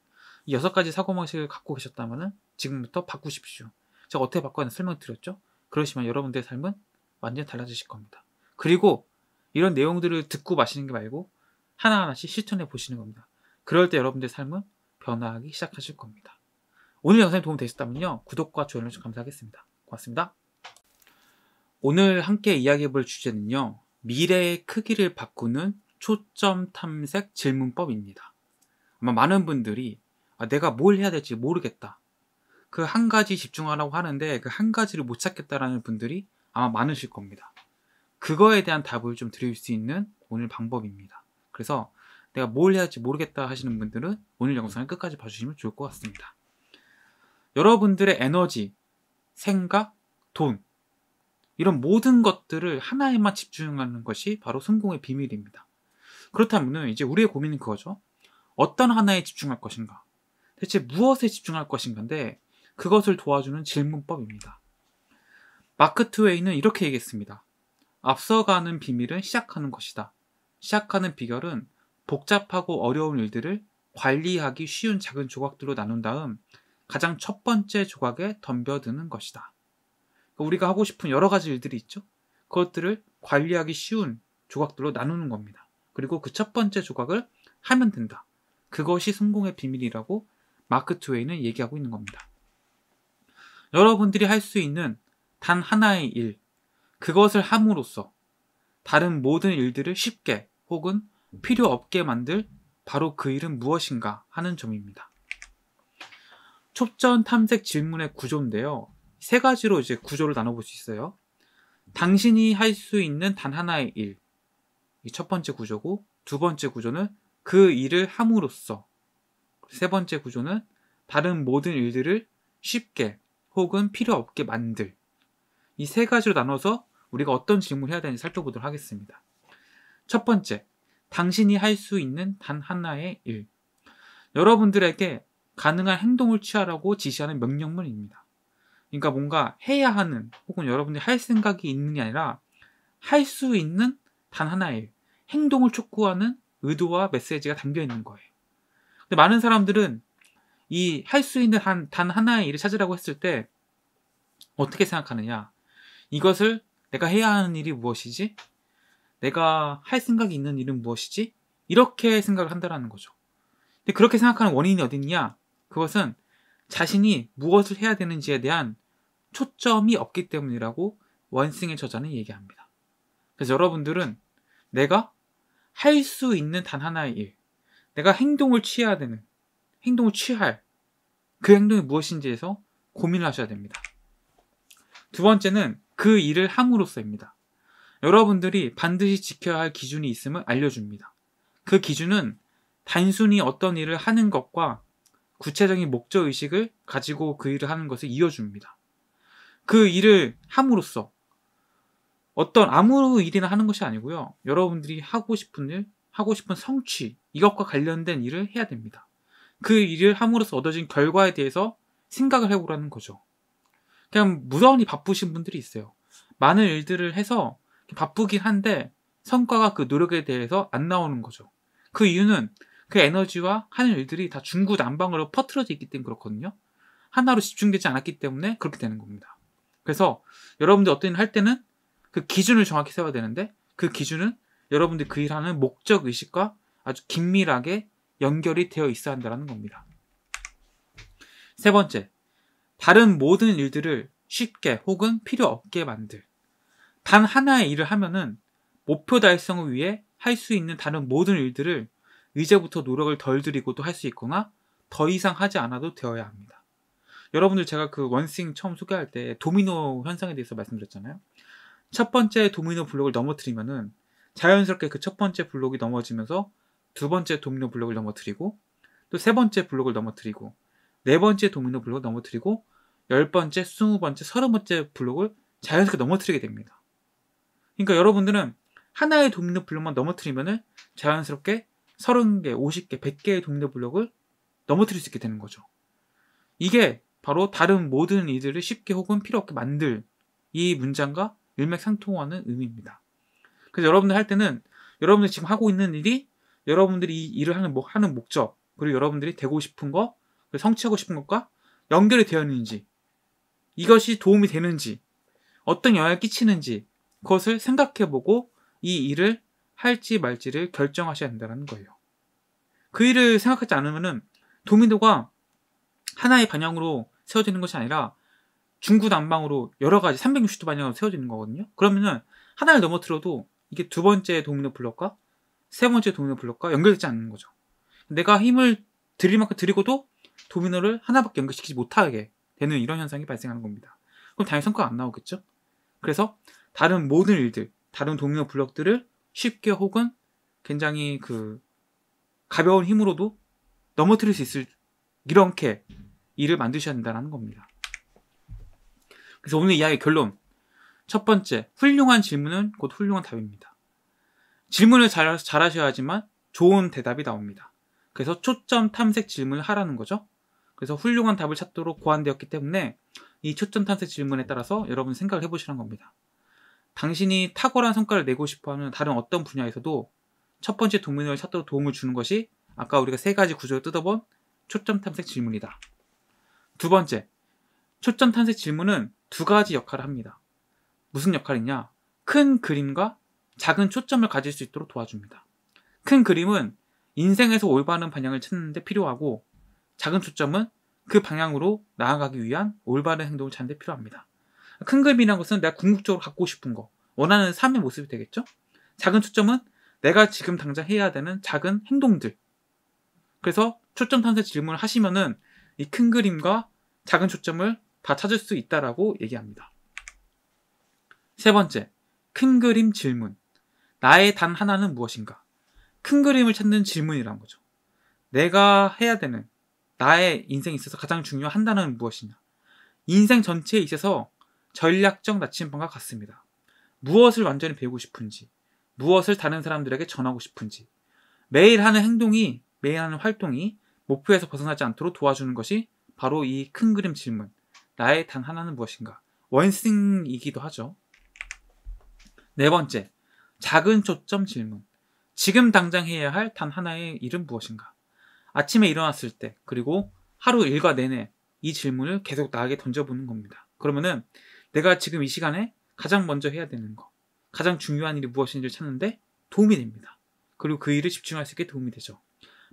이 여섯 가지 사고방식을 갖고 계셨다면 지금부터 바꾸십시오. 제가 어떻게 바꿔야 설명드렸죠? 그러시면 여러분들의 삶은 완전히 달라지실 겁니다. 그리고 이런 내용들을 듣고 마시는 게 말고 하나하나씩 실천해 보시는 겁니다. 그럴 때 여러분들의 삶은 변화하기 시작하실 겁니다. 오늘 영상이 도움 되셨다면요. 구독과 좋아요를 좀 감사하겠습니다. 고맙습니다. 오늘 함께 이야기해 볼 주제는요. 미래의 크기를 바꾸는 초점 탐색 질문법입니다. 아마 많은 분들이 아, 내가 뭘 해야 될지 모르겠다. 그 한 가지 집중하라고 하는데 그 한 가지를 못 찾겠다라는 분들이 아마 많으실 겁니다. 그거에 대한 답을 좀 드릴 수 있는 오늘 방법입니다. 그래서 내가 뭘 해야 할지 모르겠다 하시는 분들은 오늘 영상을 끝까지 봐주시면 좋을 것 같습니다. 여러분들의 에너지, 생각, 돈, 이런 모든 것들을 하나에만 집중하는 것이 바로 성공의 비밀입니다. 그렇다면 이제 우리의 고민은 그거죠. 어떤 하나에 집중할 것인가? 대체 무엇에 집중할 것인가인데 그것을 도와주는 질문법입니다. 마크 트웨이는 이렇게 얘기했습니다. 앞서가는 비밀은 시작하는 것이다. 시작하는 비결은 복잡하고 어려운 일들을 관리하기 쉬운 작은 조각들로 나눈 다음 가장 첫 번째 조각에 덤벼드는 것이다. 우리가 하고 싶은 여러 가지 일들이 있죠. 그것들을 관리하기 쉬운 조각들로 나누는 겁니다. 그리고 그 첫 번째 조각을 하면 된다. 그것이 성공의 비밀이라고 마크 트웨이는 얘기하고 있는 겁니다. 여러분들이 할 수 있는 단 하나의 일, 그것을 함으로써 다른 모든 일들을 쉽게 혹은 필요 없게 만들 바로 그 일은 무엇인가 하는 점입니다. 촉전 탐색 질문의 구조인데요. 세 가지로 이제 구조를 나눠볼 수 있어요. 당신이 할 수 있는 단 하나의 일. 이 첫 번째 구조고, 두 번째 구조는 그 일을 함으로써. 세 번째 구조는 다른 모든 일들을 쉽게 혹은 필요 없게 만들. 이 세 가지로 나눠서 우리가 어떤 질문을 해야 되는지 살펴보도록 하겠습니다. 첫 번째, 당신이 할 수 있는 단 하나의 일. 여러분들에게 가능한 행동을 취하라고 지시하는 명령문입니다. 그러니까 뭔가 해야 하는 혹은 여러분들이 할 생각이 있는 게 아니라 할 수 있는 단 하나의 일. 행동을 촉구하는 의도와 메시지가 담겨 있는 거예요. 근데 많은 사람들은 이 할 수 있는 한, 단 하나의 일을 찾으라고 했을 때 어떻게 생각하느냐. 이것을 내가 해야 하는 일이 무엇이지? 내가 할 생각이 있는 일은 무엇이지? 이렇게 생각을 한다라는 거죠. 근데 그렇게 생각하는 원인이 어딨냐? 그것은 자신이 무엇을 해야 되는지에 대한 초점이 없기 때문이라고 원승의 저자는 얘기합니다. 그래서 여러분들은 내가 할 수 있는 단 하나의 일, 내가 행동을 취해야 되는, 행동을 취할 그 행동이 무엇인지에서 고민을 하셔야 됩니다. 두 번째는 그 일을 함으로써입니다. 여러분들이 반드시 지켜야 할 기준이 있음을 알려줍니다. 그 기준은 단순히 어떤 일을 하는 것과 구체적인 목적 의식을 가지고 그 일을 하는 것을 이어줍니다. 그 일을 함으로써 어떤 아무 일이나 하는 것이 아니고요. 여러분들이 하고 싶은 일, 하고 싶은 성취, 이것과 관련된 일을 해야 됩니다. 그 일을 함으로써 얻어진 결과에 대해서 생각을 해보라는 거죠. 그냥 무던히 바쁘신 분들이 있어요. 많은 일들을 해서 바쁘긴 한데 성과가 그 노력에 대해서 안 나오는 거죠. 그 이유는 그 에너지와 하는 일들이 다 중구난방으로 퍼트려져 있기 때문에 그렇거든요. 하나로 집중되지 않았기 때문에 그렇게 되는 겁니다. 그래서 여러분들 어떤 일할 때는 그 기준을 정확히 세워야 되는데 그 기준은 여러분들 그 일하는 목적 의식과 아주 긴밀하게 연결이 되어 있어야 한다는 겁니다. 세 번째, 다른 모든 일들을 쉽게 혹은 필요 없게 만들. 단 하나의 일을 하면은 목표 달성을 위해 할 수 있는 다른 모든 일들을 이제부터 노력을 덜 들이고도 할 수 있거나 더 이상 하지 않아도 되어야 합니다. 여러분들 제가 그 원싱 처음 소개할 때 도미노 현상에 대해서 말씀드렸잖아요. 첫 번째 도미노 블록을 넘어뜨리면은 자연스럽게 그 첫 번째 블록이 넘어지면서 두 번째 도미노 블록을 넘어뜨리고 또 세 번째 블록을 넘어뜨리고 네 번째 도미노 블록을 넘어뜨리고 열 번째, 스무 번째, 서른 번째 블록을 자연스럽게 넘어뜨리게 됩니다. 그러니까 여러분들은 하나의 도미노 블록만 넘어뜨리면은 자연스럽게 30개, 50개, 100개의 도미노 블록을 넘어뜨릴 수 있게 되는 거죠. 이게 바로 다른 모든 이들을 쉽게 혹은 필요 없게 만들 이 문장과 일맥상통하는 의미입니다. 그래서 여러분들 할 때는 여러분들 지금 하고 있는 일이 여러분들이 이 일을 하는, 하는 목적, 그리고 여러분들이 되고 싶은 거, 성취하고 싶은 것과 연결이 되어 있는지, 이것이 도움이 되는지, 어떤 영향을 끼치는지, 그것을 생각해보고 이 일을 할지 말지를 결정하셔야 된다는 거예요. 그 일을 생각하지 않으면은 도미노가 하나의 방향으로 세워지는 것이 아니라 중구난방으로 여러 가지 360도 방향으로 세워지는 거거든요. 그러면은 하나를 넘어뜨려도 이게 두 번째 도미노 블록과 세 번째 도미노 블록과 연결되지 않는 거죠. 내가 힘을 들일 만큼 들이고도 도미노를 하나밖에 연결시키지 못하게 되는 이런 현상이 발생하는 겁니다. 그럼 당연히 성과가 안 나오겠죠? 그래서 다른 모든 일들, 다른 도미노 블록들을 쉽게 혹은 굉장히 그 가벼운 힘으로도 넘어뜨릴 수 있을 이렇게 일을 만드셔야 된다는 겁니다. 그래서 오늘 이야기 결론. 첫 번째, 훌륭한 질문은 곧 훌륭한 답입니다. 질문을 잘, 잘 하셔야지만 좋은 대답이 나옵니다. 그래서 초점 탐색 질문을 하라는 거죠. 그래서 훌륭한 답을 찾도록 고안되었기 때문에 이 초점 탐색 질문에 따라서 여러분 생각을 해보시라는 겁니다. 당신이 탁월한 성과를 내고 싶어하는 다른 어떤 분야에서도 첫 번째 도미노를 찾도록 도움을 주는 것이 아까 우리가 세 가지 구조를 뜯어본 초점 탐색 질문이다. 두 번째, 초점 탐색 질문은 두 가지 역할을 합니다. 무슨 역할이냐? 큰 그림과 작은 초점을 가질 수 있도록 도와줍니다. 큰 그림은 인생에서 올바른 방향을 찾는 데 필요하고 작은 초점은 그 방향으로 나아가기 위한 올바른 행동을 찾는 데 필요합니다. 큰 그림이라는 것은 내가 궁극적으로 갖고 싶은 거, 원하는 삶의 모습이 되겠죠? 작은 초점은 내가 지금 당장 해야 되는 작은 행동들. 그래서 초점 탐색 질문을 하시면은 이 큰 그림과 작은 초점을 다 찾을 수 있다라고 얘기합니다. 세 번째, 큰 그림 질문. 나의 단 하나는 무엇인가? 큰 그림을 찾는 질문이란 거죠. 내가 해야 되는 나의 인생에 있어서 가장 중요한 한 단어는 무엇이냐? 인생 전체에 있어서 전략적 나침반과 같습니다. 무엇을 완전히 배우고 싶은지, 무엇을 다른 사람들에게 전하고 싶은지, 매일 하는 행동이, 매일 하는 활동이 목표에서 벗어나지 않도록 도와주는 것이 바로 이 큰 그림 질문. 나의 단 하나는 무엇인가? 원싱이기도 하죠. 네 번째, 작은 초점 질문. 지금 당장 해야 할 단 하나의 일은 무엇인가? 아침에 일어났을 때, 그리고 하루 일과 내내 이 질문을 계속 나에게 던져보는 겁니다. 그러면은 내가 지금 이 시간에 가장 먼저 해야 되는 거, 가장 중요한 일이 무엇인지를 찾는데 도움이 됩니다. 그리고 그 일을 집중할 수 있게 도움이 되죠.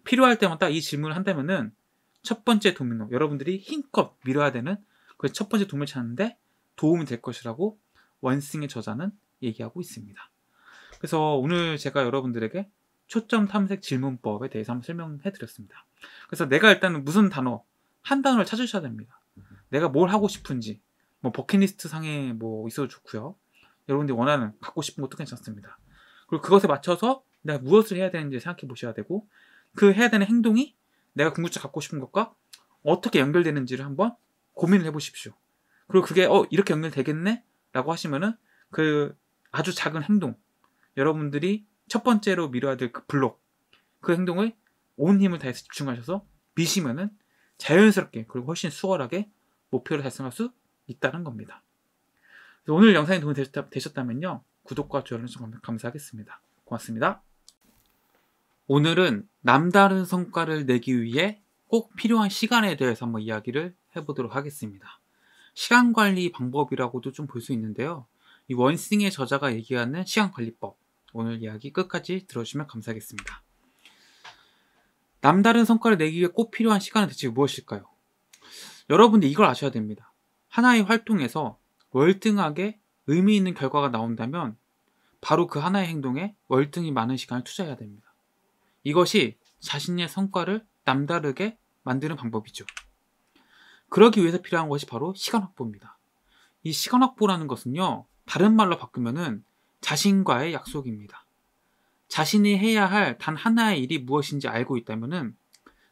필요할 때마다 이 질문을 한다면은 첫 번째 도미노, 여러분들이 힘껏 밀어야 되는 그 첫 번째 도미노를 찾는데 도움이 될 것이라고 원싱의 저자는 얘기하고 있습니다. 그래서 오늘 제가 여러분들에게 초점 탐색 질문법에 대해서 한번 설명해 드렸습니다. 그래서 내가 일단은 무슨 단어, 한 단어를 찾으셔야 됩니다. 내가 뭘 하고 싶은지, 뭐 버킷리스트 상에 뭐 있어도 좋고요. 여러분들이 원하는 갖고 싶은 것도 괜찮습니다. 그리고 그것에 맞춰서 내가 무엇을 해야 되는지 생각해 보셔야 되고 그 해야 되는 행동이 내가 궁극적으로 갖고 싶은 것과 어떻게 연결되는지를 한번 고민을 해 보십시오. 그리고 그게 어 이렇게 연결되겠네? 라고 하시면은 그 아주 작은 행동 여러분들이 첫 번째로 미뤄야 될 그 블록 그 행동을 온 힘을 다해서 집중하셔서 미시면은 자연스럽게 그리고 훨씬 수월하게 목표를 달성할 수 있다는 겁니다. 오늘 영상이 도움이 되셨다, 면요 구독과 좋아요를 좀 감사하겠습니다. 고맙습니다. 오늘은 남다른 성과를 내기 위해 꼭 필요한 시간에 대해서 한번 이야기를 해보도록 하겠습니다. 시간 관리 방법이라고도 좀 볼 수 있는데요. 이 원싱의 저자가 얘기하는 시간 관리법. 오늘 이야기 끝까지 들어주시면 감사하겠습니다. 남다른 성과를 내기 위해 꼭 필요한 시간은 대체 무엇일까요? 여러분들 이걸 아셔야 됩니다. 하나의 활동에서 월등하게 의미 있는 결과가 나온다면 바로 그 하나의 행동에 월등히 많은 시간을 투자해야 됩니다. 이것이 자신의 성과를 남다르게 만드는 방법이죠. 그러기 위해서 필요한 것이 바로 시간 확보입니다. 이 시간 확보라는 것은요, 다른 말로 바꾸면은 자신과의 약속입니다. 자신이 해야 할 단 하나의 일이 무엇인지 알고 있다면은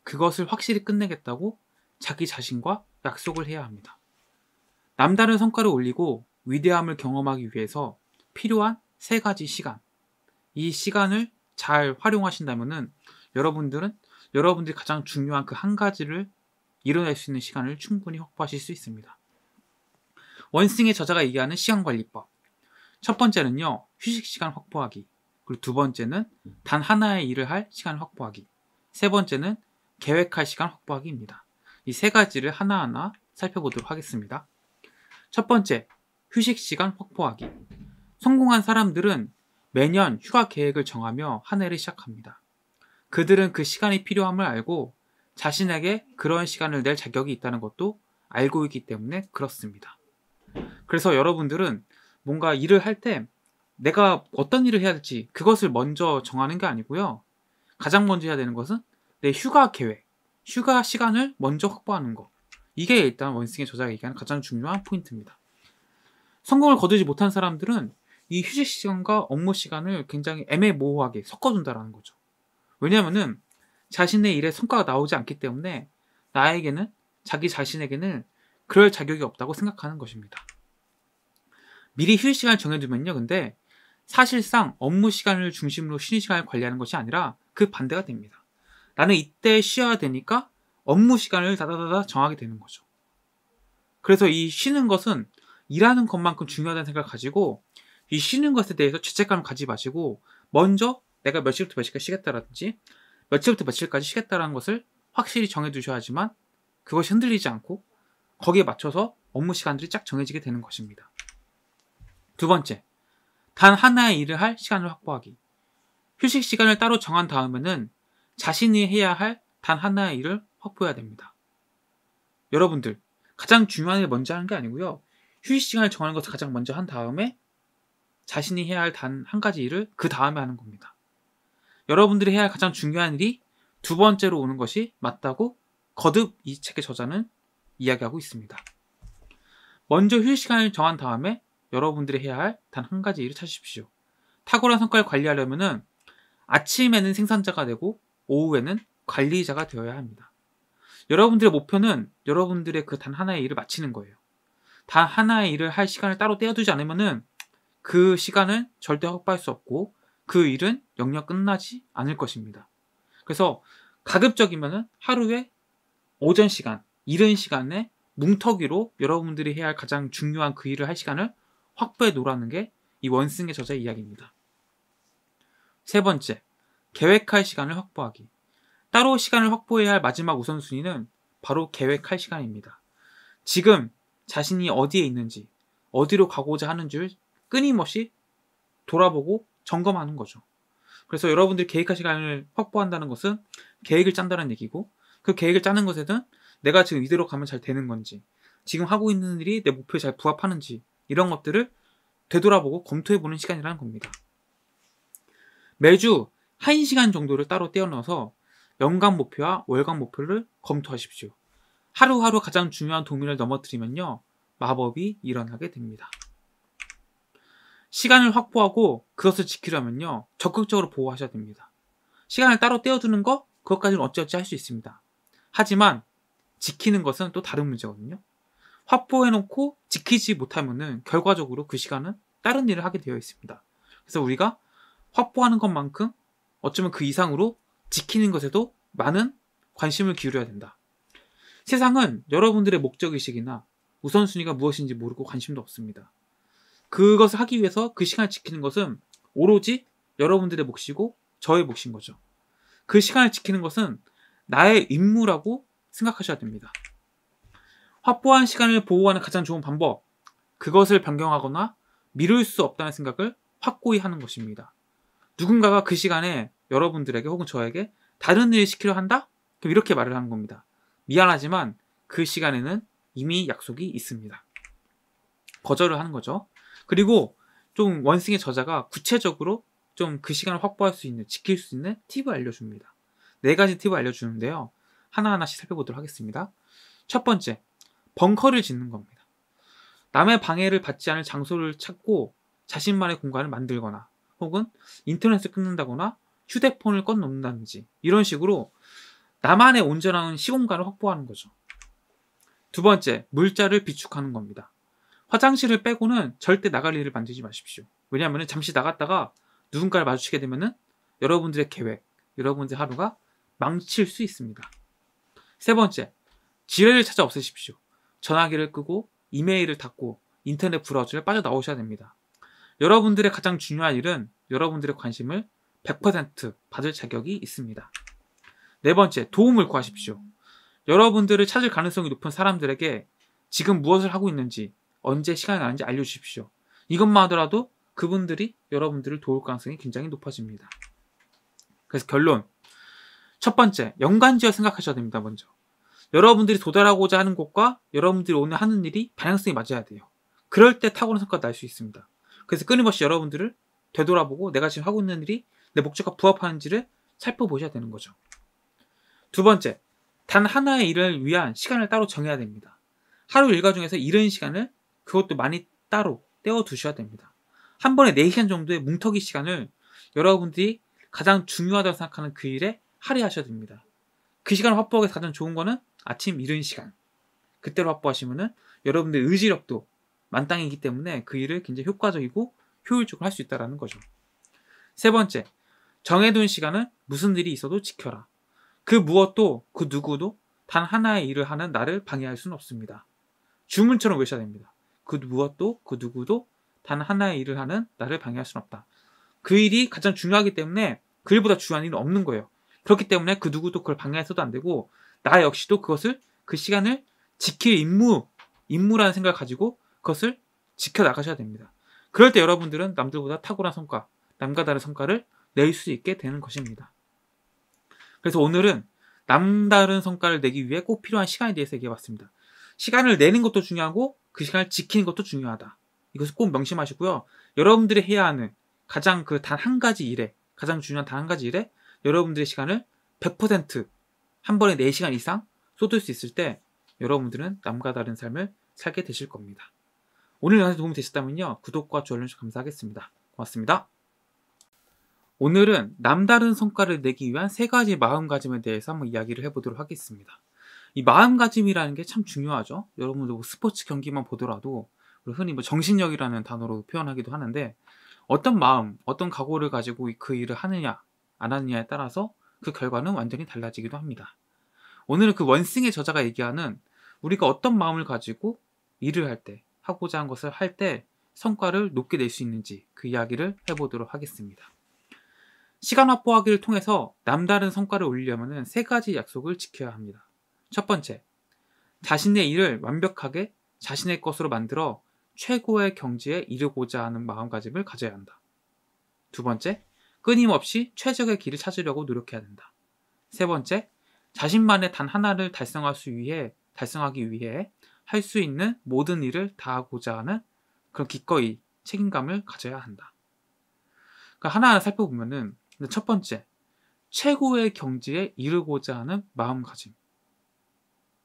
그것을 확실히 끝내겠다고 자기 자신과 약속을 해야 합니다. 남다른 성과를 올리고 위대함을 경험하기 위해서 필요한 세 가지 시간. 이 시간을 잘 활용하신다면은 여러분들은 여러분들이 가장 중요한 그 한 가지를 이뤄낼 수 있는 시간을 충분히 확보하실 수 있습니다. 원승의 저자가 얘기하는 시간 관리법. 첫 번째는요, 휴식 시간 확보하기. 그리고 두 번째는 단 하나의 일을 할 시간을 확보하기. 세 번째는 계획할 시간 확보하기입니다. 이 세 가지를 하나하나 살펴보도록 하겠습니다. 첫 번째, 휴식 시간 확보하기. 성공한 사람들은 매년 휴가 계획을 정하며 한 해를 시작합니다. 그들은 그 시간이 필요함을 알고 자신에게 그런 시간을 낼 자격이 있다는 것도 알고 있기 때문에 그렇습니다. 그래서 여러분들은 뭔가 일을 할 때 내가 어떤 일을 해야 될지 그것을 먼저 정하는 게 아니고요. 가장 먼저 해야 되는 것은 내 휴가 계획, 휴가 시간을 먼저 확보하는 것. 이게 일단 원스팅의 저자가 얘기하는 가장 중요한 포인트입니다. 성공을 거두지 못한 사람들은 이 휴식 시간과 업무 시간을 굉장히 애매모호하게 섞어둔다라는 거죠. 왜냐하면은 자신의 일에 성과가 나오지 않기 때문에 나에게는 자기 자신에게는 그럴 자격이 없다고 생각하는 것입니다. 미리 휴식 시간을 정해두면요. 근데 사실상 업무 시간을 중심으로 쉬는 시간을 관리하는 것이 아니라 그 반대가 됩니다. 나는 이때 쉬어야 되니까 업무 시간을 다다다다 정하게 되는 거죠. 그래서 이 쉬는 것은 일하는 것만큼 중요하다는 생각을 가지고 이 쉬는 것에 대해서 죄책감을 가지 마시고 먼저 내가 몇 시부터 몇 시까지 쉬겠다라든지 며칠부터 며칠까지 쉬겠다라는 것을 확실히 정해두셔야지만 그것이 흔들리지 않고 거기에 맞춰서 업무 시간들이 쫙 정해지게 되는 것입니다. 두 번째, 단 하나의 일을 할 시간을 확보하기. 휴식 시간을 따로 정한 다음에는 자신이 해야 할 단 하나의 일을 확보해야 됩니다. 여러분들, 가장 중요한 게 먼저 하는 게 아니고요. 휴식 시간을 정하는 것을 가장 먼저 한 다음에 자신이 해야 할 단 한 가지 일을 그 다음에 하는 겁니다. 여러분들이 해야 할 가장 중요한 일이 두 번째로 오는 것이 맞다고 거듭 이 책의 저자는 이야기하고 있습니다. 먼저 휴식 시간을 정한 다음에 여러분들이 해야 할 단 한 가지 일을 찾으십시오. 탁월한 성과를 관리하려면 아침에는 생산자가 되고 오후에는 관리자가 되어야 합니다. 여러분들의 목표는 여러분들의 그 단 하나의 일을 마치는 거예요. 단 하나의 일을 할 시간을 따로 떼어두지 않으면은 그 시간은 절대 확보할 수 없고 그 일은 영영 끝나지 않을 것입니다. 그래서 가급적이면은 하루에 오전 시간, 이른 시간에 뭉터기로 여러분들이 해야 할 가장 중요한 그 일을 할 시간을 확보해 놓으라는 게 이 원승의 저자의 이야기입니다. 세 번째, 계획할 시간을 확보하기. 따로 시간을 확보해야 할 마지막 우선순위는 바로 계획할 시간입니다. 지금 자신이 어디에 있는지, 어디로 가고자 하는지를 끊임없이 돌아보고 점검하는 거죠. 그래서 여러분들이 계획할 시간을 확보한다는 것은 계획을 짠다는 얘기고 그 계획을 짜는 것에는 내가 지금 이대로 가면 잘 되는 건지 지금 하고 있는 일이 내 목표에 잘 부합하는지 이런 것들을 되돌아보고 검토해보는 시간이라는 겁니다. 매주 1시간 정도를 따로 떼어넣어서 연간 목표와 월간 목표를 검토하십시오. 하루하루 가장 중요한 도민을 넘어뜨리면요. 마법이 일어나게 됩니다. 시간을 확보하고 그것을 지키려면요. 적극적으로 보호하셔야 됩니다. 시간을 따로 떼어두는 거, 그것까지는 어찌어찌 할 수 있습니다. 하지만 지키는 것은 또 다른 문제거든요. 확보해놓고 지키지 못하면은 결과적으로 그 시간은 다른 일을 하게 되어 있습니다. 그래서 우리가 확보하는 것만큼 어쩌면 그 이상으로 지키는 것에도 많은 관심을 기울여야 된다. 세상은 여러분들의 목적의식이나 우선순위가 무엇인지 모르고 관심도 없습니다. 그것을 하기 위해서 그 시간을 지키는 것은 오로지 여러분들의 몫이고 저의 몫인 거죠. 그 시간을 지키는 것은 나의 임무라고 생각하셔야 됩니다. 확보한 시간을 보호하는 가장 좋은 방법, 그것을 변경하거나 미룰 수 없다는 생각을 확고히 하는 것입니다. 누군가가 그 시간에 여러분들에게 혹은 저에게 다른 일을 시키려 한다? 그럼 이렇게 말을 하는 겁니다. 미안하지만 그 시간에는 이미 약속이 있습니다. 거절을 하는 거죠. 그리고 좀 원숭이 저자가 구체적으로 좀 그 시간을 확보할 수 있는, 지킬 수 있는 팁을 알려줍니다. 네 가지 팁을 알려주는데요. 하나하나씩 살펴보도록 하겠습니다. 첫 번째, 벙커를 짓는 겁니다. 남의 방해를 받지 않을 장소를 찾고 자신만의 공간을 만들거나 혹은 인터넷을 끊는다거나 휴대폰을 꺼놓는다든지 이런 식으로 나만의 온전한 시공간을 확보하는 거죠. 두 번째, 물자를 비축하는 겁니다. 화장실을 빼고는 절대 나갈 일을 만들지 마십시오. 왜냐하면 잠시 나갔다가 누군가를 마주치게 되면 여러분들의 계획, 여러분들의 하루가 망칠 수 있습니다. 세 번째, 지뢰를 찾아 없애십시오. 전화기를 끄고 이메일을 닫고 인터넷 브라우저에 빠져나오셔야 됩니다. 여러분들의 가장 중요한 일은 여러분들의 관심을 100% 받을 자격이 있습니다. 네 번째, 도움을 구하십시오. 여러분들을 찾을 가능성이 높은 사람들에게 지금 무엇을 하고 있는지, 언제 시간이 나는지 알려주십시오. 이것만 하더라도 그분들이 여러분들을 도울 가능성이 굉장히 높아집니다. 그래서 결론. 첫 번째, 연관지어 생각하셔야 됩니다, 먼저. 여러분들이 도달하고자 하는 곳과 여러분들이 오늘 하는 일이 방향성이 맞아야 돼요. 그럴 때 탁월한 성과가 날 수 있습니다. 그래서 끊임없이 여러분들을 되돌아보고 내가 지금 하고 있는 일이 내 목적과 부합하는지를 살펴보셔야 되는 거죠. 두 번째, 단 하나의 일을 위한 시간을 따로 정해야 됩니다. 하루 일과 중에서 이른 시간을 그것도 많이 따로 떼어 두셔야 됩니다. 한 번에 4시간 정도의 뭉터기 시간을 여러분들이 가장 중요하다고 생각하는 그 일에 할애하셔야 됩니다. 그 시간을 확보하기 가장 좋은 거는 아침 이른 시간. 그때로 확보하시면은 여러분들의 의지력도 만땅이기 때문에 그 일을 굉장히 효과적이고 효율적으로 할 수 있다는 거죠. 세 번째, 정해둔 시간은 무슨 일이 있어도 지켜라. 그 무엇도 그 누구도 단 하나의 일을 하는 나를 방해할 수는 없습니다. 주문처럼 외셔야 됩니다. 그 무엇도 그 누구도 단 하나의 일을 하는 나를 방해할 수는 없다. 그 일이 가장 중요하기 때문에 그 일보다 중요한 일은 없는 거예요. 그렇기 때문에 그 누구도 그걸 방해해서도 안 되고 나 역시도 그것을 그 시간을 지킬 임무, 임무라는 생각을 가지고 그것을 지켜 나가셔야 됩니다. 그럴 때 여러분들은 남들보다 탁월한 성과, 남과 다른 성과를 낼 수 있게 되는 것입니다. 그래서 오늘은 남다른 성과를 내기 위해 꼭 필요한 시간에 대해서 얘기해 봤습니다. 시간을 내는 것도 중요하고 그 시간을 지키는 것도 중요하다. 이것을 꼭 명심하시고요. 여러분들이 해야 하는 가장 그 단 한 가지 일에, 가장 중요한 단 한 가지 일에 여러분들의 시간을 100% 한 번에 4시간 이상 쏟을 수 있을 때 여러분들은 남과 다른 삶을 살게 되실 겁니다. 오늘 영상이 도움이 되셨다면요. 구독과 좋아요 좀 감사하겠습니다. 고맙습니다. 오늘은 남다른 성과를 내기 위한 세 가지 마음가짐에 대해서 한번 이야기를 해보도록 하겠습니다. 이 마음가짐이라는 게 참 중요하죠. 여러분들 뭐 스포츠 경기만 보더라도 흔히 뭐 정신력이라는 단어로 표현하기도 하는데 어떤 마음, 어떤 각오를 가지고 그 일을 하느냐, 안 하느냐에 따라서 그 결과는 완전히 달라지기도 합니다. 오늘은 그 원승의 저자가 얘기하는 우리가 어떤 마음을 가지고 일을 할 때, 하고자 한 것을 할 때 성과를 높게 낼 수 있는지 그 이야기를 해보도록 하겠습니다. 시간 확보하기를 통해서 남다른 성과를 올리려면 세 가지 약속을 지켜야 합니다. 첫 번째, 자신의 일을 완벽하게 자신의 것으로 만들어 최고의 경지에 이르고자 하는 마음가짐을 가져야 한다. 두 번째, 끊임없이 최적의 길을 찾으려고 노력해야 된다. 세 번째, 자신만의 단 하나를 달성할 수 위해 달성하기 위해 할 수 있는 모든 일을 다하고자 하는 그런 기꺼이 책임감을 가져야 한다. 그러니까 하나하나 살펴보면은 첫 번째, 최고의 경지에 이르고자 하는 마음가짐.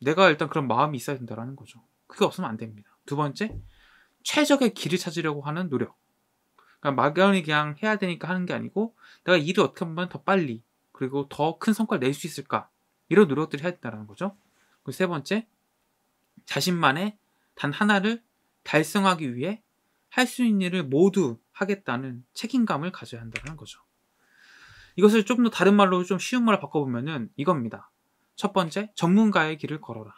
내가 일단 그런 마음이 있어야 된다는 거죠. 그게 없으면 안 됩니다. 두 번째, 최적의 길을 찾으려고 하는 노력. 그러니까 막연히 그냥 해야 되니까 하는 게 아니고 내가 일을 어떻게 하면 더 빨리 그리고 더 큰 성과를 낼 수 있을까 이런 노력들을 해야 된다는 거죠. 그리고 세 번째 자신만의 단 하나를 달성하기 위해 할 수 있는 일을 모두 하겠다는 책임감을 가져야 한다는 거죠. 이것을 좀 더 다른 말로 좀 쉬운 말로 바꿔보면은 이겁니다. 첫 번째, 전문가의 길을 걸어라.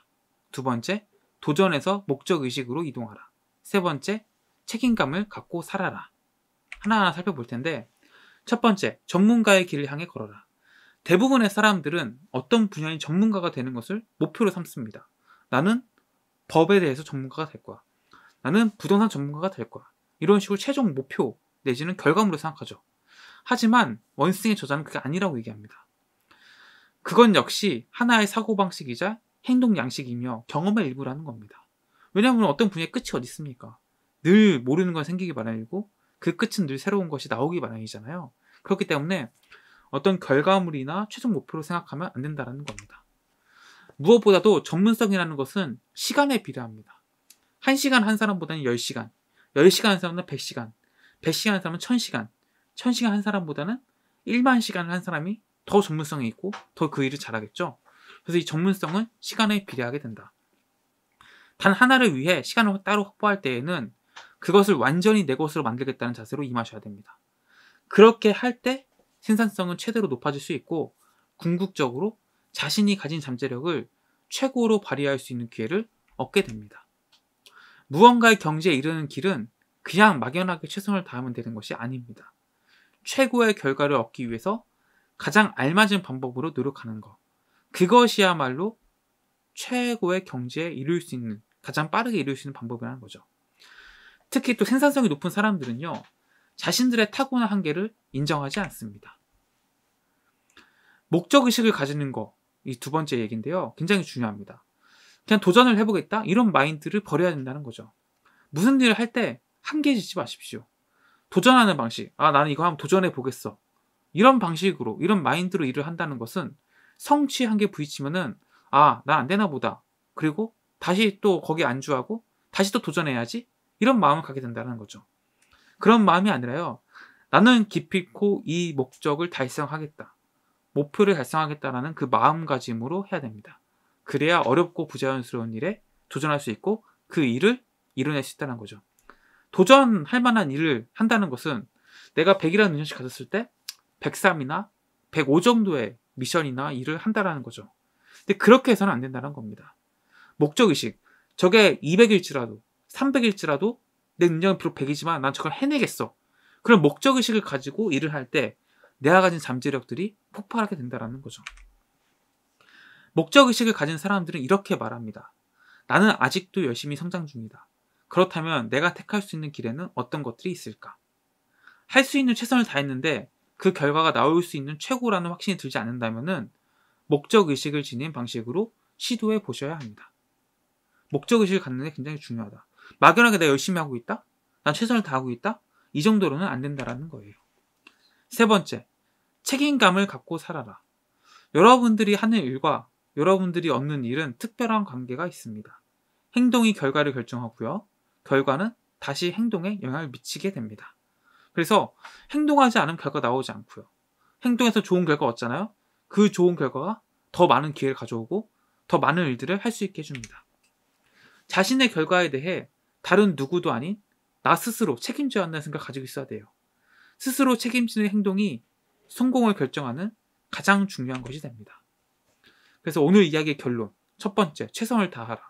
두 번째, 도전에서 목적 의식으로 이동하라. 세 번째, 책임감을 갖고 살아라. 하나하나 살펴볼 텐데 첫 번째, 전문가의 길을 향해 걸어라. 대부분의 사람들은 어떤 분야의 전문가가 되는 것을 목표로 삼습니다. 나는 법에 대해서 전문가가 될 거야. 나는 부동산 전문가가 될 거야. 이런 식으로 최종 목표 내지는 결과물로 생각하죠. 하지만 원스의 저자는 그게 아니라고 얘기합니다. 그건 역시 하나의 사고방식이자 행동 양식이며 경험의 일부라는 겁니다. 왜냐하면 어떤 분야의 끝이 어디 있습니까? 늘 모르는 건 생기기 마련이고 그 끝은 늘 새로운 것이 나오기 마련이잖아요. 그렇기 때문에 어떤 결과물이나 최종 목표로 생각하면 안 된다는 겁니다. 무엇보다도 전문성이라는 것은 시간에 비례합니다. 1시간 한 사람보다는 10시간, 10시간 한 사람은 100시간, 100시간 한 사람은 1000시간, 1000시간 한 사람보다는 1만 시간을 한 사람이 더 전문성이 있고 더 그 일을 잘하겠죠. 그래서 이 전문성은 시간에 비례하게 된다. 단 하나를 위해 시간을 따로 확보할 때에는 그것을 완전히 내 것으로 만들겠다는 자세로 임하셔야 됩니다. 그렇게 할 때 생산성은 최대로 높아질 수 있고 궁극적으로 자신이 가진 잠재력을 최고로 발휘할 수 있는 기회를 얻게 됩니다. 무언가의 경지에 이르는 길은 그냥 막연하게 최선을 다하면 되는 것이 아닙니다. 최고의 결과를 얻기 위해서 가장 알맞은 방법으로 노력하는 것. 그것이야말로 최고의 경지에 이룰 수 있는, 가장 빠르게 이룰 수 있는 방법이라는 거죠. 특히 또 생산성이 높은 사람들은요, 자신들의 타고난 한계를 인정하지 않습니다. 목적의식을 가지는 거, 이 두 번째 얘기인데요. 굉장히 중요합니다. 그냥 도전을 해보겠다? 이런 마인드를 버려야 된다는 거죠. 무슨 일을 할 때 한계 짓지 마십시오. 도전하는 방식. 아, 나는 이거 한번 도전해 보겠어. 이런 방식으로, 이런 마인드로 일을 한다는 것은 성취 한계 부딪히면은, 아, 난안 되나 보다. 그리고 다시 또 거기 안주하고, 다시 또 도전해야지. 이런 마음을 갖게 된다는 거죠. 그런 마음이 아니라요. 나는 기필코 이 목적을 달성하겠다. 목표를 달성하겠다라는 그 마음가짐으로 해야 됩니다. 그래야 어렵고 부자연스러운 일에 도전할 수 있고 그 일을 이뤄낼 수 있다는 거죠. 도전할 만한 일을 한다는 것은 내가 100이라는 능력치 가졌을 때 103이나 105 정도의 미션이나 일을 한다라는 거죠. 근데 그렇게 해서는 안 된다는 겁니다. 목적의식. 저게 200일지라도 300일지라도 내 능력은 비록 100이지만 난 저걸 해내겠어. 그런 목적의식을 가지고 일을 할 때 내가 가진 잠재력들이 폭발하게 된다는 거죠. 목적의식을 가진 사람들은 이렇게 말합니다. 나는 아직도 열심히 성장 중이다. 그렇다면 내가 택할 수 있는 길에는 어떤 것들이 있을까? 할 수 있는 최선을 다했는데 그 결과가 나올 수 있는 최고라는 확신이 들지 않는다면 목적의식을 지닌 방식으로 시도해 보셔야 합니다. 목적의식을 갖는 게 굉장히 중요하다. 막연하게 내가 열심히 하고 있다? 난 최선을 다하고 있다? 이 정도로는 안 된다라는 거예요. 세 번째, 책임감을 갖고 살아라. 여러분들이 하는 일과 여러분들이 얻는 일은 특별한 관계가 있습니다. 행동이 결과를 결정하고요. 결과는 다시 행동에 영향을 미치게 됩니다. 그래서 행동하지 않으면 결과 나오지 않고요. 행동해서 좋은 결과 얻잖아요. 그 좋은 결과가 더 많은 기회를 가져오고 더 많은 일들을 할 수 있게 해줍니다. 자신의 결과에 대해 다른 누구도 아닌 나 스스로 책임져야 한다는 생각 가지고 있어야 돼요. 스스로 책임지는 행동이 성공을 결정하는 가장 중요한 것이 됩니다. 그래서 오늘 이야기의 결론. 첫 번째, 최선을 다하라.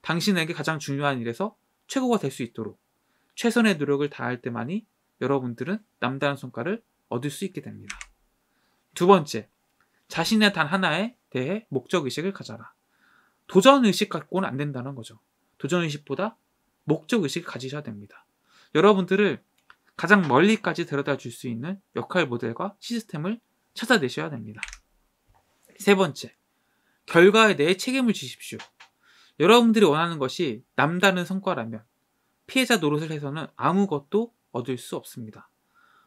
당신에게 가장 중요한 일에서 최고가 될 수 있도록 최선의 노력을 다할 때만이 여러분들은 남다른 성과를 얻을 수 있게 됩니다. 두 번째, 자신의 단 하나에 대해 목적의식을 가져라. 도전의식 갖고는 안 된다는 거죠. 도전의식보다 목적 의식을 가지셔야 됩니다. 여러분들을 가장 멀리까지 데려다 줄 수 있는 역할 모델과 시스템을 찾아내셔야 됩니다. 세 번째, 결과에 대해 책임을 지십시오. 여러분들이 원하는 것이 남다른 성과라면 피해자 노릇을 해서는 아무것도 얻을 수 없습니다.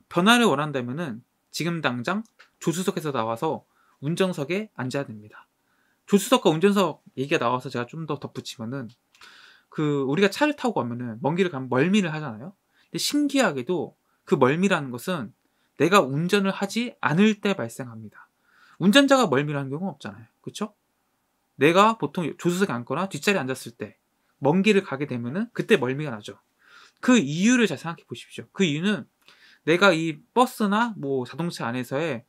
변화를 원한다면 지금 당장 조수석에서 나와서 운전석에 앉아야 됩니다. 조수석과 운전석 얘기가 나와서 제가 좀 더 덧붙이면은 그 우리가 차를 타고 가면은 먼 길을 가면 멀미를 하잖아요. 근데 신기하게도 그 멀미라는 것은 내가 운전을 하지 않을 때 발생합니다. 운전자가 멀미를 하는 경우는 없잖아요. 그렇죠? 내가 보통 조수석에 앉거나 뒷자리에 앉았을 때 먼 길을 가게 되면은 그때 멀미가 나죠. 그 이유를 잘 생각해 보십시오. 그 이유는 내가 이 버스나 뭐 자동차 안에서의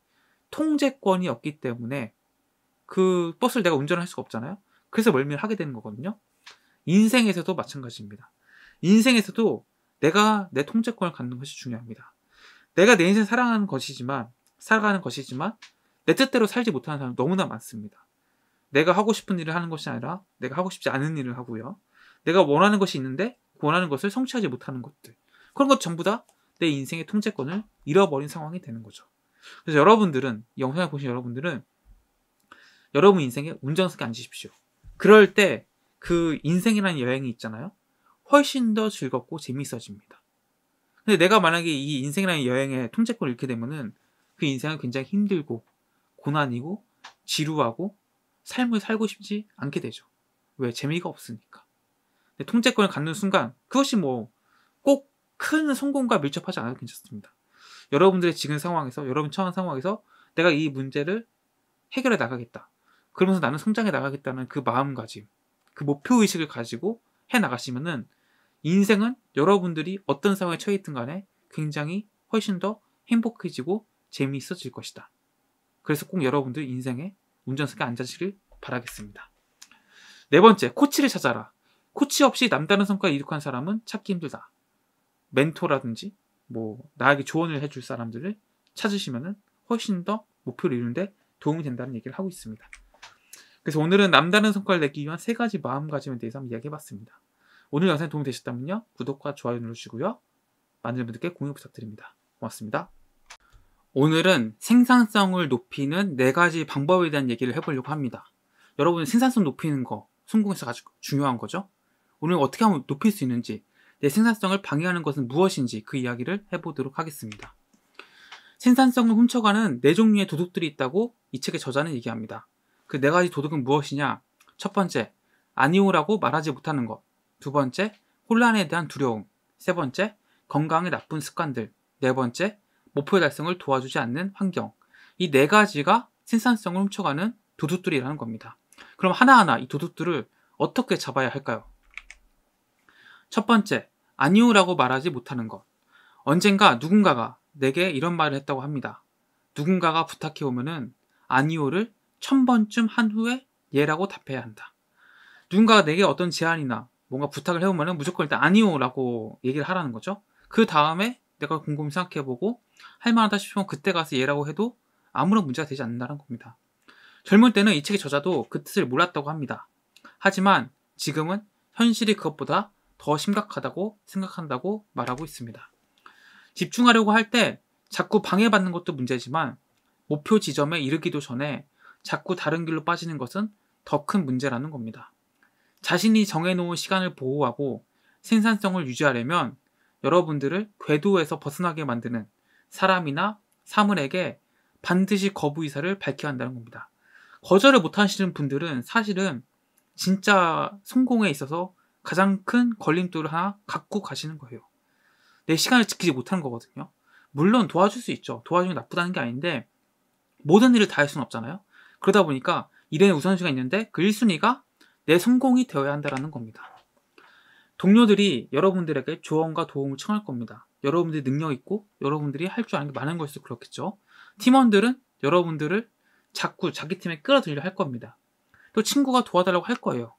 통제권이 없기 때문에 그 버스를 내가 운전을 할 수가 없잖아요. 그래서 멀미를 하게 되는 거거든요. 인생에서도 마찬가지입니다. 인생에서도 내가 내 통제권을 갖는 것이 중요합니다. 내가 내 인생 살아가는 것이지만 살아가는 것이지만 내 뜻대로 살지 못하는 사람 너무나 많습니다. 내가 하고 싶은 일을 하는 것이 아니라 내가 하고 싶지 않은 일을 하고요. 내가 원하는 것이 있는데 원하는 것을 성취하지 못하는 것들. 그런 것 전부 다 내 인생의 통제권을 잃어버린 상황이 되는 거죠. 그래서 여러분들은 영상을 보신 여러분들은 여러분 인생에 운전석에 앉으십시오. 그럴 때 그 인생이라는 여행이 있잖아요. 훨씬 더 즐겁고 재미있어집니다. 근데 내가 만약에 이 인생이라는 여행에 통제권을 잃게 되면은 그 인생은 굉장히 힘들고 고난이고 지루하고 삶을 살고 싶지 않게 되죠. 왜? 재미가 없으니까. 통제권을 갖는 순간 그것이 뭐 꼭 큰 성공과 밀접하지 않아도 괜찮습니다. 여러분들의 지금 상황에서 여러분 처한 상황에서 내가 이 문제를 해결해 나가겠다. 그러면서 나는 성장해 나가겠다는 그 마음가짐, 그 목표 의식을 가지고 해 나가시면은 인생은 여러분들이 어떤 상황에 처해 있든 간에 굉장히 훨씬 더 행복해지고 재미있어질 것이다. 그래서 꼭 여러분들 인생에 운전석에 앉으시길 바라겠습니다. 네 번째, 코치를 찾아라. 코치 없이 남다른 성과를 이룩한 사람은 찾기 힘들다. 멘토라든지 뭐 나에게 조언을 해줄 사람들을 찾으시면은 훨씬 더 목표를 이루는데 도움이 된다는 얘기를 하고 있습니다. 그래서 오늘은 남다른 성과를 내기 위한 세 가지 마음가짐에 대해서 한번 이야기해봤습니다. 오늘 영상이 도움이 되셨다면요 구독과 좋아요 눌러주시고요 많은 분들께 공유 부탁드립니다. 고맙습니다. 오늘은 생산성을 높이는 네 가지 방법에 대한 얘기를 해보려고 합니다. 여러분 생산성 높이는 거 성공에서 아주 중요한 거죠. 오늘 어떻게 하면 높일 수 있는지 내 생산성을 방해하는 것은 무엇인지 그 이야기를 해보도록 하겠습니다. 생산성을 훔쳐가는 네 종류의 도둑들이 있다고 이 책의 저자는 얘기합니다. 그 네 가지 도둑은 무엇이냐? 첫 번째, 아니오라고 말하지 못하는 것. 두 번째, 혼란에 대한 두려움. 세 번째, 건강에 나쁜 습관들. 네 번째, 목표 달성을 도와주지 않는 환경. 이 네 가지가 생산성을 훔쳐가는 도둑들이라는 겁니다. 그럼 하나하나 이 도둑들을 어떻게 잡아야 할까요? 첫 번째, 아니오라고 말하지 못하는 것. 언젠가 누군가가 내게 이런 말을 했다고 합니다. 누군가가 부탁해 오면은 아니오를 천 번쯤 한 후에 예라고 답해야 한다. 누군가가 내게 어떤 제안이나 뭔가 부탁을 해오면은 무조건 일단 아니오라고 얘기를 하라는 거죠. 그 다음에 내가 곰곰이 생각해보고 할 만하다 싶으면 그때 가서 예라고 해도 아무런 문제가 되지 않는다는 겁니다. 젊을 때는 이 책의 저자도 그 뜻을 몰랐다고 합니다. 하지만 지금은 현실이 그것보다 더 심각하다고 생각한다고 말하고 있습니다. 집중하려고 할 때 자꾸 방해받는 것도 문제지만 목표 지점에 이르기도 전에 자꾸 다른 길로 빠지는 것은 더 큰 문제라는 겁니다. 자신이 정해놓은 시간을 보호하고 생산성을 유지하려면 여러분들을 궤도에서 벗어나게 만드는 사람이나 사물에게 반드시 거부 의사를 밝혀야 한다는 겁니다. 거절을 못 하시는 분들은 사실은 진짜 성공에 있어서 가장 큰 걸림돌을 하나 갖고 가시는 거예요. 내 시간을 지키지 못하는 거거든요. 물론 도와줄 수 있죠. 도와주는 게 나쁘다는 게 아닌데 모든 일을 다 할 수는 없잖아요. 그러다 보니까 일에는 우선순위가 있는데 그 1순위가 내 성공이 되어야 한다는 겁니다. 동료들이 여러분들에게 조언과 도움을 청할 겁니다. 여러분들이 능력 있고 여러분들이 할 줄 아는 게 많은 것일수 그렇겠죠. 팀원들은 여러분들을 자꾸 자기 팀에 끌어들려 할 겁니다. 또 친구가 도와달라고 할 거예요.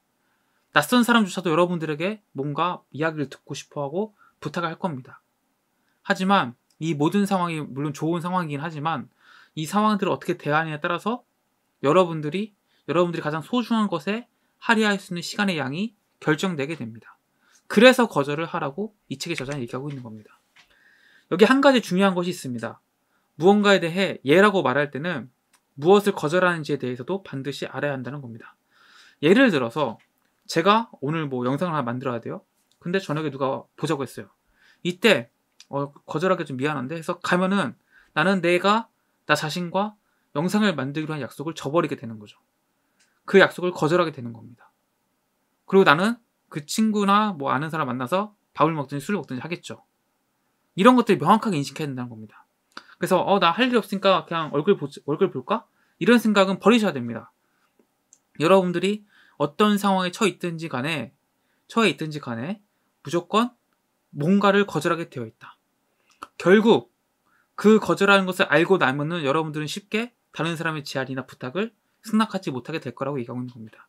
낯선 사람조차도 여러분들에게 뭔가 이야기를 듣고 싶어 하고 부탁을 할 겁니다. 하지만 이 모든 상황이 물론 좋은 상황이긴 하지만 이 상황들을 어떻게 대하느냐에 따라서 여러분들이 여러분들이 가장 소중한 것에 할애할 수 있는 시간의 양이 결정되게 됩니다. 그래서 거절을 하라고 이 책의 저자는 얘기하고 있는 겁니다. 여기 한 가지 중요한 것이 있습니다. 무언가에 대해 예라고 말할 때는 무엇을 거절하는지에 대해서도 반드시 알아야 한다는 겁니다. 예를 들어서 제가 오늘 뭐 영상을 하나 만들어야 돼요. 근데 저녁에 누가 보자고 했어요. 이때 어, 거절하기 좀 미안한데 해서 가면은 나는 내가 나 자신과 영상을 만들기로 한 약속을 저버리게 되는 거죠. 그 약속을 거절하게 되는 겁니다. 그리고 나는 그 친구나 뭐 아는 사람 만나서 밥을 먹든지 술을 먹든지 하겠죠. 이런 것들을 명확하게 인식해야 된다는 겁니다. 그래서 어 나 할 일 없으니까 그냥 얼굴 보 얼굴 볼까? 이런 생각은 버리셔야 됩니다. 여러분들이 어떤 상황에 처해 있든지 간에 처해 있든지 간에 무조건 뭔가를 거절하게 되어 있다. 결국 그 거절하는 것을 알고 나면은 여러분들은 쉽게 다른 사람의 제안이나 부탁을 승낙하지 못하게 될 거라고 얘기하고 있는 겁니다.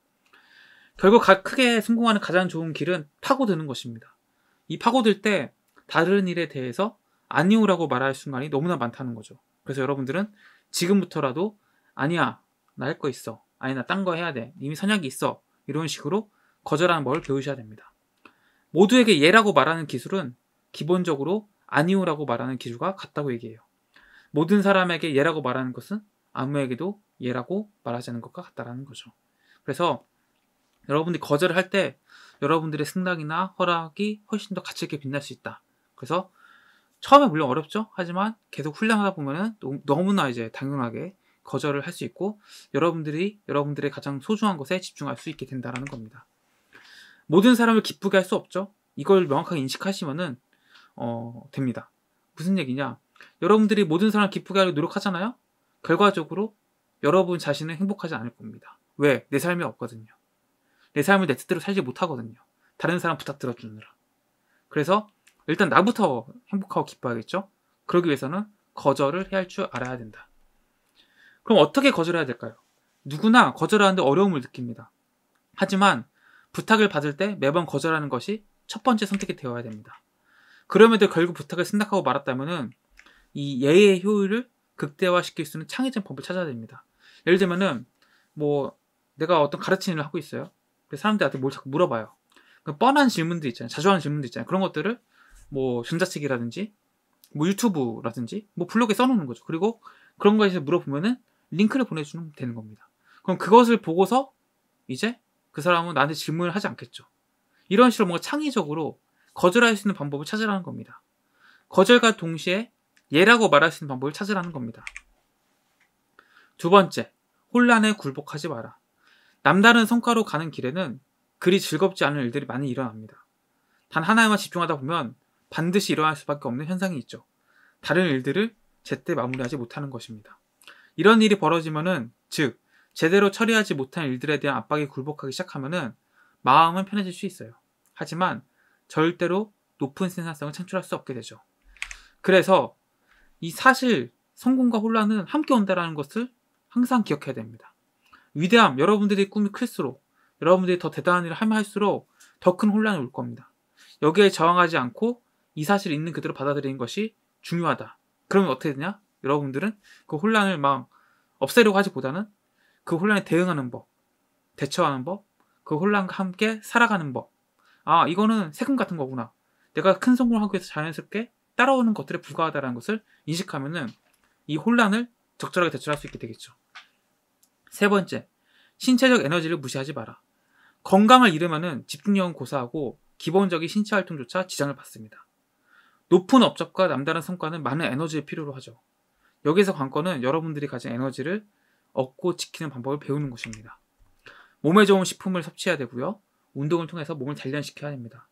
결국 크게 성공하는 가장 좋은 길은 파고드는 것입니다. 이 파고들 때 다른 일에 대해서 아니오라고 말할 순간이 너무나 많다는 거죠. 그래서 여러분들은 지금부터라도 아니야 나 할 거 있어 아니 나 딴 거 해야 돼. 이미 선약이 있어. 이런 식으로 거절하는 법을 배우셔야 됩니다. 모두에게 예라고 말하는 기술은 기본적으로 아니오라고 말하는 기술과 같다고 얘기해요. 모든 사람에게 예라고 말하는 것은 아무에게도 예라고 말하지 않는 것과 같다라는 거죠. 그래서 여러분들이 거절을 할 때 여러분들의 승낙이나 허락이 훨씬 더 가치 있게 빛날 수 있다. 그래서 처음에 물론 어렵죠. 하지만 계속 훈련하다 보면은 너무나 이제 당연하게 거절을 할 수 있고 여러분들이 여러분들의 가장 소중한 것에 집중할 수 있게 된다라는 겁니다. 모든 사람을 기쁘게 할 수 없죠. 이걸 명확하게 인식하시면은 어, 됩니다. 무슨 얘기냐? 여러분들이 모든 사람을 기쁘게 하려고 노력하잖아요. 결과적으로 여러분 자신은 행복하지 않을 겁니다. 왜? 내 삶이 없거든요. 내 삶을 내 뜻대로 살지 못하거든요. 다른 사람 부탁 들어주느라. 그래서 일단 나부터 행복하고 기뻐야겠죠? 그러기 위해서는 거절을 해야 할 줄 알아야 된다. 그럼 어떻게 거절해야 될까요? 누구나 거절하는데 어려움을 느낍니다. 하지만 부탁을 받을 때 매번 거절하는 것이 첫 번째 선택이 되어야 됩니다. 그럼에도 결국 부탁을 승낙하고 말았다면은 이 예의 효율을 극대화시킬 수 있는 창의적 법을 찾아야 됩니다. 예를 들면은 뭐 내가 어떤 가르치는 일을 하고 있어요. 사람들한테 뭘 자꾸 물어봐요. 그 뻔한 질문들 있잖아요. 자주 하는 질문들 있잖아요. 그런 것들을 뭐 전자책이라든지 뭐 유튜브라든지 뭐 블로그에 써놓는 거죠. 그리고 그런 거에서 물어보면은 링크를 보내주면 되는 겁니다. 그럼 그것을 보고서 이제 그 사람은 나한테 질문을 하지 않겠죠. 이런 식으로 뭔가 창의적으로 거절할 수 있는 방법을 찾으라는 겁니다. 거절과 동시에 예라고 말할 수 있는 방법을 찾으라는 겁니다. 두 번째, 혼란에 굴복하지 마라. 남다른 성과로 가는 길에는 그리 즐겁지 않은 일들이 많이 일어납니다. 단 하나에만 집중하다 보면 반드시 일어날 수밖에 없는 현상이 있죠. 다른 일들을 제때 마무리하지 못하는 것입니다. 이런 일이 벌어지면은, 즉, 제대로 처리하지 못한 일들에 대한 압박이 굴복하기 시작하면은 마음은 편해질 수 있어요. 하지만 절대로 높은 생산성을 창출할 수 없게 되죠. 그래서 이 사실 성공과 혼란은 함께 온다라는 것을 항상 기억해야 됩니다. 위대함, 여러분들의 꿈이 클수록 여러분들이 더 대단한 일을 하면 할수록 더 큰 혼란이 올 겁니다. 여기에 저항하지 않고 이 사실을 있는 그대로 받아들이는 것이 중요하다. 그러면 어떻게 되냐? 여러분들은 그 혼란을 막 없애려고 하기보다는 그 혼란에 대응하는 법, 대처하는 법, 그 혼란과 함께 살아가는 법. 아, 이거는 세금 같은 거구나. 내가 큰 성공을 하기 위해서 자연스럽게 따라오는 것들에 불과하다는 것을 인식하면은 이 혼란을 적절하게 대처할 수 있게 되겠죠. 세 번째, 신체적 에너지를 무시하지 마라. 건강을 잃으면은 집중력은 고사하고 기본적인 신체 활동조차 지장을 받습니다. 높은 업적과 남다른 성과는 많은 에너지를 필요로 하죠. 여기서 관건은 여러분들이 가진 에너지를 얻고 지키는 방법을 배우는 것입니다. 몸에 좋은 식품을 섭취해야 되고요. 운동을 통해서 몸을 단련시켜야 됩니다.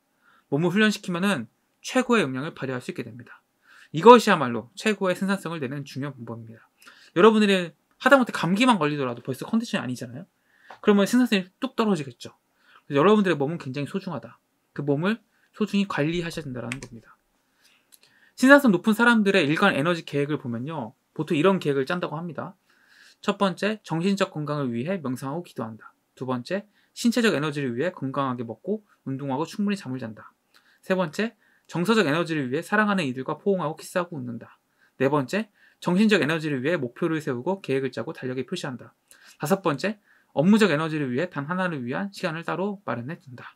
몸을 훈련시키면은 최고의 영향을 발휘할 수 있게 됩니다. 이것이야말로 최고의 생산성을 내는 중요한 방법입니다. 여러분들이 하다못해 감기만 걸리더라도 벌써 컨디션이 아니잖아요. 그러면 생산성이 뚝 떨어지겠죠. 여러분들의 몸은 굉장히 소중하다. 그 몸을 소중히 관리하셔야 된다는 겁니다. 생산성 높은 사람들의 일간 에너지 계획을 보면요. 보통 이런 계획을 짠다고 합니다. 첫 번째, 정신적 건강을 위해 명상하고 기도한다. 두 번째, 신체적 에너지를 위해 건강하게 먹고 운동하고 충분히 잠을 잔다. 세 번째, 정서적 에너지를 위해 사랑하는 이들과 포옹하고 키스하고 웃는다. 네 번째, 정신적 에너지를 위해 목표를 세우고 계획을 짜고 달력에 표시한다. 다섯 번째, 업무적 에너지를 위해 단 하나를 위한 시간을 따로 마련해 둔다.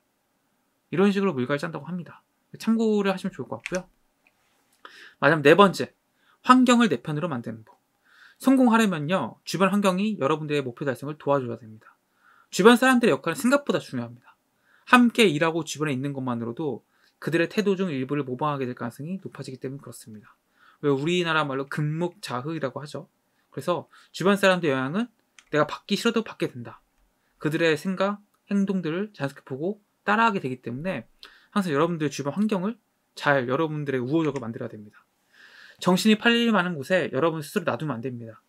이런 식으로 물가를 짠다고 합니다. 참고를 하시면 좋을 것 같고요. 마지막 네 번째, 환경을 내 편으로 만드는 법. 성공하려면요, 주변 환경이 여러분들의 목표 달성을 도와줘야 됩니다. 주변 사람들의 역할은 생각보다 중요합니다. 함께 일하고 주변에 있는 것만으로도 그들의 태도 중 일부를 모방하게 될 가능성이 높아지기 때문에 그렇습니다. 왜 우리나라 말로 금묵자흑이라고 하죠. 그래서 주변 사람들의 영향은 내가 받기 싫어도 받게 된다. 그들의 생각, 행동들을 자연스럽게 보고 따라하게 되기 때문에 항상 여러분들의 주변 환경을 잘 여러분들의 우호적으로 만들어야 됩니다. 정신이 팔릴 만한 곳에 여러분 스스로 놔두면 안 됩니다.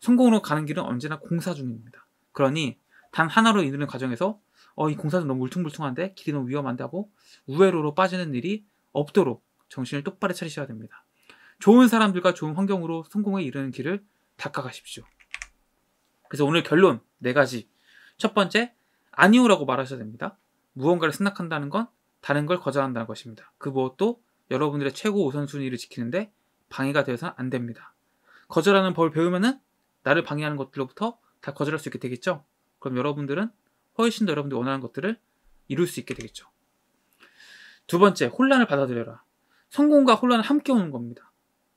성공으로 가는 길은 언제나 공사 중입니다. 그러니 단 하나로 이르는 과정에서 어, 이 공사는 너무 울퉁불퉁한데 길이 너무 위험한데 하고 우회로로 빠지는 일이 없도록 정신을 똑바로 차리셔야 됩니다. 좋은 사람들과 좋은 환경으로 성공에 이르는 길을 닦아가십시오. 그래서 오늘 결론 네 가지. 첫 번째, 아니오라고 말하셔야 됩니다. 무언가를 생각한다는 건 다른 걸 거절한다는 것입니다. 그 무엇도 여러분들의 최고 우선순위를 지키는데 방해가 되어서는 안 됩니다. 거절하는 법을 배우면은 나를 방해하는 것들로부터 다 거절할 수 있게 되겠죠? 그럼 여러분들은 훨씬 더 여러분들이 원하는 것들을 이룰 수 있게 되겠죠. 두 번째, 혼란을 받아들여라. 성공과 혼란은 함께 오는 겁니다.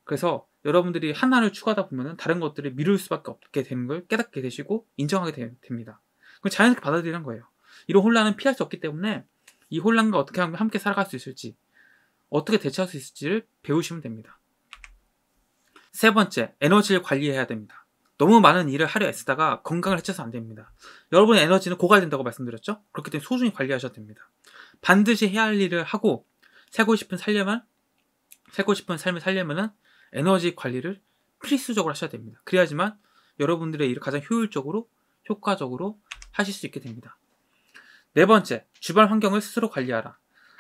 그래서 여러분들이 하나를 추가하다 보면 다른 것들을 미룰 수밖에 없게 되는 걸 깨닫게 되시고 인정하게 되, 됩니다. 그럼 자연스럽게 받아들이는 거예요. 이런 혼란은 피할 수 없기 때문에 이 혼란과 어떻게 하면 함께 살아갈 수 있을지, 어떻게 대처할 수 있을지를 배우시면 됩니다. 세 번째, 에너지를 관리해야 됩니다. 너무 많은 일을 하려 애쓰다가 건강을 해쳐서 안 됩니다. 여러분의 에너지는 고갈된다고 말씀드렸죠? 그렇기 때문에 소중히 관리하셔야 됩니다. 반드시 해야 할 일을 하고 살고 싶은 살려면 살고 싶은 삶을 살려면은 에너지 관리를 필수적으로 하셔야 됩니다. 그래야지만 여러분들의 일을 가장 효율적으로 효과적으로 하실 수 있게 됩니다. 네 번째, 주변 환경을 스스로 관리하라.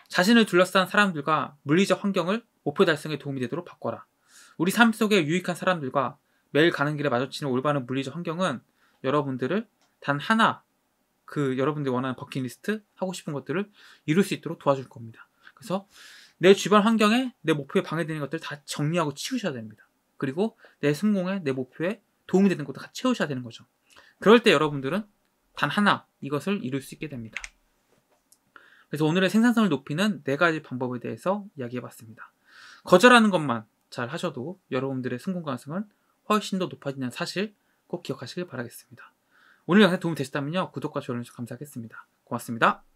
자신을 둘러싼 사람들과 물리적 환경을 목표 달성에 도움이 되도록 바꿔라. 우리 삶 속에 유익한 사람들과 매일 가는 길에 마주치는 올바른 물리적 환경은 여러분들을 단 하나 그 여러분들이 원하는 버킷리스트 하고 싶은 것들을 이룰 수 있도록 도와줄 겁니다. 그래서 내 주변 환경에 내 목표에 방해되는 것들을 다 정리하고 치우셔야 됩니다. 그리고 내 성공에 내 목표에 도움이 되는 것도 같이 채우셔야 되는 거죠. 그럴 때 여러분들은 단 하나 이것을 이룰 수 있게 됩니다. 그래서 오늘의 생산성을 높이는 네 가지 방법에 대해서 이야기해 봤습니다. 거절하는 것만 잘 하셔도 여러분들의 성공 가능성은 훨씬 더 높아지는 사실 꼭 기억하시길 바라겠습니다. 오늘 영상 도움이 되셨다면요. 구독과 좋아요 감사하겠습니다. 고맙습니다.